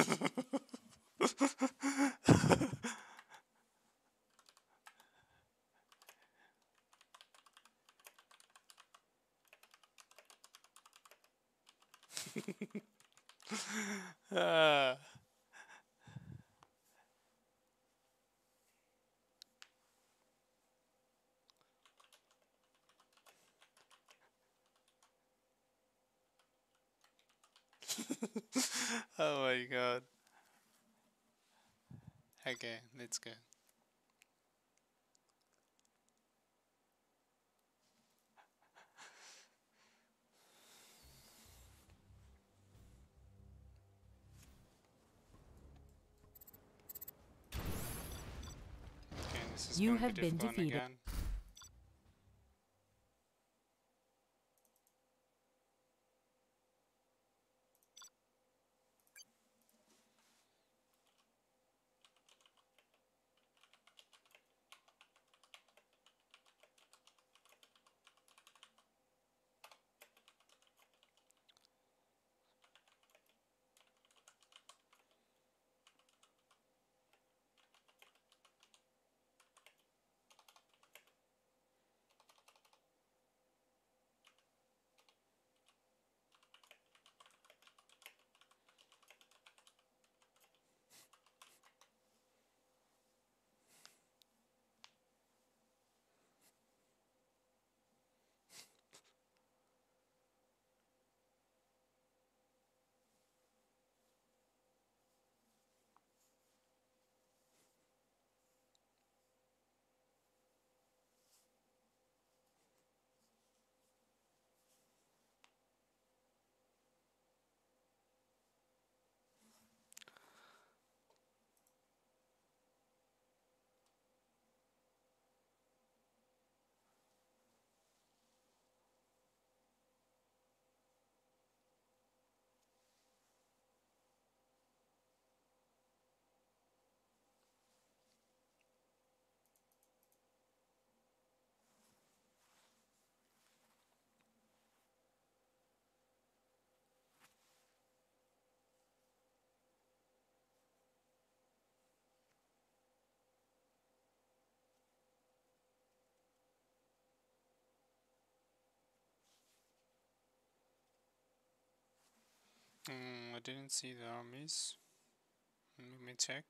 Oh my god. Okay, let's go. Okay, You have be been defeated. Again. Mm, I didn't see the armies. Let me check.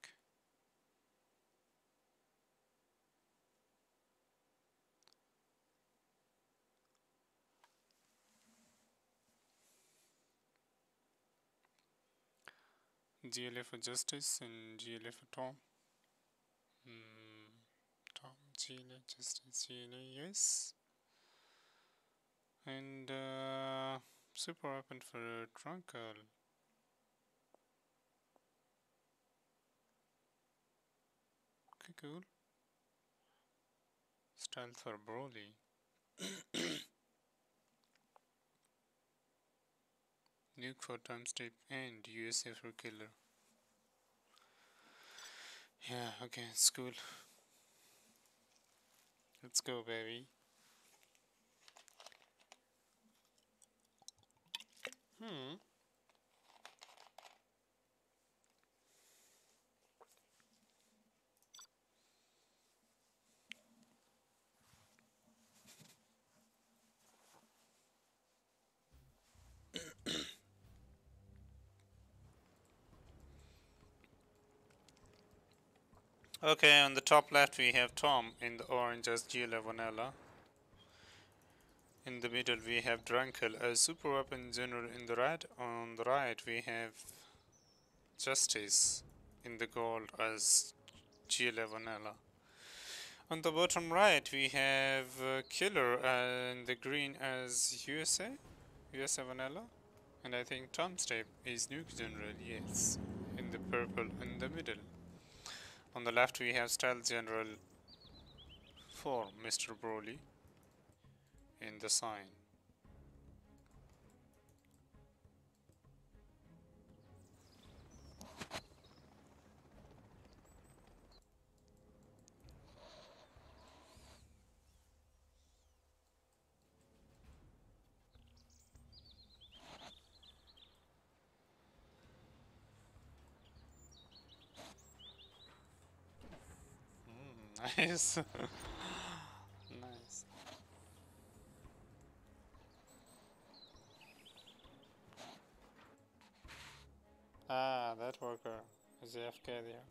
GLA for Justice and GLA for Tom. Mm, Tom, GLA, Justice, GLA, yes. And uh, super weapon for Drunkle. Okay, cool. Stealth for Broly. Nuke for Tom Step and USA for killer. Yeah, okay, it's cool. Let's go, baby. Hmm. Okay, on the top left we have Tom in the orange as GLA Vanilla. In the middle we have Drunkle as super weapon general in the red. On the right we have Justice in the gold as GLA Vanilla. On the bottom right we have uh, Killer uh, in the green as USA, USA Vanilla. And I think Tom is Nuke General, yes, in the purple in the middle. On the left we have Stealth General for Mr. Broly in the cyan. Nice. Ah, that worker is AFK there.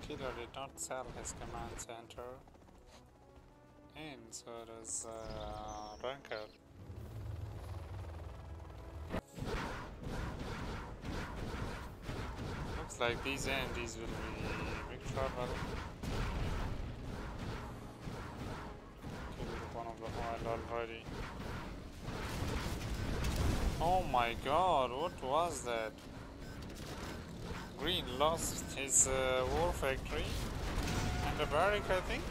Killer did not sell his command center, and so does uh, Ranker. Like these and these will be big trouble. Killed one of the oil already. Oh my god, what was that? Green lost his uh, war factory and a barrack, I think.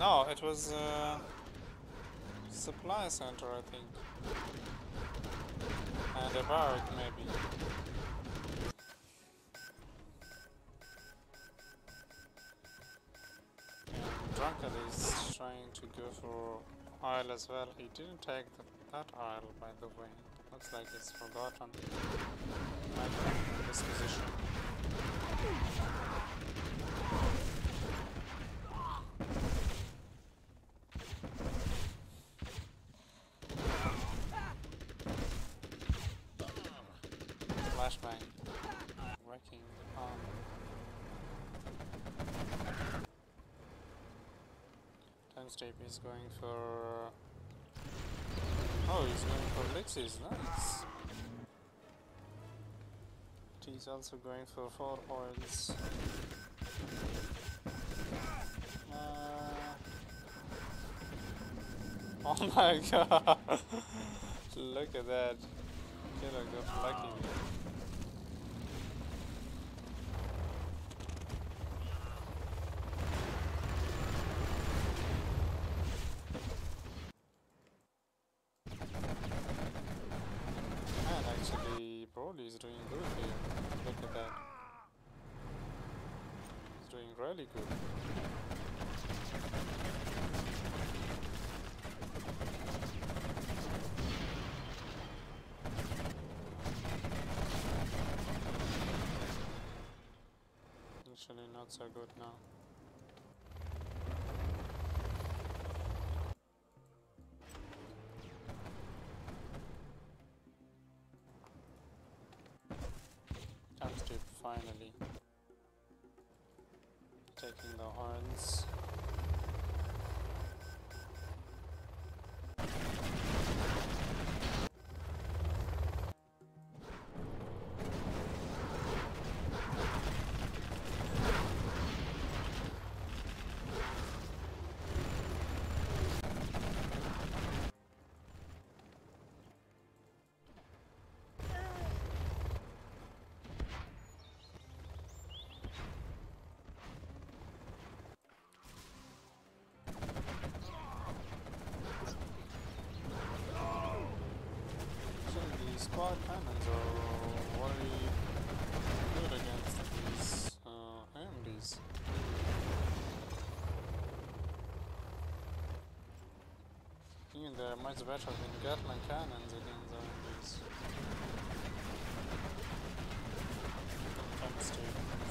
No, it was uh, supply center, I think, and a barrack maybe. Drunkard is trying to go for oil as well. He didn't take the, that oil, by the way. Looks like it's forgotten. Be in this position. Flashbang. Wrecking the palm. Time Tape is going for Oh, he's going for Lexis, nice. He's also going for four oils. Uh, oh my god! Look at that. Killer got lucky. really good. Actually not so good now. Upstream finally. Uh, Even they're much better than Gatling cannons against AMDs. Tom Step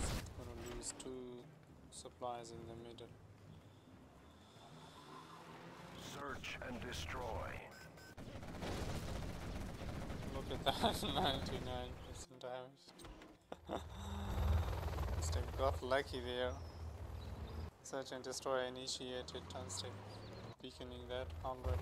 is gonna lose two supplies in the middle. Search and destroy. Look at that, 99% damage. Stick got lucky there. Search and destroy initiated Tom Step. Beaconing that already.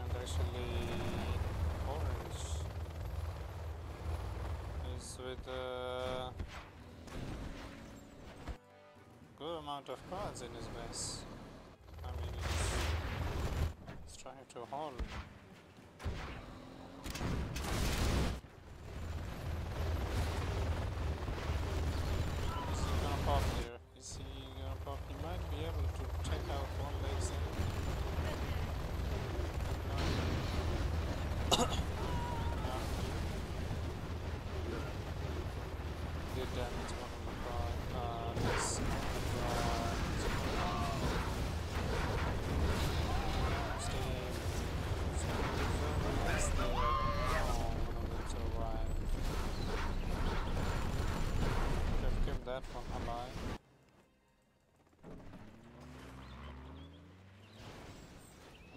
And actually, orange is with a good amount of cards in his base. I mean, he's trying to hold. Is he gonna pop here? Is he gonna pop? He might be able to take out one leg Did damage one of the card. Uh, this. Uh, Steve. That's the. Oh, one of them survived. Could have kept that one alive.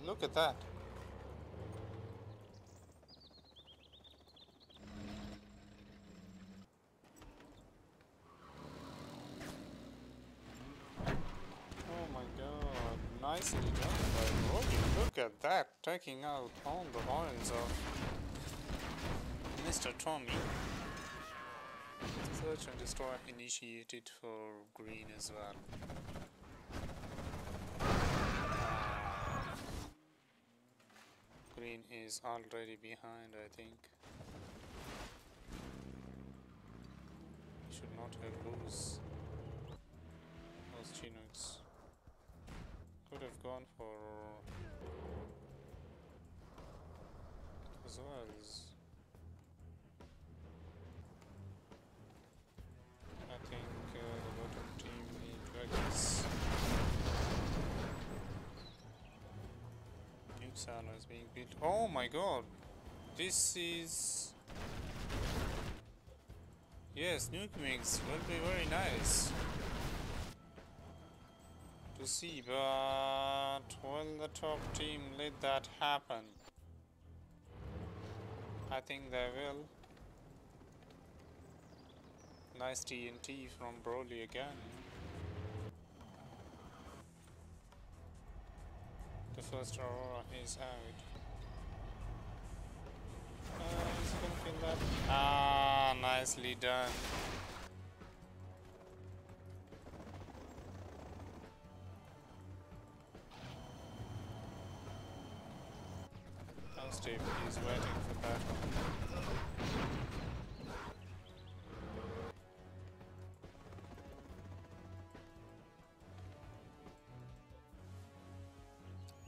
Look at that. Oh my god, nicely done by Rogi. Look at that, taking out all the horns of Mr. Tommy. Search and destroy initiated for green as well. Green is already behind, I think. Should not have lose those Chinooks. Could have gone for. It was was. Nuke is being built. Oh my god! This is. Yes, nuke MiGs will be very nice to see, but will the top team let that happen? I think they will. Nice TNT from Broly again. First Aurora is out. Uh, gonna kill that? Ah, nicely done. Steve is waiting for that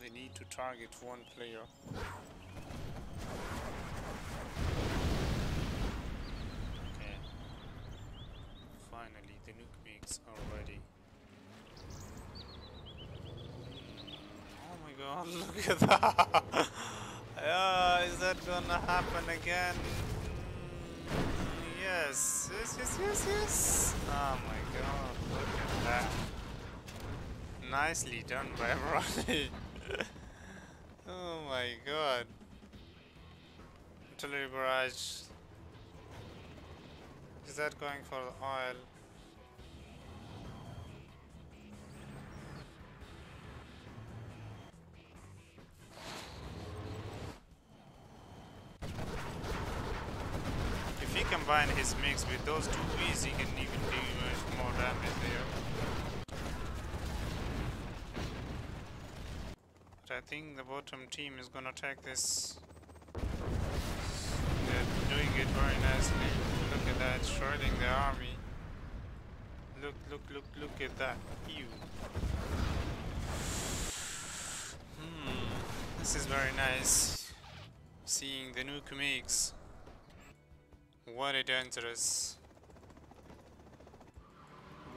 they need to target one player. Okay. Finally, the nuke MiGs are ready. Oh my god, look at that! yeah, is that gonna happen again? Yes, yes, yes, yes, yes! Oh my god, look at that. Nicely done by everybody. oh my god. Artillery barrage. Is that going for the oil? If he combine his MiGs with those two V's, he can even do much more damage there. But I think the bottom team is gonna take this. They're doing it very nicely. Look at that, shredding the army. Look, look, look, look at that. Ew. Hmm. This is very nice. Seeing the nuke MiGs. What a dangerous.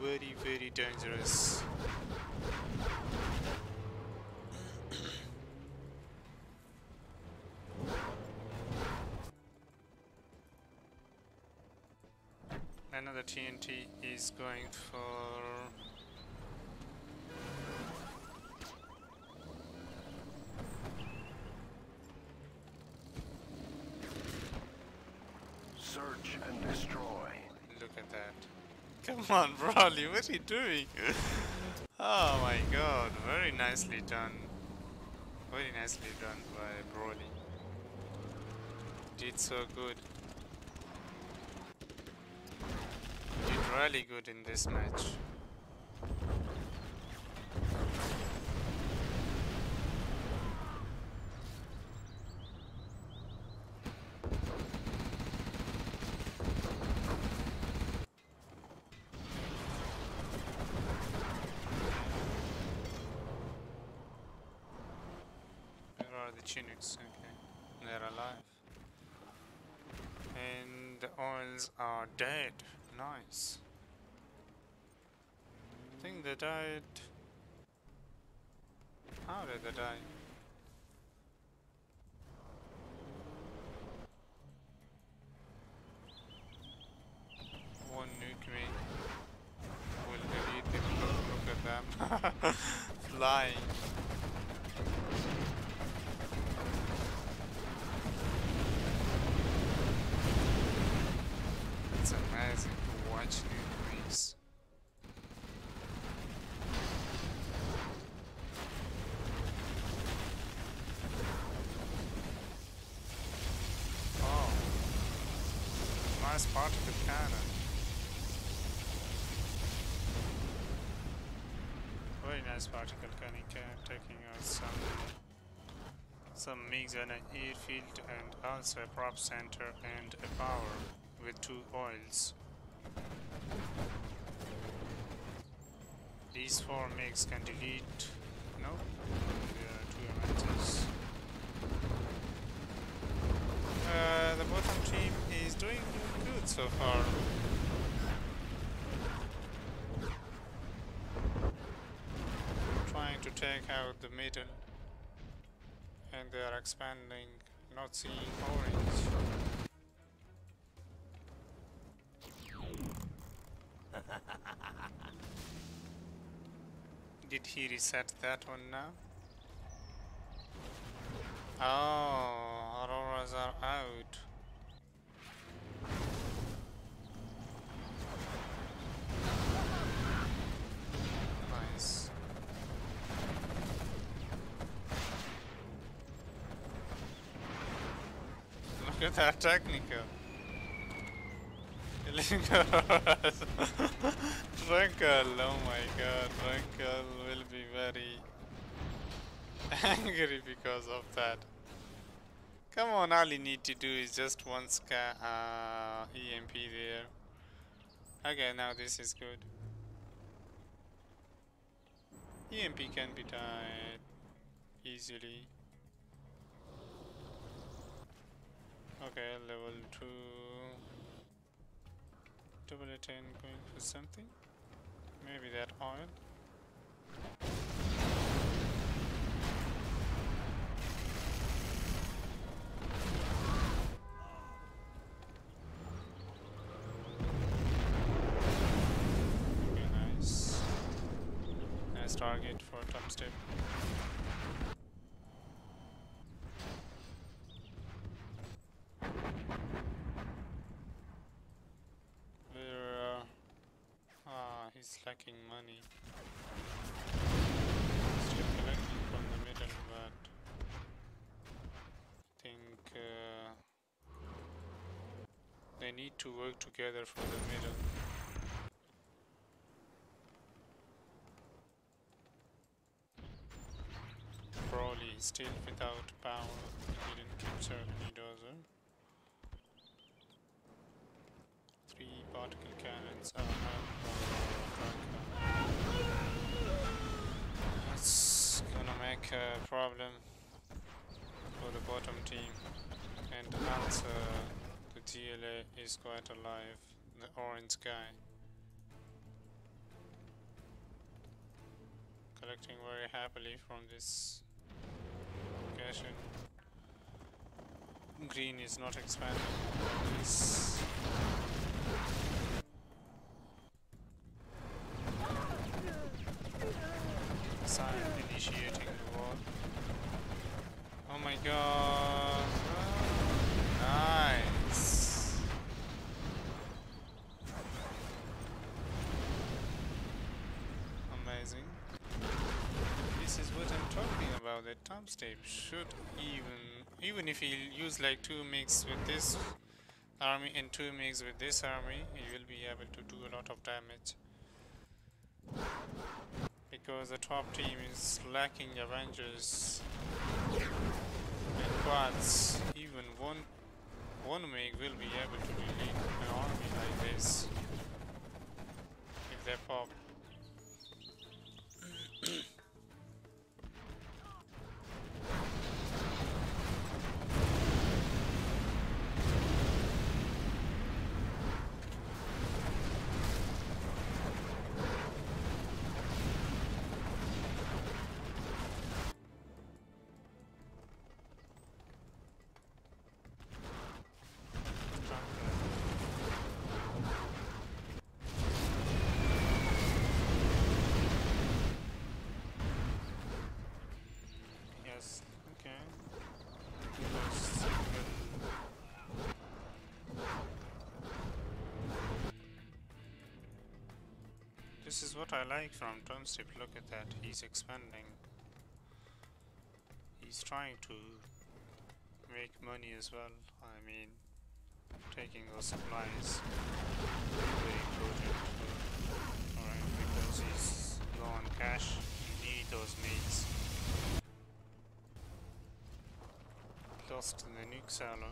Very, very dangerous. Another TNT is going for Search and destroy. Look at that. Come on, Broly, what are you doing? oh my god, very nicely done. Very nicely done by Broly. Did so good. Did really good in this match. Where are the Chinooks? Okay, they're alive. And the oils are dead. Nice. I think they died. How did they die? One nuke me. Will delete them. Look, at them. Flying. It's amazing to watch new movies. Oh, nice particle cannon. Very nice particle cannon taking out some some MiGs on an airfield and also a prop center and a power with two oils. These four MiGs can delete. No, there are two MHs. Uh, the bottom team is doing good so far. Trying to take out the middle, and they are expanding, not seeing orange. Did he reset that one now? Oh, auroras are out. At that technical. Drunkle, oh my god, Drunkle will be very angry because of that. Come on, all you need to do is just one sca uh, EMP there. Okay, now this is good. EMP can be tied easily. Okay, level 2. double ten going for something. Maybe that oil. Okay, nice. Nice target for top step. Where uh, he's lacking money. Still collecting from the middle, but I think uh, they need to work together for the middle. Probably still without power. He didn't capture any dozer. Three particle cannons are not make a problem for the bottom team. And answer the GLA is quite alive. The orange guy. Collecting very happily from this location. Green is not expanding Silent initiating the war. Nice. Amazing. This is what I'm talking about. That Tom Step should even, even if you use like two MiGs with this army and two MiGs with this army, you will be able to do a lot of damage. Because the top team is lacking Avengers quads. Even one one MiG will be able to delete an army like this if they pop. This is what I like from Tom Step. Look at that. He's expanding. He's trying to make money as well. I mean, taking those supplies. Very important. Alright, because he's low on cash. You need those mates. Lost in the nuke silo.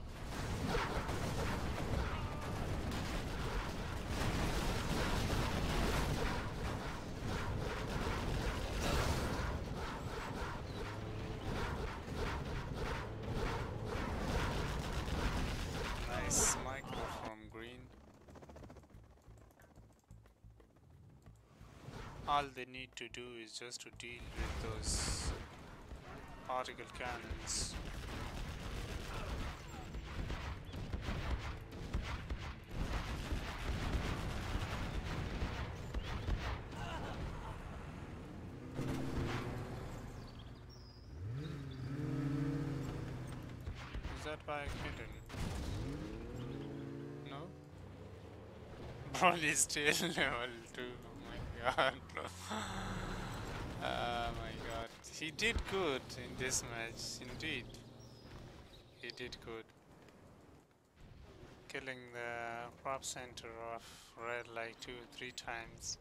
Nice micro from green. All they need to do is just to deal with those particle cannons. Is that by hidden? No? Probably still level 2. Oh my god. oh my god. He did good in this match, indeed. He did good. Killing the prop center of red like two, three times.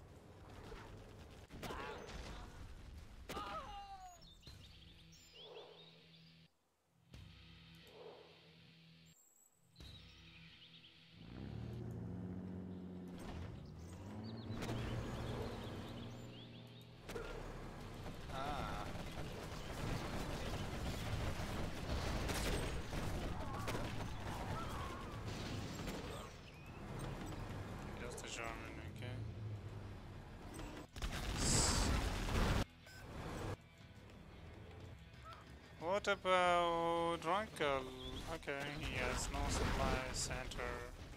About Drunkle? Okay, he has no supply center,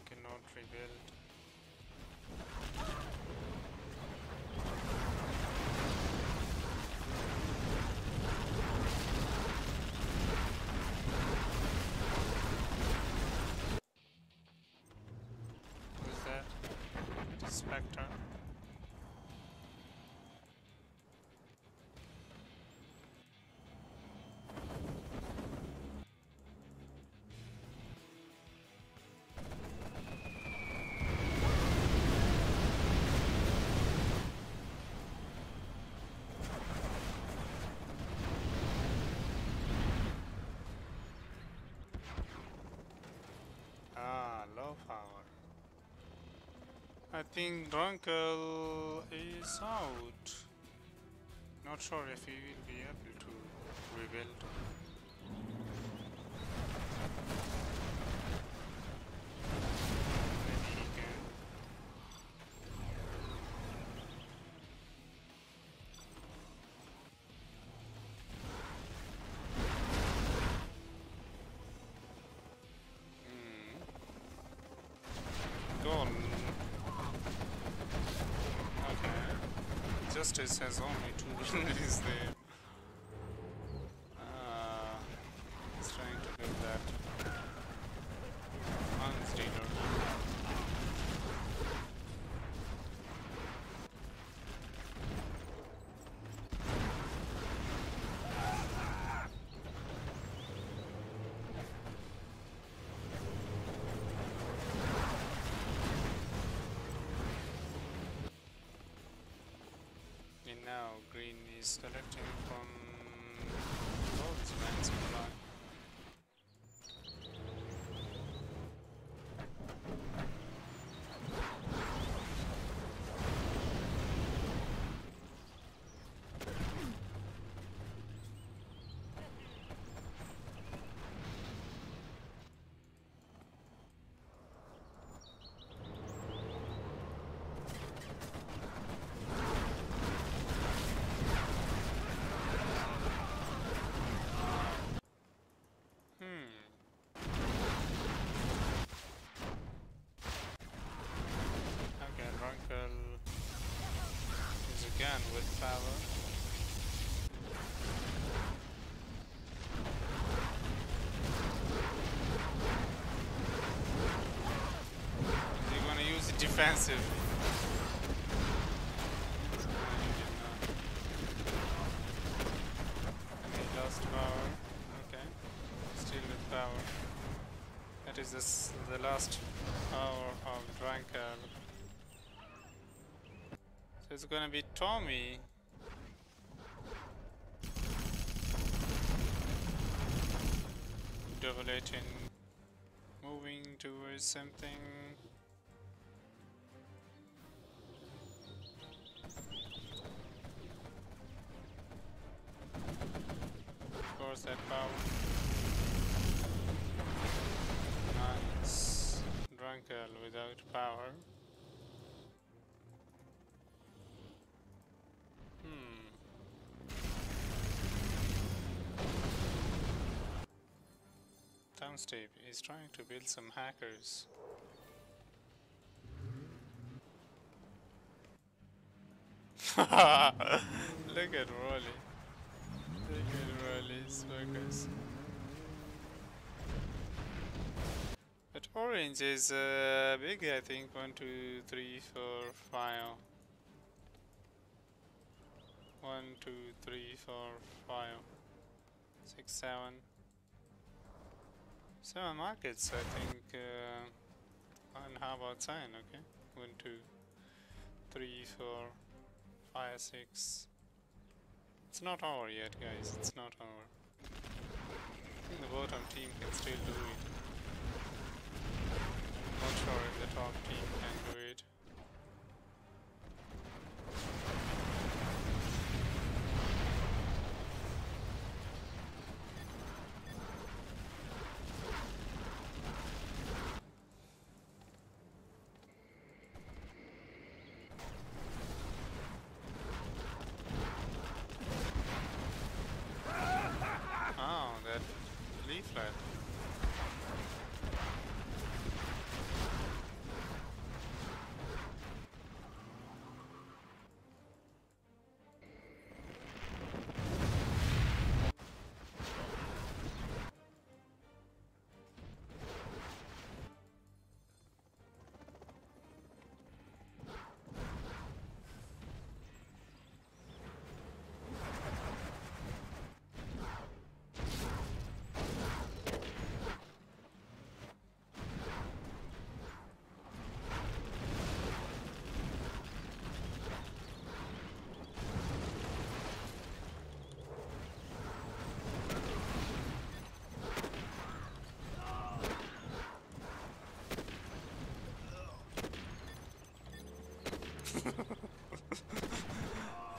cannot rebuild. I think Drunkle is out. Not sure if he will be able to rebuild. Justice has only two there. Ah, he's trying to build that. arms dealer. And now green is collecting from Lord's land supply. Hmm. Okay, Runkel again with power. They're gonna use it not. And lost power. Okay. Still with power. That is this, the last power of Drunkle. So it's gonna be Tommy. Double eighteen moving towards something. Tom Step is trying to build some hackers. Look at Rolly. Look at Rolly's focus. But orange is uh, big, I think. One, two, three, four, five. One, two, three, four, five, six, seven. Seven markets, I think. Uh, and how about sign? Okay. One, two, three, four, five, six. It's not over yet, guys. It's not over. I think the bottom team can still do it. Not sure if the top team can do it.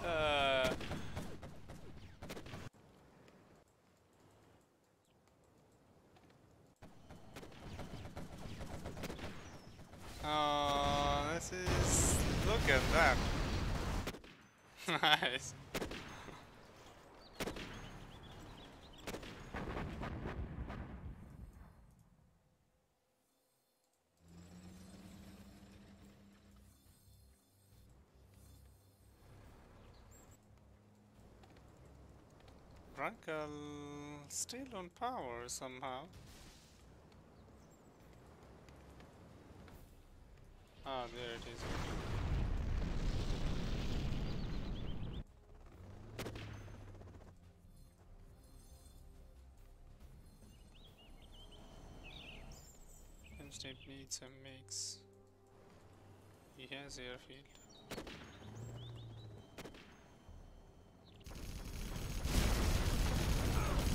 Uh, oh, this is. Look at that. nice. Still on power somehow. Ah, there it is. Instant needs a mix. He has airfield.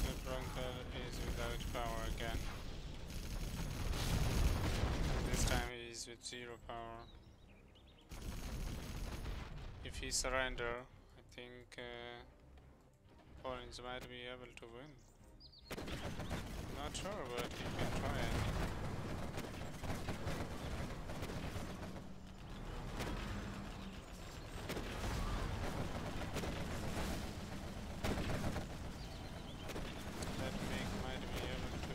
The Bronco is without power again. This time he is with zero power. If he surrender, I think uh, Orange might be able to win. Not sure, but he can try it. That MiG might be able to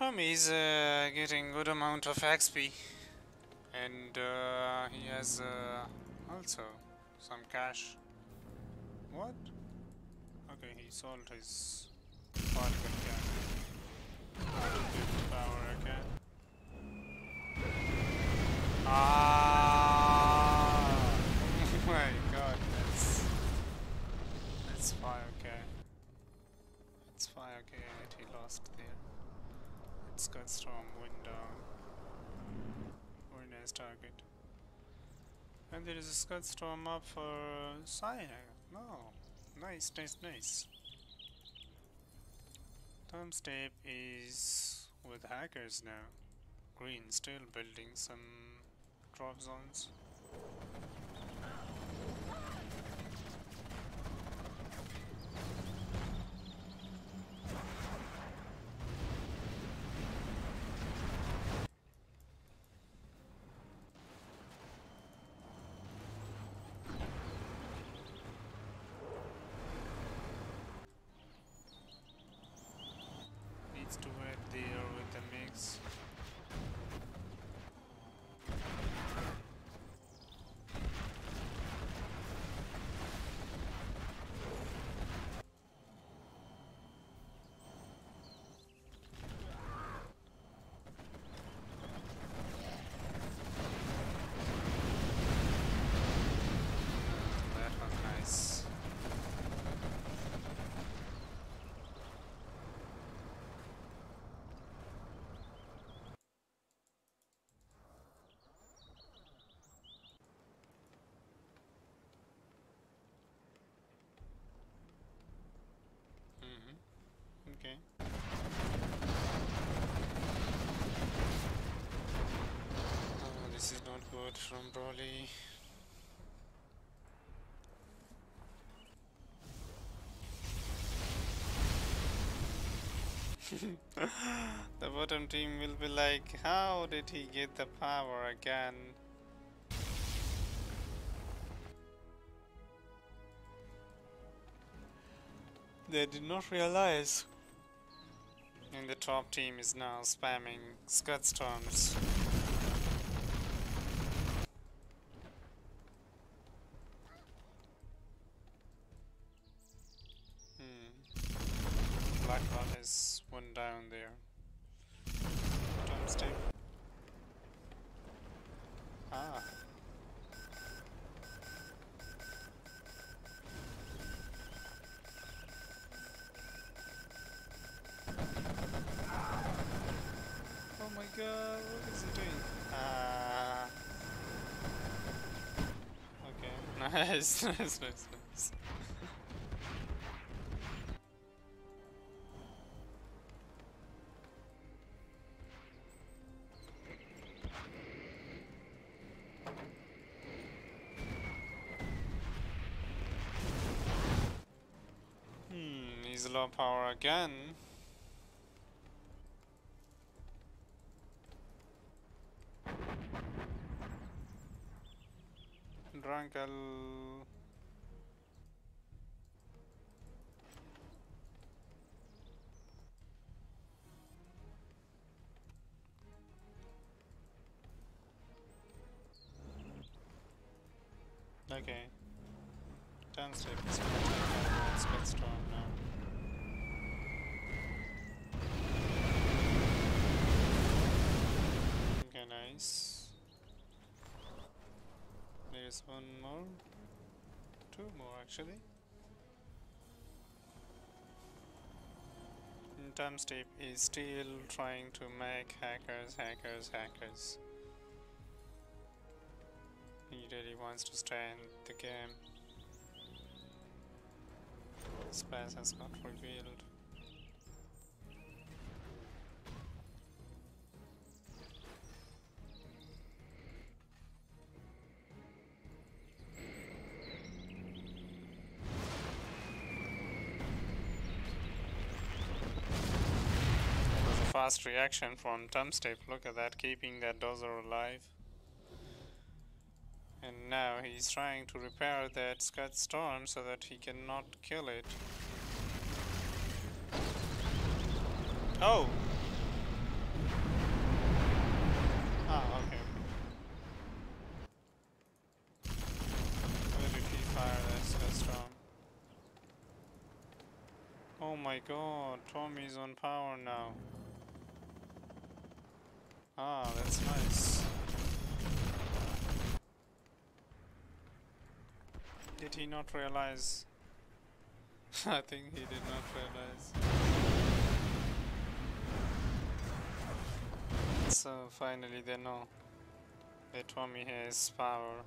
Tommy is uh, getting good amount of XP and uh, he has uh, also some cash. What? Okay, he sold his Falcon gun. Power again. Ah! Oh my god, that's that's fire okay. It's fire okay that he lost there. It's got storm wind down. Very nice target. And there is a Scud Storm up for uh, Cyanide. No. Nice, nice, nice. Tom Step is with hackers now. Green still building some drop zones. Needs to add there with the MiGs. That was nice. Mm-hmm. Okay. Oh, this is not good from Broly. the bottom team will be like, how did he get the power again? They did not realize. And the top team is now spamming Scud nice, nice, nice, nice. Hmm, he's low power again. Okay. Downstairs. Speedstorm now. Okay, nice. There's one more. Two more actually. And Tom Step is still trying to make hackers, hackers, hackers. He really wants to stay in the game. Spaz has got revealed. It was a fast reaction from Tom Step. Look at that, keeping that dozer alive. And now he's trying to repair that Scud Storm so that he cannot kill it. Oh! Ah, okay. Where did he fire that Scud Storm? Oh my god, Tommy's on power now. Ah, that's nice. Did he not realize? I think he did not realize. So finally they know that Tommy has power.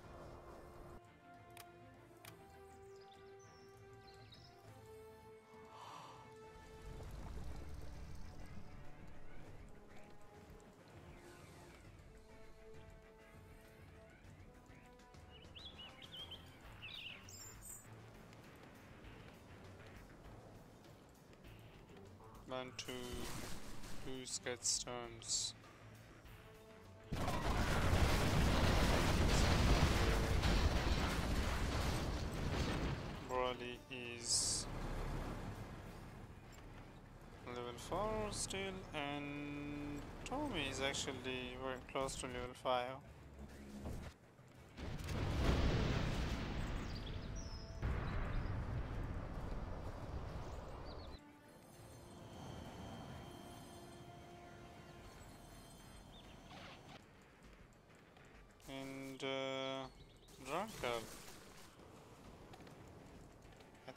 Two Scud Storms. Broly is level 4 still and Tommy is actually very close to level 5.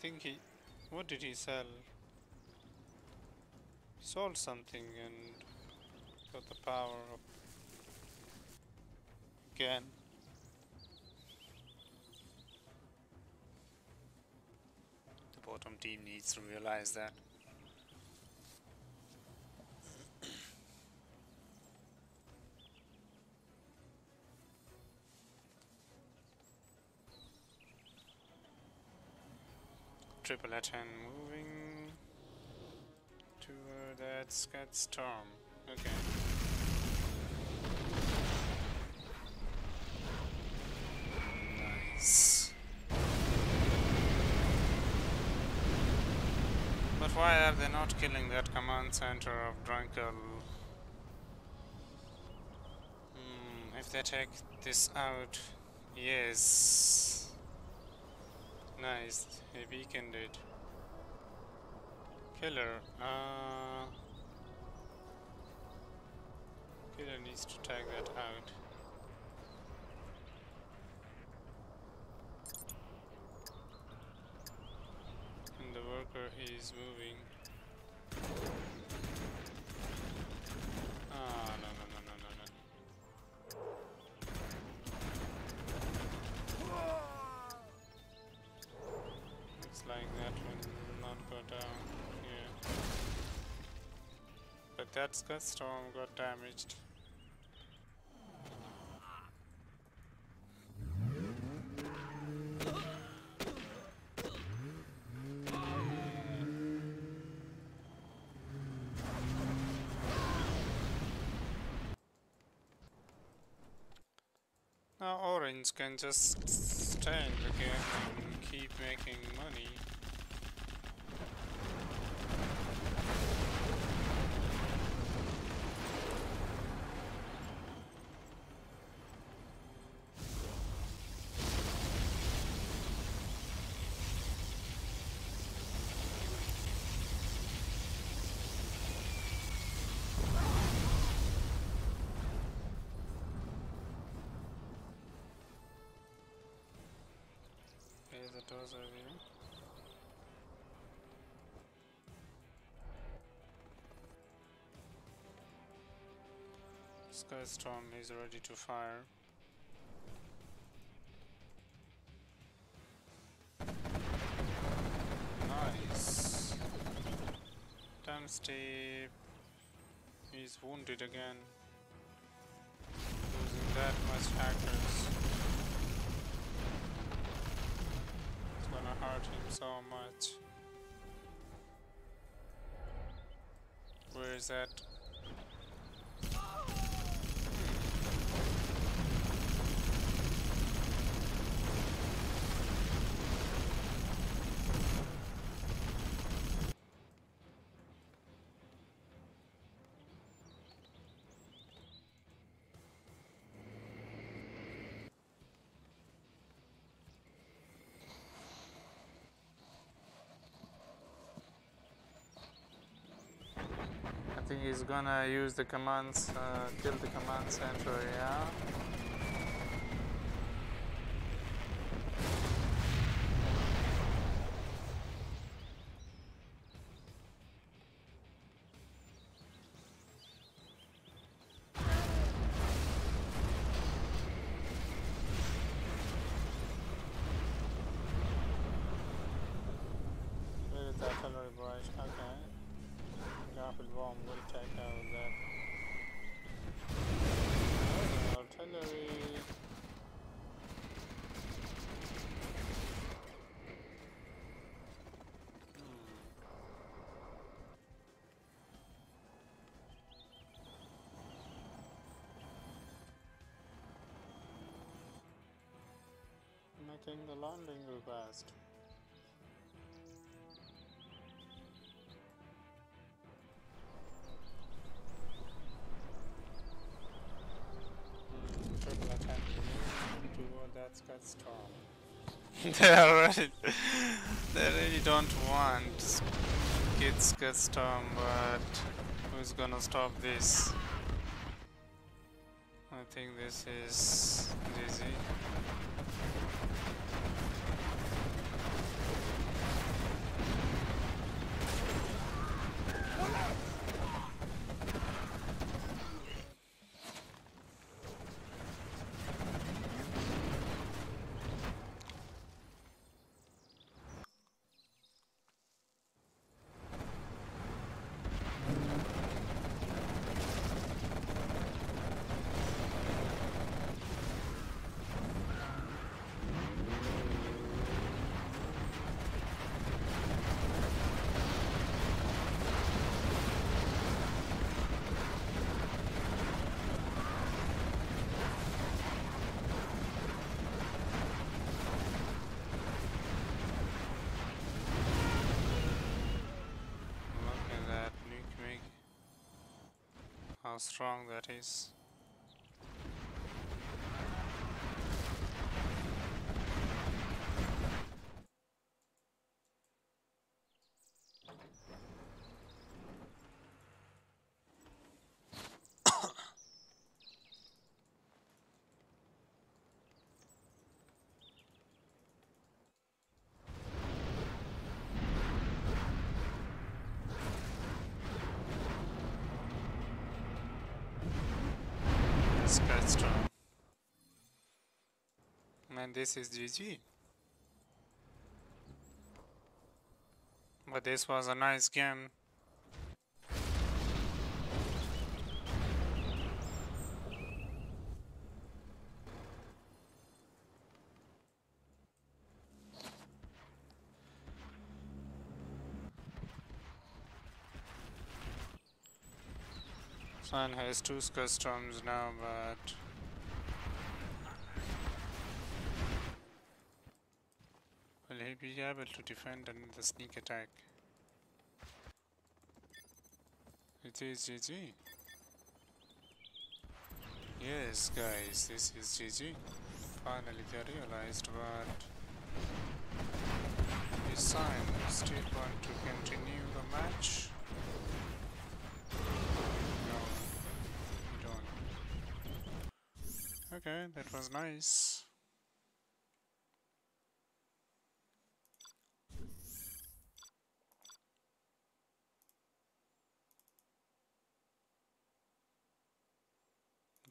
Think he. What did he sell? Sold something and got the power up again. The bottom team needs to realize that. Triple H moving to that Scud Storm. Okay. Nice. But why are they not killing that command center of Drunkle? Hmm, if they take this out, yes. Nice, he weakened it. Killer, uh... Killer needs to take that out. And the worker is moving. Ah, But that Scud Storm got damaged. Now Orange can just stay in the game and keep making money. The doors are here. Scud Storm is ready to fire. Nice. Damn steep. He's wounded again. Losing that much hackers. It's gonna hurt him so much. Where is that? Think he's gonna use the commands, uh, kill the command center, yeah. Triple attack to that's got they really don't want kids get storm but who's gonna stop this? I think this is Dizzy. How strong that is. It's quite strong. Man, this is GG. But this was a nice game. Sun has two customs now, but will he able to defend the sneak attack? It is GG. Yes, guys, this is GG. Finally, they realized, his son still want to continue the match. No, we don't. Okay, that was nice. The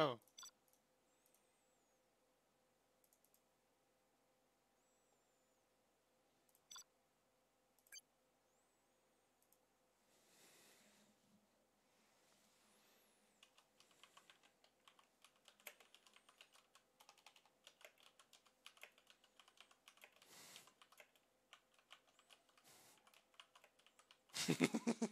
Oh.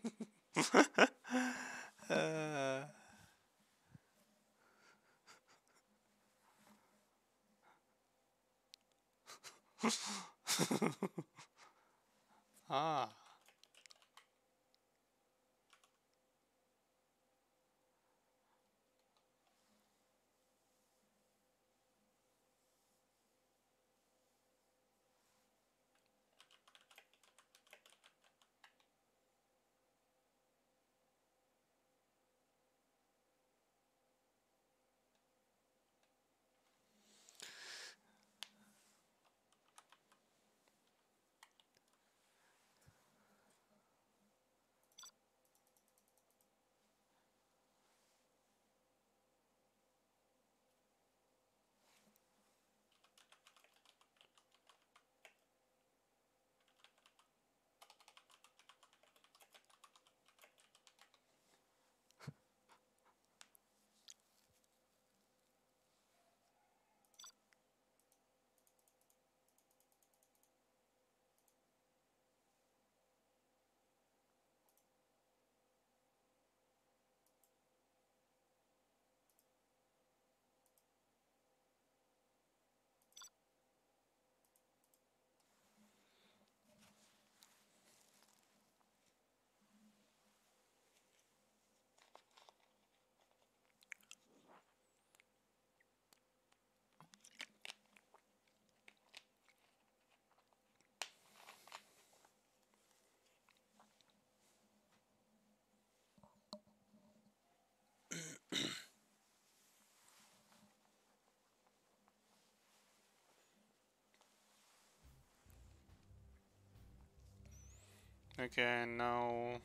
okay, now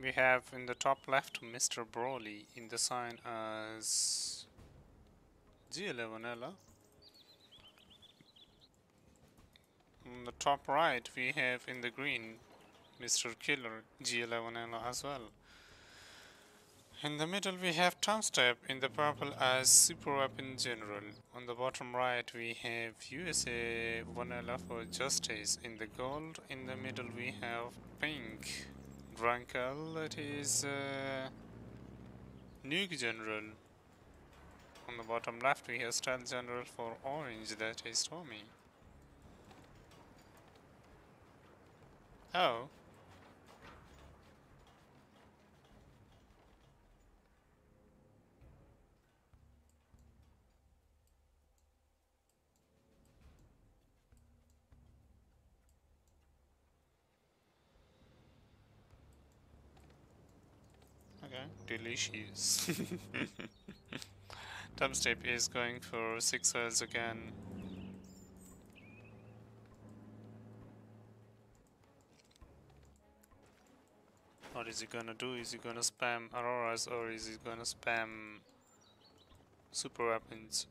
we have in the top left Mr. Broly in the cyan as G11 Ella. On the top right, we have in the green Mr. Killer G11 Ella as well. In the middle, we have Tom Step in the purple as Super Weapon General. On the bottom right, we have USA Vanilla for Justice in the gold. In the middle, we have pink Drunkle, that is uh, Nuke General. On the bottom left, we have Stealth General for orange, that is Tommy. Oh. Okay, delicious. Tom Step is going for six wells again. What is he gonna do? Is he gonna spam auroras or is he gonna spam super weapons?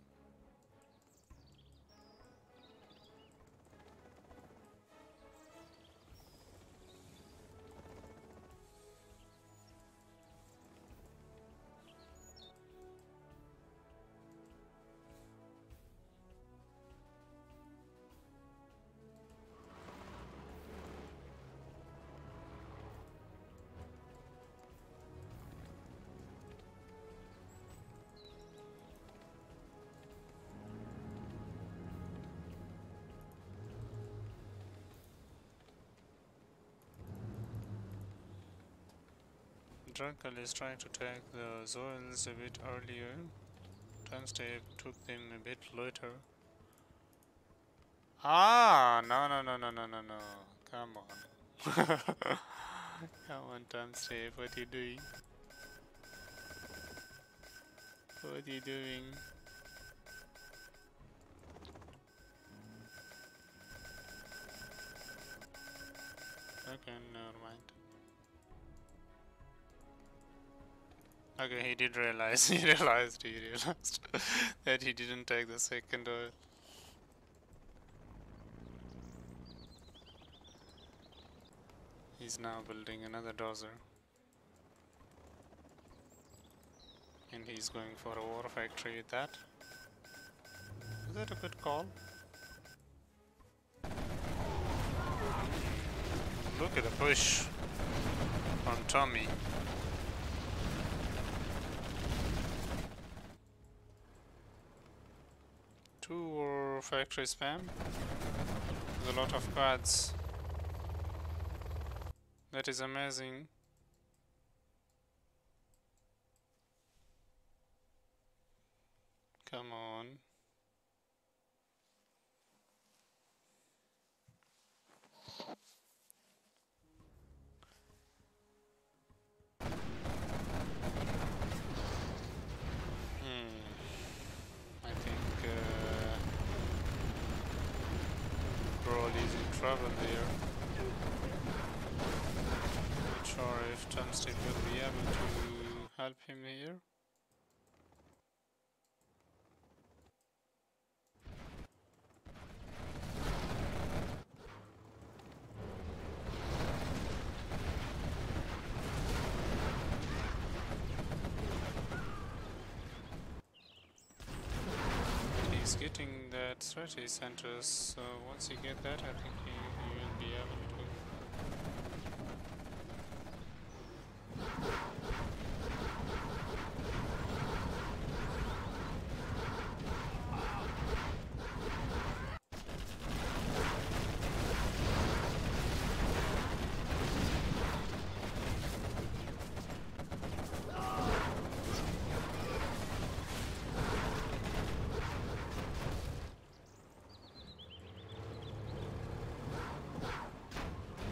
Drunkle is trying to take the Zoils a bit earlier. Tom Step took them a bit later. Ah, no, no, no, no, no, no, no. Come on. Come on, Tom Step, what are you doing? What are you doing? Okay, Okay, he did realize, he realized, he realized that he didn't take the second oil. He's now building another dozer. And he's going for a war factory with that. Is that a good call? Look at the push from Tommy. Two or factory spam. There's a lot of cards. That is amazing. Come on. Hmm. I think uh, In there. Not sure if Tom Step will be able to help him here. He's getting that strategy centers, so once you get that, I think he, he will be able to.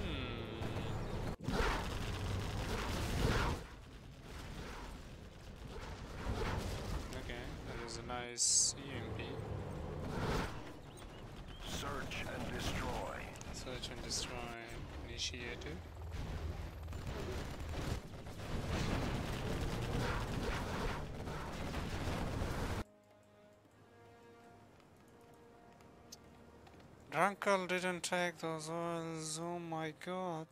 Hmm. Okay, that is a nice EMP. Search and destroy. Search and destroy. initiated. Drunkle didn't take those oils, oh my god.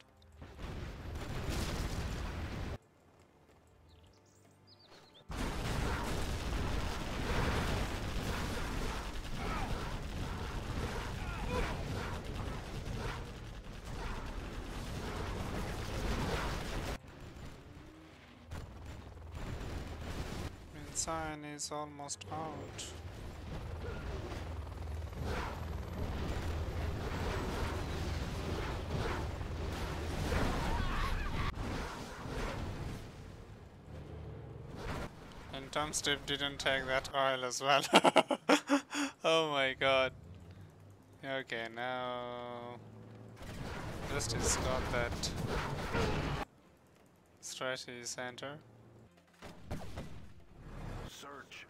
Cyan is almost out. And Tom Step didn't take that oil as well. oh my god. Okay, now Justice got that strategy center.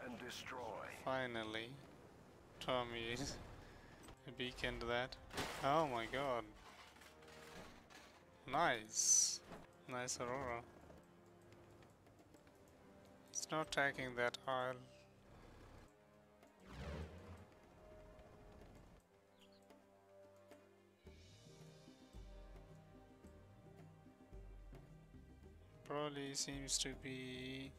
And destroy. Finally, Tommy is beaconed that. Oh my god. Nice. Nice Aurora. It's not taking that oil. Probably seems to be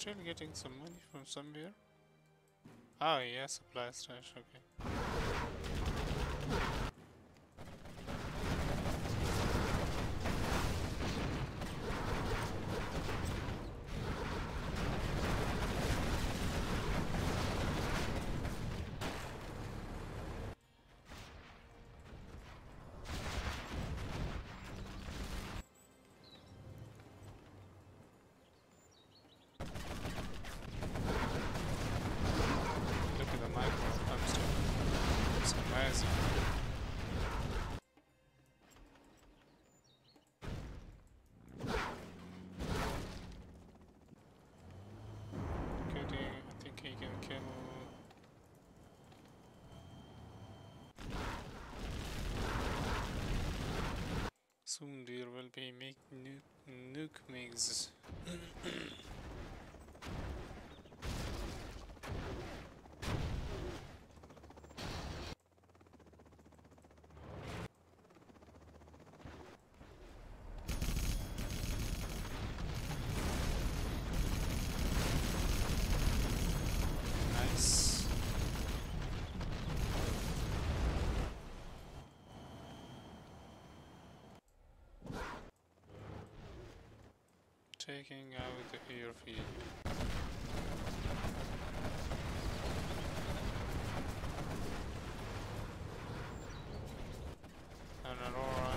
Still getting some money from somewhere? Oh yeah, supply stash, okay. Look at the micro dumpster. It's amazing. Good, eh, I think he can kill. Soon there will be make nuke, nuke MiGs. Nice. Taking out the airfield. An Aurora.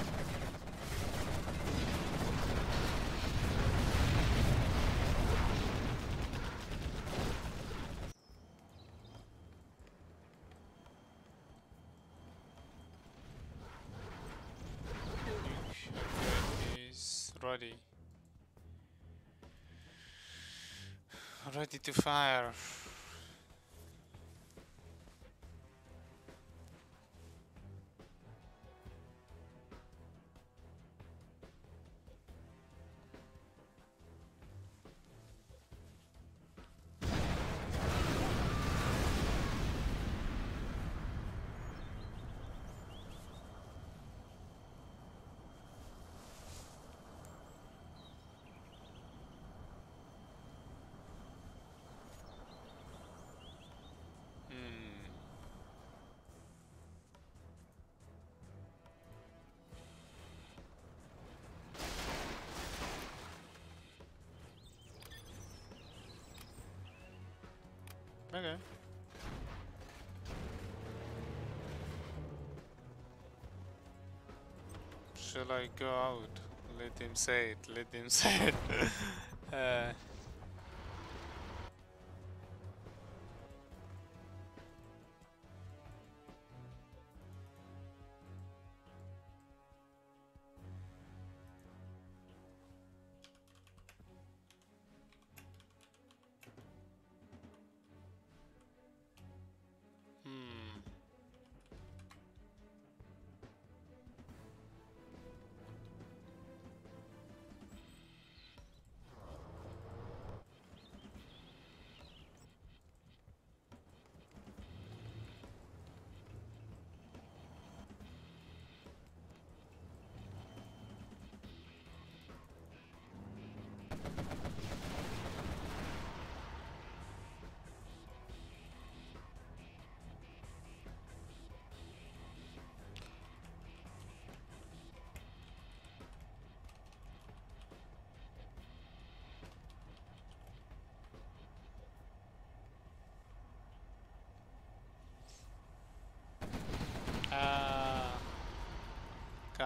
Ready. Ready to fire. Okay. Shall I go out? Let him say it. Let him say it. uh,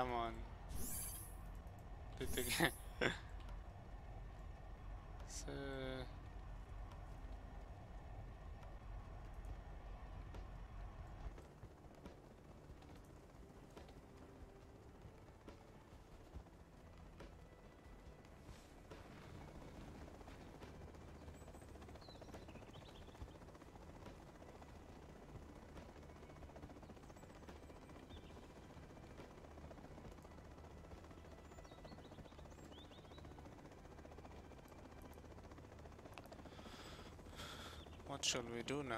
come on. What shall we do now?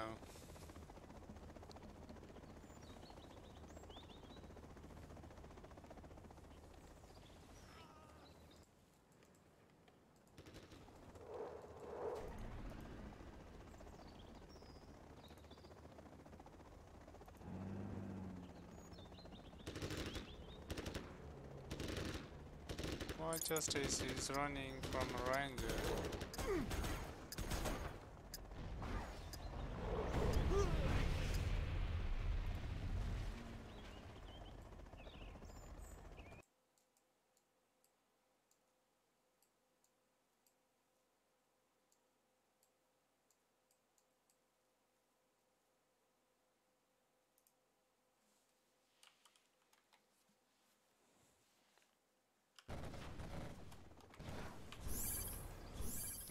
Why Justice is running from a ranger?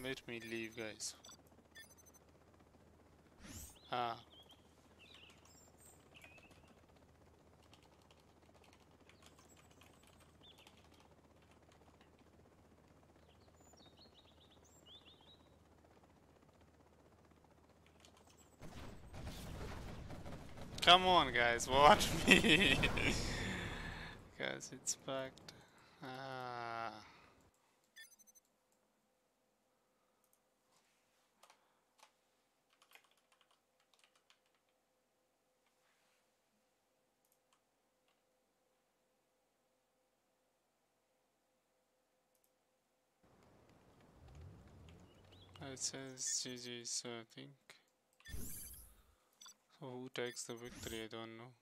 Let me leave, guys. Ah. Come on, guys, watch me. guys, it's bugged. It says GG's, I think. So who takes the victory? I don't know.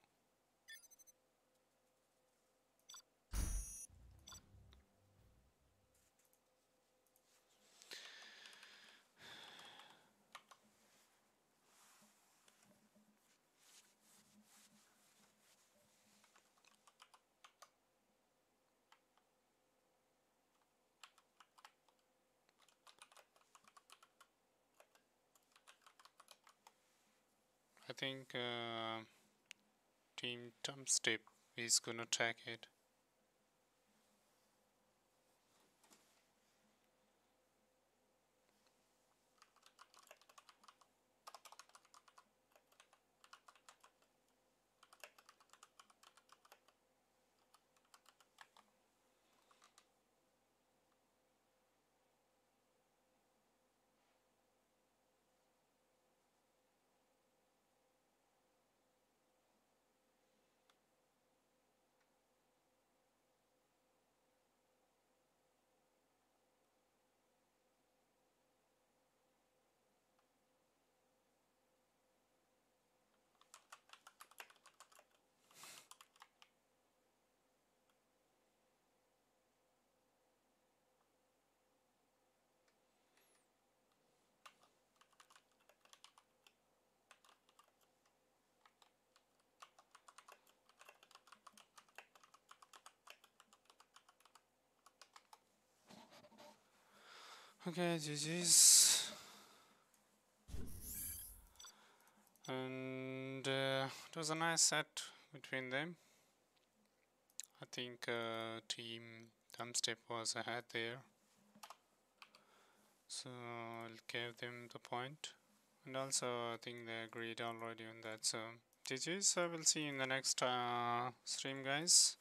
Think uh, Team Tom Step is gonna attack it. Okay, GG's. And uh, it was a nice set between them. I think uh, Team Tom Step was ahead there. So I'll give them the point. And also I think they agreed already on that. So GG's. I will see you in the next uh, stream guys.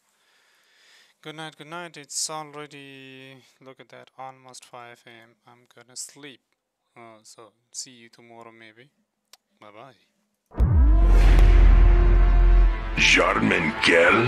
Good night, good night. It's already, look at that, almost 5 am. I'm gonna sleep. Uh, so, see you tomorrow maybe. Bye bye. Jarmen Kell